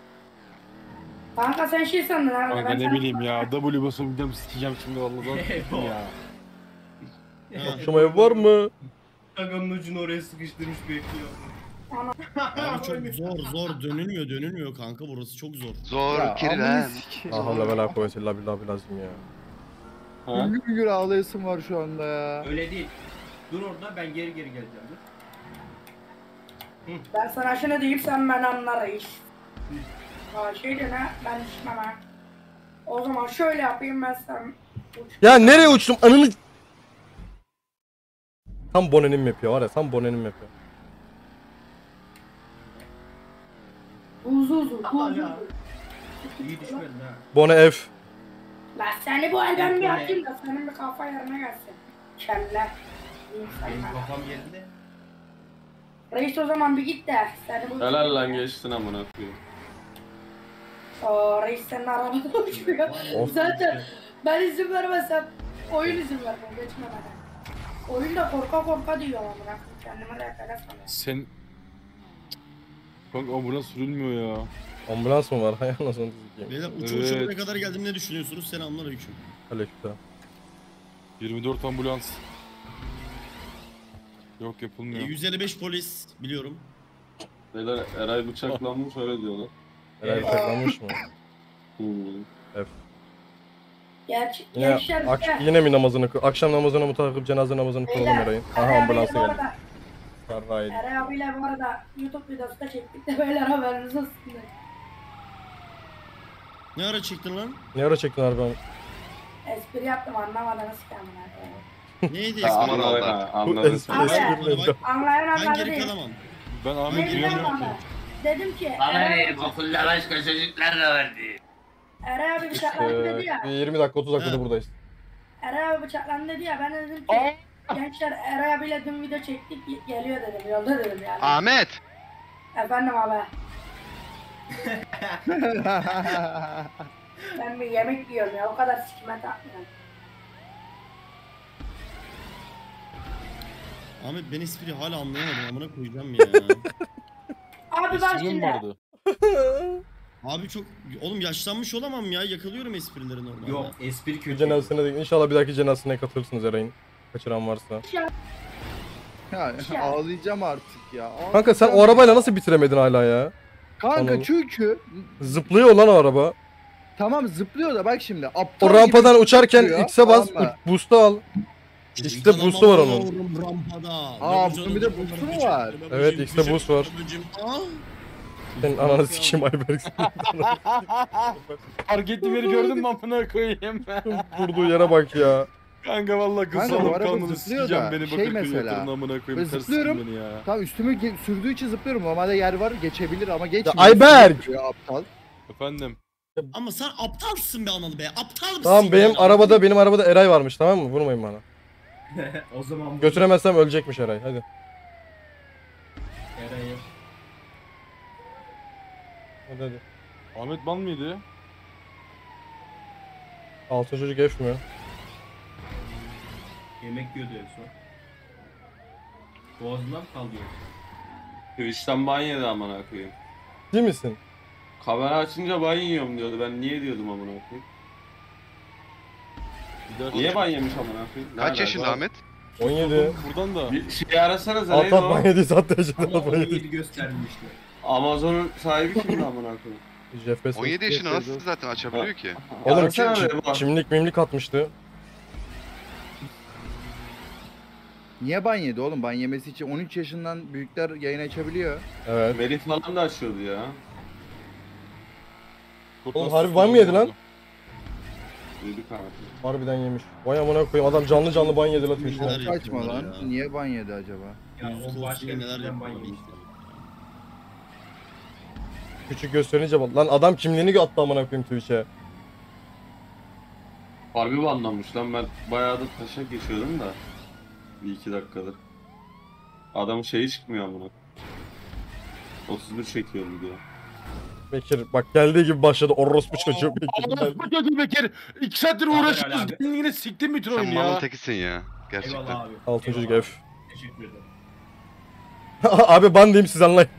[SPEAKER 6] Kanka sen şey sandın herhalde.
[SPEAKER 3] Kanka
[SPEAKER 6] ben
[SPEAKER 3] ne
[SPEAKER 6] sana-
[SPEAKER 3] bileyim ya. W basıp gideceğim sikeceğim şimdi vallahi. ya.
[SPEAKER 8] Ha.
[SPEAKER 1] Akşam ev var mı?
[SPEAKER 5] Kaganın ucunu oraya sıkıştırmış bekliyor.
[SPEAKER 8] Abi çok zor zor dönülmüyor dönülmüyor kanka burası çok zor.
[SPEAKER 9] Zor
[SPEAKER 4] sikeyim.
[SPEAKER 1] La havle ve la kuvvete illa billah lazım ya.
[SPEAKER 10] Ha?
[SPEAKER 4] Hüngür ağlayasın var şu anda ya.
[SPEAKER 5] Öyle değil. Dur orada ben geri geri geleceğim. Dur.
[SPEAKER 6] Ben sana şunu diyeyim sen ben anla reis. Ha şey de ne ben içmem ha. O zaman şöyle yapayım ben sen.
[SPEAKER 1] Ya nereye uçtum? Ananı... Tam Bonen'in yapıyor var ya tam Bonen'in yapıyor.
[SPEAKER 6] Uzu uzu
[SPEAKER 5] Aa,
[SPEAKER 6] uzu
[SPEAKER 5] ya.
[SPEAKER 6] uzu.
[SPEAKER 5] İyi düşmedin ha.
[SPEAKER 1] Bone F.
[SPEAKER 6] La seni bu elden bir atayım da senin bir kafa yerine gelsin. Kelle.
[SPEAKER 5] Benim kafam yerinde.
[SPEAKER 6] Reis o zaman bir git de seni bu...
[SPEAKER 10] Helal lan geçtin amına koyayım.
[SPEAKER 6] Oo reis senin arabada uçmuyor.
[SPEAKER 1] Of.
[SPEAKER 6] Zaten ben izin vermesem oyun izin vermiyor geçmemeden. Oyun da korka korka diyor ama bırak. Kendime de yakala.
[SPEAKER 3] Sen... Kanka ambulans sürülmüyor ya.
[SPEAKER 1] Ambulans mı var? (laughs) Hay anasını sikeyim.
[SPEAKER 8] Beyler uçu uçu
[SPEAKER 3] Evet.
[SPEAKER 8] buraya kadar geldim ne düşünüyorsunuz? Selamünaleyküm.
[SPEAKER 1] Aleykümselam.
[SPEAKER 3] 24 ambulans. Yok
[SPEAKER 8] E,
[SPEAKER 3] yapılmıyor.
[SPEAKER 8] 155 polis biliyorum.
[SPEAKER 10] Beyler Eray bıçaklanmış öyle diyorlar.
[SPEAKER 1] Herhalde saklanmış mı?
[SPEAKER 10] Hmm.
[SPEAKER 6] Gerçi
[SPEAKER 1] Yine,
[SPEAKER 6] gençler
[SPEAKER 1] ak- yine mi namazını kıl? Akşam namazını mı takıp cenaze namazını kılalım
[SPEAKER 6] Beyler,
[SPEAKER 1] Eray'ın? Aha
[SPEAKER 6] Eray abiyle
[SPEAKER 1] ambulansa
[SPEAKER 6] bu
[SPEAKER 1] geldi.
[SPEAKER 6] arada. Eray abiyle bu arada YouTube videosu da çektik de beyler haberiniz olsun. de.
[SPEAKER 8] Ne ara çektin lan?
[SPEAKER 1] Ne ara çektin harbi ama?
[SPEAKER 6] Espri yaptım anlamadınız ki amına koyayım.
[SPEAKER 8] Neydi eski?
[SPEAKER 10] Ha,
[SPEAKER 1] Bu espri
[SPEAKER 6] Abi.
[SPEAKER 1] espri
[SPEAKER 8] Bak,
[SPEAKER 6] Anlayan
[SPEAKER 8] ben
[SPEAKER 6] anladı
[SPEAKER 8] geri
[SPEAKER 6] değil.
[SPEAKER 8] kalamam.
[SPEAKER 3] Ben Ahmet duyamıyorum ki.
[SPEAKER 6] Dedim ki
[SPEAKER 5] Bana
[SPEAKER 6] Eray,
[SPEAKER 5] ne? Okulda başka çocuklar da vardı.
[SPEAKER 6] Eray abi bıçaklandı dedi
[SPEAKER 1] Ee,
[SPEAKER 6] ya.
[SPEAKER 1] bir 20 dakika 30 dakikada buradayız.
[SPEAKER 6] Eray abi bıçaklandı dedi ya ben de dedim ki gençler Eray abiyle dün video çektik ge- geliyor dedim yolda dedim yani.
[SPEAKER 9] Ahmet.
[SPEAKER 6] Efendim abi (laughs) ben bir yemek yiyorum ya o kadar sikime takmıyorum.
[SPEAKER 8] Ahmet ben espriyi hala anlayamadım amına koyacağım ya. (laughs)
[SPEAKER 6] Abi bak şimdi.
[SPEAKER 3] vardı. (laughs)
[SPEAKER 8] Abi çok oğlum yaşlanmış olamam ya yakalıyorum esprileri normalde.
[SPEAKER 5] Yok espri kötü.
[SPEAKER 1] cenazesine de inşallah bir dahaki cenazesine katılırsınız Eray'ın. Kaçıran varsa.
[SPEAKER 4] Ya, ağlayacağım artık ya.
[SPEAKER 1] Kanka sen o arabayla nasıl bitiremedin hala ya?
[SPEAKER 4] Kanka
[SPEAKER 1] Anladım.
[SPEAKER 4] çünkü
[SPEAKER 1] Zıplıyor lan o araba.
[SPEAKER 4] tamam zıplıyor da bak şimdi. Aptal
[SPEAKER 1] O rampadan uçarken
[SPEAKER 4] zıplıyor,
[SPEAKER 1] X'e bas,
[SPEAKER 4] tamam mı?
[SPEAKER 1] boost'u al. İşte boost'u var onun.
[SPEAKER 4] Aa, bunun bir de boost'u mu var?
[SPEAKER 1] Evet,
[SPEAKER 8] küçük,
[SPEAKER 1] boost var. Senin ananı sikeyim Ayberk. (laughs)
[SPEAKER 3] Fark ettiğim yeri gördün mü amına koyayım?
[SPEAKER 1] Durduğu yere bak ya.
[SPEAKER 3] Kanka vallahi kız
[SPEAKER 4] Kanka, bu
[SPEAKER 3] alıp
[SPEAKER 4] araba
[SPEAKER 3] kanını sikeceğim beni
[SPEAKER 4] şey mesela,
[SPEAKER 3] amına koyayım. Ters
[SPEAKER 4] zıplıyorum.
[SPEAKER 3] beni ya.
[SPEAKER 4] Tamam üstümü sürdüğü için zıplıyorum. Normalde yer var geçebilir ama geçmiyor.
[SPEAKER 1] Ayberk!
[SPEAKER 4] Zıplıyor Aptal.
[SPEAKER 3] Efendim.
[SPEAKER 8] Ama sen aptalsın be analı be. Aptal mısın?
[SPEAKER 1] Tamam benim
[SPEAKER 8] ya?
[SPEAKER 1] arabada benim arabada Eray varmış tamam mı? Vurmayın bana. (laughs)
[SPEAKER 5] o zaman bu
[SPEAKER 1] Götüremezsem ölecekmiş Eray hadi.
[SPEAKER 5] Eray'ı.
[SPEAKER 1] Hadi hadi.
[SPEAKER 3] Ahmet Ban mıydı?
[SPEAKER 1] Altın çocuk F mi?
[SPEAKER 5] Yemek yiyordu en son. Boğazından mı yoksa?
[SPEAKER 10] Twitch'ten ban yedi amına koyayım.
[SPEAKER 1] Değil misin?
[SPEAKER 10] Kamera açınca ban yiyorum diyordu. Ben niye diyordum amına koyayım? Niye ban yemiş amına koyayım?
[SPEAKER 9] Kaç
[SPEAKER 10] alaka?
[SPEAKER 9] yaşında Ahmet?
[SPEAKER 1] 17.
[SPEAKER 3] Buradan da.
[SPEAKER 10] Bir şey arasanız
[SPEAKER 1] Alt
[SPEAKER 10] neydi
[SPEAKER 1] at
[SPEAKER 10] o?
[SPEAKER 1] ban yediyse at yaşında
[SPEAKER 5] Ama
[SPEAKER 1] yediyse.
[SPEAKER 5] 17 göstermişler.
[SPEAKER 10] Amazon'un sahibi kimdi amına koyayım?
[SPEAKER 1] Jeff Bezos.
[SPEAKER 9] 17 yaşında nasıl zaten açabiliyor ki?
[SPEAKER 1] Oğlum
[SPEAKER 10] Arasana
[SPEAKER 1] kim,
[SPEAKER 10] be, bak.
[SPEAKER 1] kimlik mimlik atmıştı.
[SPEAKER 4] Niye ban yedi oğlum? Ban yemesi için 13 yaşından büyükler yayın açabiliyor.
[SPEAKER 1] Evet.
[SPEAKER 10] Melih falan da açıyordu ya.
[SPEAKER 1] Oğlum harbi ban mı yedi lan?
[SPEAKER 10] Duyduk abi.
[SPEAKER 1] Harbiden yemiş. Vay amına koyayım adam canlı canlı ban yedi la
[SPEAKER 8] Neler
[SPEAKER 1] Twitch'te.
[SPEAKER 4] Saçma
[SPEAKER 8] yapıyorlar
[SPEAKER 4] lan.
[SPEAKER 8] ya?
[SPEAKER 4] Niye ban yedi acaba?
[SPEAKER 5] Ya o başka bir
[SPEAKER 8] neler
[SPEAKER 5] ban
[SPEAKER 8] işte.
[SPEAKER 1] Küçük gösterince bak. Lan adam kimliğini attı amına koyayım Twitch'e.
[SPEAKER 10] Harbi banlanmış lan ben bayağı da taşa geçiyordum da. Bir iki dakikadır. Adamın şeyi çıkmıyor amına. 31 çekiyordu diyor.
[SPEAKER 1] Bekir bak geldiği gibi başladı orospu çocuğu Bekir.
[SPEAKER 3] Orospu çocuğu Bekir. İki saattir uğraşıyoruz.
[SPEAKER 5] abi.
[SPEAKER 3] Sen yine siktin bütün
[SPEAKER 9] Sen
[SPEAKER 3] oyunu
[SPEAKER 9] malın
[SPEAKER 3] ya.
[SPEAKER 9] tekisin ya. Gerçekten.
[SPEAKER 5] Eyvallah abi.
[SPEAKER 1] Altın çocuk. F.
[SPEAKER 5] Teşekkür ederim. (laughs)
[SPEAKER 1] Abi ban diyeyim siz anlayın.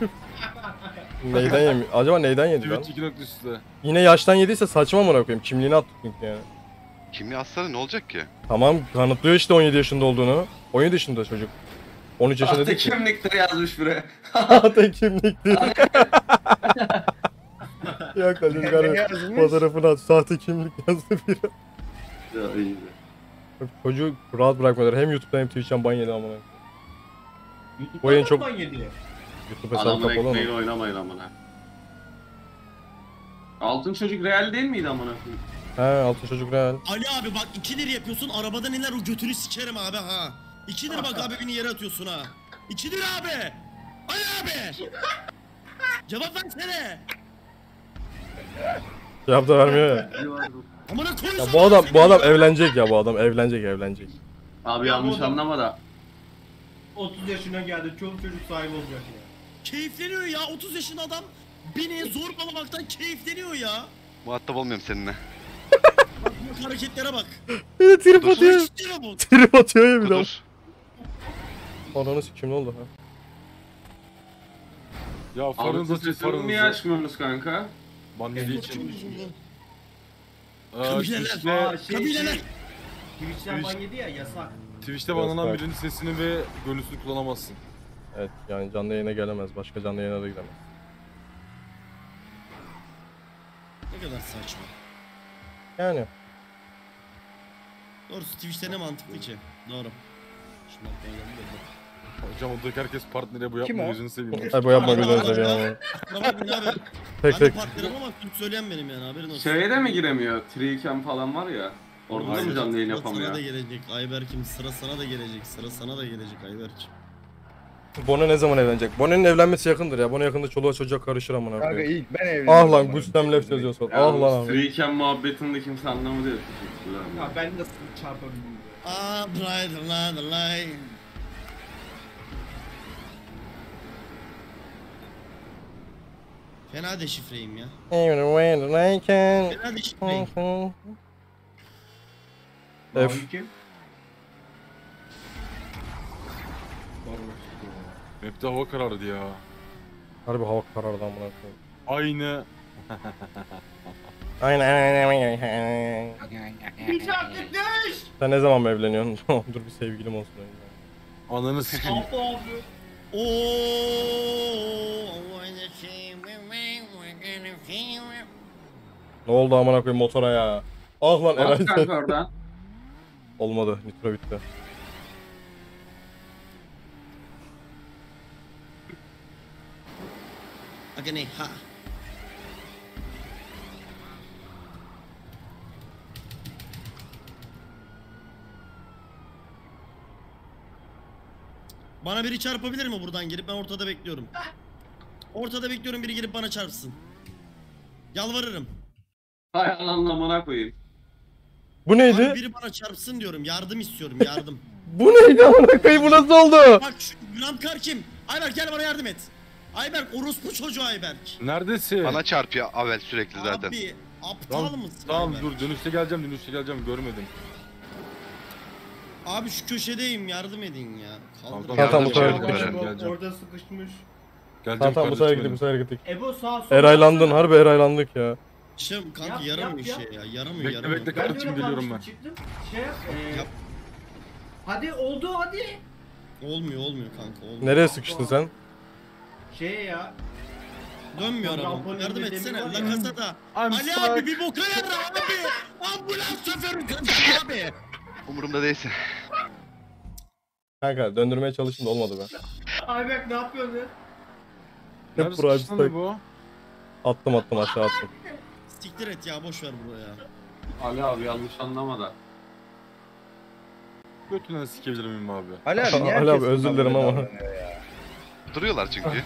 [SPEAKER 1] (laughs) neyden yemi? Acaba neyden yedi lan?
[SPEAKER 3] Twitch 2 nokta üstte.
[SPEAKER 1] Yine yaştan yediyse saçma amına koyayım. Kimliğini attık yani.
[SPEAKER 9] Kimliği atsana ne olacak ki?
[SPEAKER 1] Tamam kanıtlıyor işte 17 yaşında olduğunu. 17 yaşında çocuk. 13 yaşında
[SPEAKER 10] Sahte
[SPEAKER 1] değil ki.
[SPEAKER 10] kimliktir yazmış buraya.
[SPEAKER 1] Sahte kimlik değil. Yok lan çocuk harbi
[SPEAKER 4] yazmış?
[SPEAKER 1] fotoğrafını at. Sahte kimlik yazdı biri.
[SPEAKER 10] Ya iyiydi.
[SPEAKER 1] Çocuğu rahat bırakmıyorlar. Hem YouTube'dan hem Twitch'ten ban yedi amına.
[SPEAKER 5] YouTube'dan
[SPEAKER 1] Bu oyun
[SPEAKER 5] da
[SPEAKER 1] çok-
[SPEAKER 5] ban yedi.
[SPEAKER 1] YouTube hesabı
[SPEAKER 10] Adamın
[SPEAKER 1] kapalı ama.
[SPEAKER 10] ekmeğiyle oynamayın amına. Altın çocuk real değil miydi amına koyayım?
[SPEAKER 1] He altın çocuk real.
[SPEAKER 8] Ali abi bak 2 lira yapıyorsun arabada neler o götünü sikerim abi ha. 2 lira bak abi beni yere atıyorsun ha. 2 lira abi. Ali abi. Cevap versene.
[SPEAKER 1] Cevap da vermiyor ya.
[SPEAKER 8] Amına koy
[SPEAKER 1] Ya bu adam bu adam evlenecek ya bu adam evlenecek evlenecek.
[SPEAKER 10] Abi
[SPEAKER 5] Ya
[SPEAKER 10] yanlış
[SPEAKER 5] adam-
[SPEAKER 10] anlama da.
[SPEAKER 5] 30 yaşına geldi. Çoluk çocuk sahibi olacak ya.
[SPEAKER 8] Keyifleniyor ya 30 yaşında adam beni zorbalamaktan keyifleniyor ya.
[SPEAKER 9] Muhatap olmuyorum seninle.
[SPEAKER 8] Bak bu hareketlere bak.
[SPEAKER 1] Bir de trip atıyor.
[SPEAKER 8] Bu?
[SPEAKER 1] Trip atıyor ya bir de.
[SPEAKER 9] Dur.
[SPEAKER 1] Ananı sikim ne oldu ha?
[SPEAKER 3] Ya farınız açın
[SPEAKER 10] sesini niye
[SPEAKER 3] farınızı.
[SPEAKER 10] açmıyorsunuz kanka?
[SPEAKER 3] Ban yediği için.
[SPEAKER 8] Kabileler.
[SPEAKER 5] Şey
[SPEAKER 8] Kabileler.
[SPEAKER 5] şey. Twitch'ten ban yedi ya yasak.
[SPEAKER 3] Twitch'te banlanan birinin sesini ve görüntüsünü kullanamazsın.
[SPEAKER 1] Evet yani canlı yayına gelemez. Başka canlı yayına da gidemez.
[SPEAKER 8] Ne kadar saçma.
[SPEAKER 1] Yani.
[SPEAKER 8] Doğrusu Twitch'te ne mantıklı ki? Doğru. Şimdi aklıma geldi de.
[SPEAKER 3] Hocam oradaki herkes partnere bu
[SPEAKER 4] Kim
[SPEAKER 3] yapma
[SPEAKER 4] o?
[SPEAKER 3] gözünü seveyim.
[SPEAKER 1] Ay bu yapma
[SPEAKER 8] bakmayın abi.
[SPEAKER 1] Tek tek.
[SPEAKER 8] partnerim ama Türk söyleyen benim yani haberin olsun.
[SPEAKER 10] Şeye de mi giremiyor? Treecam falan var ya. Orada da mı canlı yayın
[SPEAKER 8] sıra
[SPEAKER 10] yapamıyor?
[SPEAKER 8] Sana da gelecek Ayberk'im sıra sana da gelecek sıra sana da gelecek Ayberk'im.
[SPEAKER 1] Bono ne zaman evlenecek? Bono'nun evlenmesi yakındır ya. Bono yakında çoluğa çocuğa karışır amına
[SPEAKER 4] Kanka
[SPEAKER 1] koyayım.
[SPEAKER 4] ilk ben evlendim.
[SPEAKER 1] Ah lan Gustem Left yazıyorsun.
[SPEAKER 10] Ya
[SPEAKER 1] Ah lan abi.
[SPEAKER 10] Treecam muhabbetini de kimse anlamadı ya.
[SPEAKER 5] Ya ben nasıl çarpabildim.
[SPEAKER 8] Ah bright light the light. Fena deşifreyim ya. Fena deşifreyim. (laughs)
[SPEAKER 1] F.
[SPEAKER 3] Map'te hava karardı ya.
[SPEAKER 1] Harbi hava karardı amına koyayım.
[SPEAKER 3] Aynı. (laughs)
[SPEAKER 1] Aynen aynen aynen.
[SPEAKER 5] Düş!
[SPEAKER 1] Sen ne zaman evleniyorsun? (laughs) Dur bir sevgilim olsun. önce.
[SPEAKER 3] Ananı sikeyim.
[SPEAKER 1] Ne oldu amına koyayım motora ya? Ah lan Eray
[SPEAKER 10] kanka
[SPEAKER 1] sen.
[SPEAKER 10] oradan. (laughs)
[SPEAKER 1] Olmadı. Nitro bitti.
[SPEAKER 8] Agane ha. Bana biri çarpabilir mi buradan gelip ben ortada bekliyorum. Ortada bekliyorum biri gelip bana çarpsın. Yalvarırım.
[SPEAKER 10] Hay anlamına koyayım.
[SPEAKER 1] Bu
[SPEAKER 8] Abi
[SPEAKER 1] neydi?
[SPEAKER 8] biri bana çarpsın diyorum. Yardım istiyorum yardım. (laughs)
[SPEAKER 1] Bu neydi amına koyayım? Bu nasıl oldu?
[SPEAKER 8] Bak şu Gramkar kim? Ayberk gel bana yardım et. Ayberk orospu çocuğu Ayberk.
[SPEAKER 3] Neredesin?
[SPEAKER 9] Bana çarpıyor Avel sürekli zaten.
[SPEAKER 8] Abi aptal
[SPEAKER 3] Tamam,
[SPEAKER 8] mısın
[SPEAKER 3] Tamam
[SPEAKER 8] Ayberk?
[SPEAKER 3] dur dönüşte geleceğim dönüşte geleceğim görmedim.
[SPEAKER 8] Abi şu köşedeyim yardım edin ya. Kaldır.
[SPEAKER 10] Tamam,
[SPEAKER 1] Tamam, bu.
[SPEAKER 9] Geleceğim,
[SPEAKER 10] geleceğim.
[SPEAKER 5] Orada sıkışmış.
[SPEAKER 10] Geleceğim
[SPEAKER 1] Tamam tamam bu
[SPEAKER 10] kardeşim
[SPEAKER 1] gittik bu sefer gittik.
[SPEAKER 5] Ebo sağ sol.
[SPEAKER 1] Eraylandın harbi eraylandık ya.
[SPEAKER 8] Şım kanka
[SPEAKER 5] Yap,
[SPEAKER 8] yaramıyor
[SPEAKER 5] yap,
[SPEAKER 8] şey ya. Yaramıyor
[SPEAKER 10] Bekle,
[SPEAKER 8] yaramıyor.
[SPEAKER 10] bekle. Kardeşim geliyorum ben.
[SPEAKER 5] Çıktım. Şey yap. ee,
[SPEAKER 8] Yap.
[SPEAKER 5] Hadi oldu hadi.
[SPEAKER 8] Olmuyor olmuyor kanka olmuyor.
[SPEAKER 1] Nereye sıkıştın sen?
[SPEAKER 5] Şey ya.
[SPEAKER 8] Dönmüyor arabam. Yardım
[SPEAKER 5] önünde
[SPEAKER 8] etsene.
[SPEAKER 5] demir
[SPEAKER 8] La
[SPEAKER 5] var ya.
[SPEAKER 8] kasada.
[SPEAKER 10] I'm
[SPEAKER 8] Ali
[SPEAKER 10] stuck.
[SPEAKER 8] abi bir boka yarar abi. Ambulans şoförü kaçın abi.
[SPEAKER 9] Umurumda değilsin.
[SPEAKER 1] Kanka döndürmeye çalıştım da olmadı be.
[SPEAKER 5] Ayberk ne yapıyorsun ya?
[SPEAKER 1] Hep
[SPEAKER 10] sıkıştı lan
[SPEAKER 1] Strike.
[SPEAKER 10] bu?
[SPEAKER 1] Attım attım aşağı attım.
[SPEAKER 8] Siktir et ya boş ver buraya.
[SPEAKER 3] Ali abi yanlış anlama da.
[SPEAKER 10] Götünden sikebilir miyim abi?
[SPEAKER 4] Ali abi niye (laughs)
[SPEAKER 1] Ali abi,
[SPEAKER 4] herkes
[SPEAKER 1] özür dilerim
[SPEAKER 4] böyle
[SPEAKER 1] ama.
[SPEAKER 4] davranıyor ya?
[SPEAKER 9] Duruyorlar çünkü.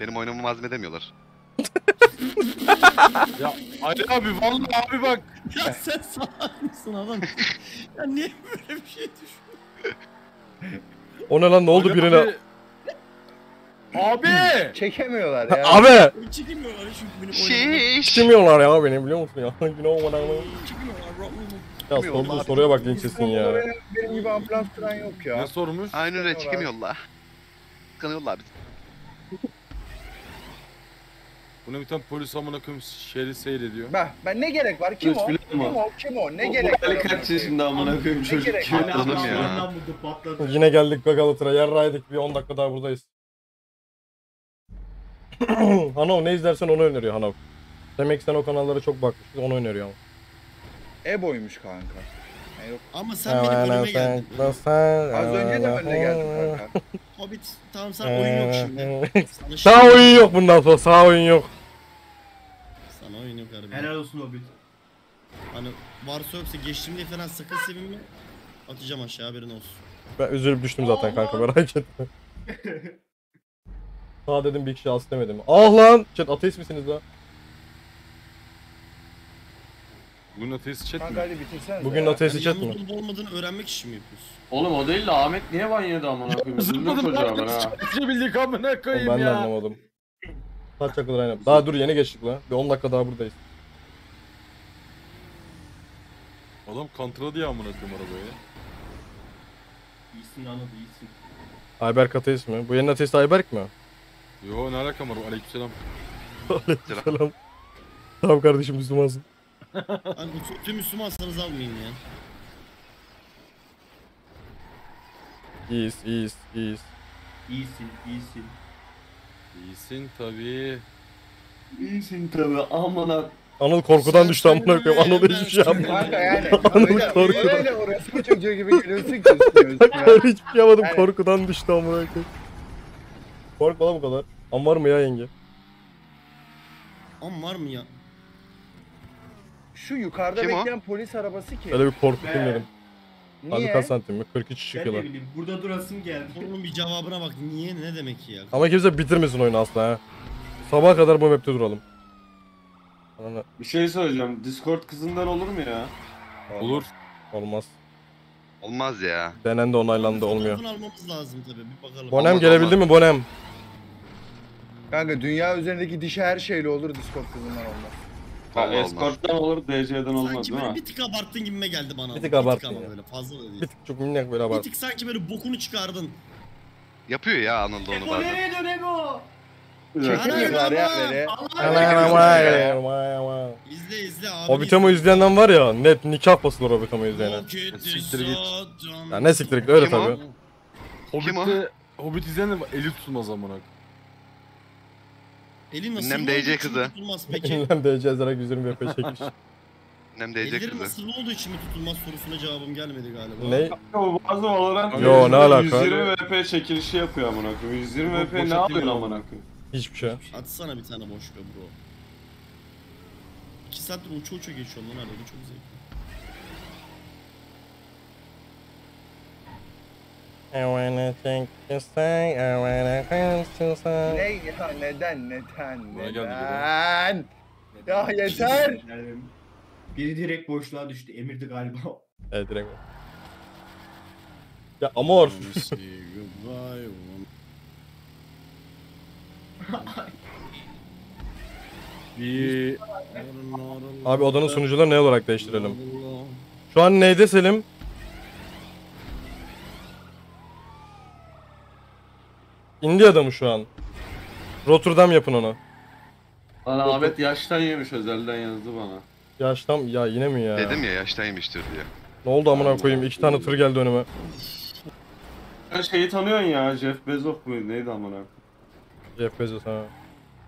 [SPEAKER 9] Benim oynamamı hazmedemiyorlar. (laughs)
[SPEAKER 10] Ya Ali abi vallahi abi bak.
[SPEAKER 8] Ya sen salak mısın adam? ya niye böyle bir şey düşün?
[SPEAKER 1] O ne lan ne oldu
[SPEAKER 10] Ali
[SPEAKER 1] birine?
[SPEAKER 10] Abi. Abi.
[SPEAKER 4] Çekemiyorlar ya.
[SPEAKER 1] Abi!
[SPEAKER 8] Çekilmiyorlar çünkü benim.
[SPEAKER 9] Şiş.
[SPEAKER 1] Çıkmıyorlar ya beni biliyor musun ya? You know what I mean? Ya sorduğu soruya bak linçesin ya.
[SPEAKER 4] Benim, gibi ambulans falan yok ya.
[SPEAKER 10] Ne sormuş?
[SPEAKER 9] Aynen öyle çıkamıyorlar. Tıkanıyorlar biz.
[SPEAKER 10] Buna bir tane polis amına koyayım şehri seyrediyor.
[SPEAKER 4] Ben, ben ne gerek var? Kim
[SPEAKER 3] Hiç
[SPEAKER 4] o? Kim o? Kim o? Ne gerek var?
[SPEAKER 3] Ali kaç yaşında amına koyayım çocuk
[SPEAKER 4] gerek
[SPEAKER 3] kim
[SPEAKER 4] var?
[SPEAKER 9] Ya.
[SPEAKER 5] Buldu patladı.
[SPEAKER 1] Yine geldik be Galatasaray. Yarraydık bir 10 dakika daha buradayız. (clears throat) Hanov ne izlersen onu öneriyor Hanov. Demek ki sen o kanallara çok bakmışsın onu öneriyor ama.
[SPEAKER 4] Ebo'ymuş kanka. Yok.
[SPEAKER 8] Ama sen benim önüme geldin.
[SPEAKER 4] Az önce de önüne geldim kanka.
[SPEAKER 8] Hobbit tamam sen oyun yok şimdi. Sana
[SPEAKER 1] Sağ
[SPEAKER 8] şimdi-
[SPEAKER 1] oyun yok bundan sonra sağ oyun yok.
[SPEAKER 8] Sana oyun yok harbi.
[SPEAKER 5] Helal olsun Hobbit.
[SPEAKER 8] Hani varsa yoksa geçtim diye falan sakın sevinme. Atacağım aşağı haberin olsun.
[SPEAKER 1] Ben üzülüp düştüm zaten kanka merak etme. Sağ dedim bir kişi as demedim. Ah lan! Chat ateist misiniz lan?
[SPEAKER 10] Bugün ateist chat
[SPEAKER 4] Kanka
[SPEAKER 10] mi?
[SPEAKER 4] hadi bitirsene.
[SPEAKER 1] Bugün
[SPEAKER 4] ya.
[SPEAKER 1] ateist chat mi?
[SPEAKER 8] yalnız olmadığını öğrenmek için mi yapıyorsun?
[SPEAKER 3] Oğlum o değil de Ahmet niye ban yedi amına koyayım? Üzüldüm çocuğa ben ha.
[SPEAKER 10] Çalışabildik amına koyayım
[SPEAKER 1] Ben de
[SPEAKER 10] ya.
[SPEAKER 1] anlamadım. Kaç dakikadır aynı. Daha dur yeni geçtik lan. Bir 10 dakika daha buradayız.
[SPEAKER 10] Adam kontrol diye amına koyayım arabayı.
[SPEAKER 5] İyisin anladı iyisin.
[SPEAKER 1] Ayberk ateist mi? Bu yeni ateist Ayberk mi?
[SPEAKER 10] Yo ne alakam var? Aleykümselam. (laughs)
[SPEAKER 1] Selam. Tamam kardeşim Müslümansın.
[SPEAKER 8] Hani tüm Müslümansanız almayın ya.
[SPEAKER 1] İyiyiz, iyiyiz, iyiyiz.
[SPEAKER 5] İyisin iyisin.
[SPEAKER 10] İyisin tabii.
[SPEAKER 3] İyisin tabi amına.
[SPEAKER 1] Anıl korkudan düştü amına koyayım. Anıl hiçbir şey yapmadı.
[SPEAKER 4] Kanka yani. (laughs)
[SPEAKER 1] Anıl korkudan.
[SPEAKER 4] öyle orası çocuğu gibi geliyorsun ki (laughs)
[SPEAKER 1] Ben hiçbir şey yapmadım.
[SPEAKER 4] Yani-
[SPEAKER 1] Korkudan düştü amına koyayım. Korkma lan bu kadar. Am var mı ya yenge?
[SPEAKER 8] Am var mı ya?
[SPEAKER 4] Şu yukarıda
[SPEAKER 9] Kim o?
[SPEAKER 4] bekleyen polis arabası ki.
[SPEAKER 1] Böyle bir korkutayım dedim. Hadi
[SPEAKER 4] Niye?
[SPEAKER 1] kaç santim mi? 43
[SPEAKER 5] Ben
[SPEAKER 1] çıkıyorlar.
[SPEAKER 5] ne bileyim burada durasım geldi.
[SPEAKER 8] Sorunun bir cevabına bak. Niye ne demek ya?
[SPEAKER 1] Ama kimse bitirmesin oyunu asla ha. Sabaha kadar bu map'te duralım. Ananı
[SPEAKER 3] Bir şey söyleyeceğim. Discord kızından olur mu ya?
[SPEAKER 10] Olur.
[SPEAKER 1] olmaz.
[SPEAKER 9] Olmaz ya.
[SPEAKER 1] Denendi onaylandı olmuyor.
[SPEAKER 8] Fotoğrafını almamız lazım tabii. Bir bakalım.
[SPEAKER 1] Bonem
[SPEAKER 9] Olmaz,
[SPEAKER 1] gelebildi mi Bonem?
[SPEAKER 4] Kanka dünya üzerindeki dişi her şeyle olur Discord kızından olmaz.
[SPEAKER 3] Ha,
[SPEAKER 9] olmaz.
[SPEAKER 3] Escort'tan olur, DC'den olmaz
[SPEAKER 8] Sanki
[SPEAKER 3] değil
[SPEAKER 8] böyle
[SPEAKER 3] mi?
[SPEAKER 8] bir tık abarttın gibime geldi bana.
[SPEAKER 1] Bir tık abarttın
[SPEAKER 8] ama
[SPEAKER 1] ya.
[SPEAKER 8] böyle fazla da değil.
[SPEAKER 1] Bir tık çok minnak böyle
[SPEAKER 8] Bir tık sanki böyle bokunu çıkardın.
[SPEAKER 9] Yapıyor ya Anıl da onu
[SPEAKER 5] Ebo
[SPEAKER 9] bazen.
[SPEAKER 5] nereye dön Ebo?
[SPEAKER 4] Çekemiyorlar ya böyle.
[SPEAKER 8] İzle izle abi.
[SPEAKER 1] Hobbitamo izleyenden var ya net nikah basılır Hobbitamo izleyene.
[SPEAKER 10] Siktir git.
[SPEAKER 1] Ya ne siktir git öyle
[SPEAKER 9] Kim o?
[SPEAKER 1] tabii.
[SPEAKER 9] Kim o?
[SPEAKER 10] Hobbit izleyen de eli tutulmaz amına koyayım.
[SPEAKER 8] Elin nasıl
[SPEAKER 9] Ünlem DC kızı.
[SPEAKER 8] Tutulmaz (laughs) peki.
[SPEAKER 1] Elinden DC yazarak 120 BP çekmiş.
[SPEAKER 9] Nem diyecek
[SPEAKER 8] Ellerin
[SPEAKER 9] kızı.
[SPEAKER 8] nasıl olduğu için mi tutulmaz sorusuna cevabım gelmedi galiba.
[SPEAKER 1] ne?
[SPEAKER 3] Bazı Valorant
[SPEAKER 1] Yo, ne alaka?
[SPEAKER 3] 120 VP çekilişi yapıyor amına koyayım. 120 VP ne yapıyorsun amına koyayım?
[SPEAKER 1] Hiçbir şey.
[SPEAKER 8] Atsana bir tane boş be bro. 2 saattir uça uça geçiyorum lan arada çok zevkli.
[SPEAKER 1] I wanna take you say, I wanna dance to say.
[SPEAKER 4] Ne ya neden neden
[SPEAKER 10] geldi
[SPEAKER 4] neden? Ya yeter.
[SPEAKER 5] Biri direkt boşluğa düştü. Emir'di galiba.
[SPEAKER 1] Evet direkt. Ya Amor.
[SPEAKER 10] Bir (laughs)
[SPEAKER 1] Abi odanın sunucuları ne olarak değiştirelim? Şu an neyde Selim? India'da mı şu an? Rotterdam yapın onu.
[SPEAKER 10] Lan Ahmet yaştan yemiş özelden yazdı bana.
[SPEAKER 1] Yaştam ya yine mi ya?
[SPEAKER 9] Dedim ya yaştaymıştır diye.
[SPEAKER 1] Ne oldu amına koyayım? İki tane tır geldi önüme.
[SPEAKER 10] Sen şeyi tanıyorsun ya Jeff Bezos mu neydi amına?
[SPEAKER 1] Jeff Bezos ha.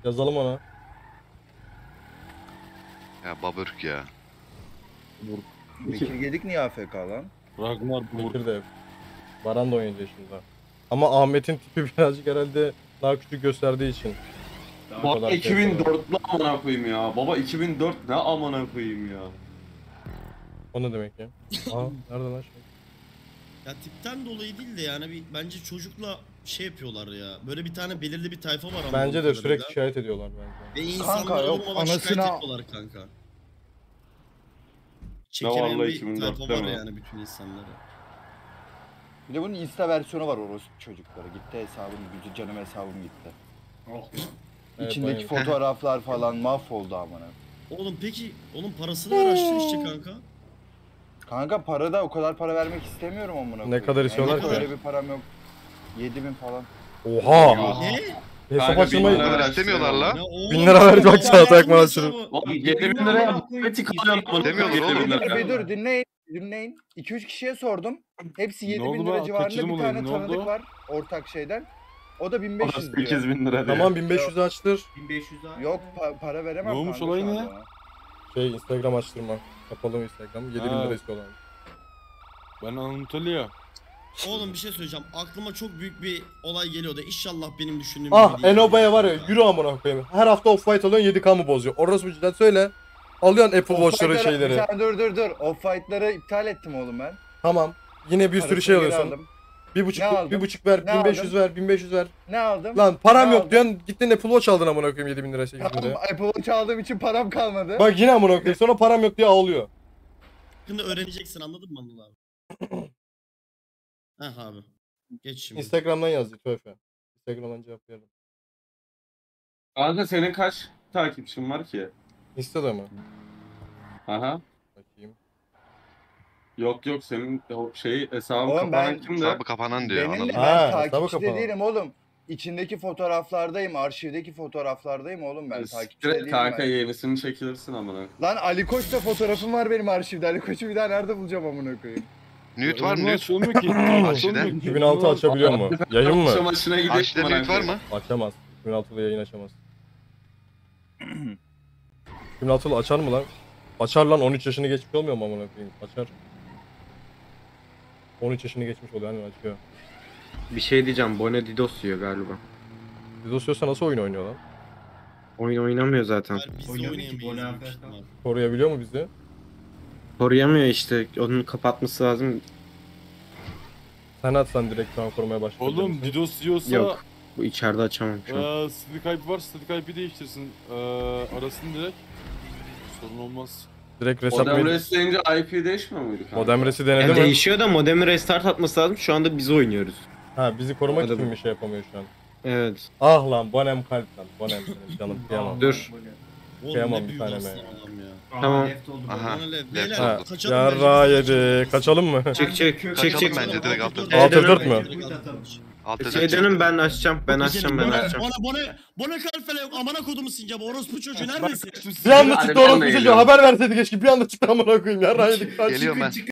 [SPEAKER 1] Yazalım ona.
[SPEAKER 9] Ya babırk ya.
[SPEAKER 4] Bekir Gedik niye AFK lan?
[SPEAKER 3] Ragnar
[SPEAKER 1] Bekir de. Baran da 17 yaşında. Ama Ahmet'in tipi (laughs) birazcık herhalde daha küçük gösterdiği için.
[SPEAKER 10] Baba
[SPEAKER 1] kadar şey
[SPEAKER 10] 2004'lü amına koyayım ya. Baba 2004 ne amına koyayım ya.
[SPEAKER 1] O ne demek ya? Aa nerede lan şey?
[SPEAKER 8] Ya tipten dolayı değil de yani bir bence çocukla şey yapıyorlar ya. Böyle bir tane belirli bir tayfa var ama.
[SPEAKER 1] Bence de sürekli şikayet ediyorlar bence.
[SPEAKER 8] Ve insanlar
[SPEAKER 4] Kanka yok,
[SPEAKER 8] durmadan şikayet
[SPEAKER 4] anasına-
[SPEAKER 8] ediyorlar kanka.
[SPEAKER 10] vallahi
[SPEAKER 8] Çekemeyen bir
[SPEAKER 10] 2004
[SPEAKER 8] tayfa var
[SPEAKER 10] mi?
[SPEAKER 8] yani bütün insanlara.
[SPEAKER 4] Bir de bunun insta versiyonu var orospu çocuklara. Gitti hesabım, gücü canım hesabım gitti.
[SPEAKER 1] Evet,
[SPEAKER 4] İçindeki
[SPEAKER 1] aynen.
[SPEAKER 4] fotoğraflar falan mahvoldu amına.
[SPEAKER 8] Oğlum peki onun parasını ver açtır işte kanka.
[SPEAKER 4] Kanka para da o kadar para vermek istemiyorum amına. koyayım.
[SPEAKER 1] kadar istiyorlar ki?
[SPEAKER 4] Öyle bir param yok. 7000 falan.
[SPEAKER 1] Oha!
[SPEAKER 8] Ne?
[SPEAKER 1] Hesap açılmayı...
[SPEAKER 9] istemiyorlar la.
[SPEAKER 8] Ne oğlum?
[SPEAKER 1] Bin lira ver, bak
[SPEAKER 8] Hesabı-
[SPEAKER 1] açırım.
[SPEAKER 10] Oğlum 7000 liraya alıyorsun.
[SPEAKER 9] Demiyorlar oğlum.
[SPEAKER 4] bir dur dinleyin. Dinleyin. 2-3 kişiye sordum. Hepsi
[SPEAKER 3] Ne
[SPEAKER 4] 7000
[SPEAKER 3] oldu
[SPEAKER 4] lira
[SPEAKER 3] lan?
[SPEAKER 4] civarında
[SPEAKER 3] Kaçırdım
[SPEAKER 4] bir
[SPEAKER 3] olayı,
[SPEAKER 4] tane
[SPEAKER 3] ne
[SPEAKER 4] tanıdık
[SPEAKER 3] oldu?
[SPEAKER 4] var ortak şeyden. O da 1500 diyor.
[SPEAKER 10] 8000 lira diyor.
[SPEAKER 1] Tamam 1500 açtır.
[SPEAKER 5] 1500 daha.
[SPEAKER 4] Yok pa- para veremem.
[SPEAKER 3] Ne olmuş
[SPEAKER 4] kanka
[SPEAKER 3] olay
[SPEAKER 4] şu
[SPEAKER 3] ne?
[SPEAKER 1] Şey Instagram açtırma. Kapalı Instagram. 7000
[SPEAKER 3] Ha.
[SPEAKER 1] lira istiyorlar.
[SPEAKER 3] Ben Anatolia.
[SPEAKER 8] Oğlum bir şey söyleyeceğim. Aklıma çok büyük bir olay geliyor da inşallah benim düşündüğüm
[SPEAKER 1] Ah
[SPEAKER 8] gibi değil.
[SPEAKER 1] Enoba'ya var ya yürü amına koyayım. Her hafta off-white alıyorsun 7K bozuyor. Orası bu söyle. Alıyorsun Apple Watch'ları şeyleri.
[SPEAKER 4] Sen dur dur dur. Off-White'ları iptal ettim oğlum ben.
[SPEAKER 1] Tamam. Yine bir sürü
[SPEAKER 4] Parasını
[SPEAKER 1] şey
[SPEAKER 4] geri
[SPEAKER 1] alıyorsun.
[SPEAKER 4] aldım.
[SPEAKER 1] Bir buçuk,
[SPEAKER 4] Ne
[SPEAKER 1] bir buçuk ver,
[SPEAKER 4] Ne
[SPEAKER 1] 1500
[SPEAKER 4] aldım?
[SPEAKER 1] ver, 1500 ver.
[SPEAKER 4] Ne aldım?
[SPEAKER 1] Lan param
[SPEAKER 4] Ne
[SPEAKER 1] yok
[SPEAKER 4] aldım?
[SPEAKER 1] diyorsun gittin Apple Watch aldın amına koyayım 7000 lira 8000
[SPEAKER 4] Tamam. Apple Watch aldığım için param kalmadı.
[SPEAKER 1] Bak yine amına koyayım sonra param yok diye ağlıyor.
[SPEAKER 8] Hakkında öğreneceksin anladın mı Anıl abi? (clears throat) Heh abi. Geç şimdi.
[SPEAKER 1] Instagram'dan yaz lütfen Efe. Instagram'dan cevap verelim.
[SPEAKER 10] Kanka senin kaç takipçin var ki?
[SPEAKER 1] Insta'da mı?
[SPEAKER 10] Aha.
[SPEAKER 1] Bakayım.
[SPEAKER 10] Yok yok senin o şey hesabı
[SPEAKER 4] Oğlum
[SPEAKER 10] kapanan
[SPEAKER 4] ben-
[SPEAKER 10] kimde?
[SPEAKER 9] Hesabı kapanan diyor
[SPEAKER 4] Benim de
[SPEAKER 9] anladım.
[SPEAKER 1] Ha,
[SPEAKER 4] ben
[SPEAKER 1] hesabı
[SPEAKER 4] takipçi de
[SPEAKER 1] kapalı.
[SPEAKER 4] değilim oğlum. İçindeki fotoğraflardayım, arşivdeki fotoğraflardayım oğlum ben. Takipçi de
[SPEAKER 10] Siktir et
[SPEAKER 4] değilim
[SPEAKER 10] kanka
[SPEAKER 4] ben.
[SPEAKER 10] yenisini çekilirsin amına.
[SPEAKER 4] Lan Ali Koç'ta fotoğrafım var benim arşivde. Ali Koç'u bir daha nerede bulacağım amına koyayım?
[SPEAKER 9] Nude var mı nude?
[SPEAKER 3] Açılmıyor ki. (laughs)
[SPEAKER 9] Arşivde.
[SPEAKER 3] Açılmıyor ki.
[SPEAKER 1] 2006 açabiliyor mu? Yayın mı?
[SPEAKER 10] Akşam maçına gidiyor.
[SPEAKER 9] Arşivde nude var mı?
[SPEAKER 1] Açamaz. 2006'lı yayın açamaz. (clears throat) 2006'lı açar mı lan? Açar lan 13 yaşını geçmiş olmuyor mu amına koyayım? Açar. 13 yaşını geçmiş oluyor hani açıyor.
[SPEAKER 11] Bir şey diyeceğim. Bone Didos diyor galiba.
[SPEAKER 1] Didos yoksa nasıl oyun oynuyor lan?
[SPEAKER 11] Oyun oynamıyor zaten.
[SPEAKER 1] Koruyabiliyor mu bizi?
[SPEAKER 11] Koruyamıyor işte. Onun kapatması lazım.
[SPEAKER 1] Sen atsan direkt şu an korumaya başladın.
[SPEAKER 3] Oğlum Didos diyorsa
[SPEAKER 11] Yok. Bu içeride açamam şu an.
[SPEAKER 3] Eee static IP var, static IP değiştirsin. Eee arasın direkt. Sorun olmaz.
[SPEAKER 1] Direkt reset
[SPEAKER 10] Modem
[SPEAKER 1] mi?
[SPEAKER 10] resleyince IP değişmiyor muydu kanka?
[SPEAKER 1] Modem resi
[SPEAKER 11] Yani
[SPEAKER 1] denedi mi?
[SPEAKER 11] değişiyor da modemi restart atması lazım. Şu anda biz oynuyoruz.
[SPEAKER 1] Ha bizi korumak
[SPEAKER 11] Hadi
[SPEAKER 1] için bir şey yapamıyor şu an.
[SPEAKER 11] Evet.
[SPEAKER 1] Ah lan Bonem kalp lan. Bonem senin canım (laughs) kıyamam.
[SPEAKER 11] Dur.
[SPEAKER 8] Oğlum
[SPEAKER 1] Kıyamam
[SPEAKER 8] ne
[SPEAKER 1] bir
[SPEAKER 8] büyük
[SPEAKER 1] ya.
[SPEAKER 8] adam ya.
[SPEAKER 11] Tamam.
[SPEAKER 5] Left oldu.
[SPEAKER 9] Aha.
[SPEAKER 8] Bana le-
[SPEAKER 9] Left
[SPEAKER 8] Beyler
[SPEAKER 1] Ha,
[SPEAKER 8] kaçalım.
[SPEAKER 1] Yarra
[SPEAKER 8] bence.
[SPEAKER 1] yedi. Kaçalım mı?
[SPEAKER 11] Çık çık. Çık
[SPEAKER 9] Kaçalım
[SPEAKER 11] çık.
[SPEAKER 9] bence direkt alt
[SPEAKER 8] Dur, dur,
[SPEAKER 11] Altı
[SPEAKER 1] dört mü?
[SPEAKER 9] Alt
[SPEAKER 11] Şey canım ben açacağım. Ben açacağım ben açacağım.
[SPEAKER 8] Bana bana bana kalp falan yok. Amına kodumu sincap. Orospu çocuğu neredesin?
[SPEAKER 1] Bir anda
[SPEAKER 10] Hadi
[SPEAKER 1] çıktı
[SPEAKER 10] ben de
[SPEAKER 1] orası çocuğu
[SPEAKER 10] geliyorum.
[SPEAKER 1] haber verseydi keşke bir anda çıktı amına koyayım ya.
[SPEAKER 9] Geliyorum ben.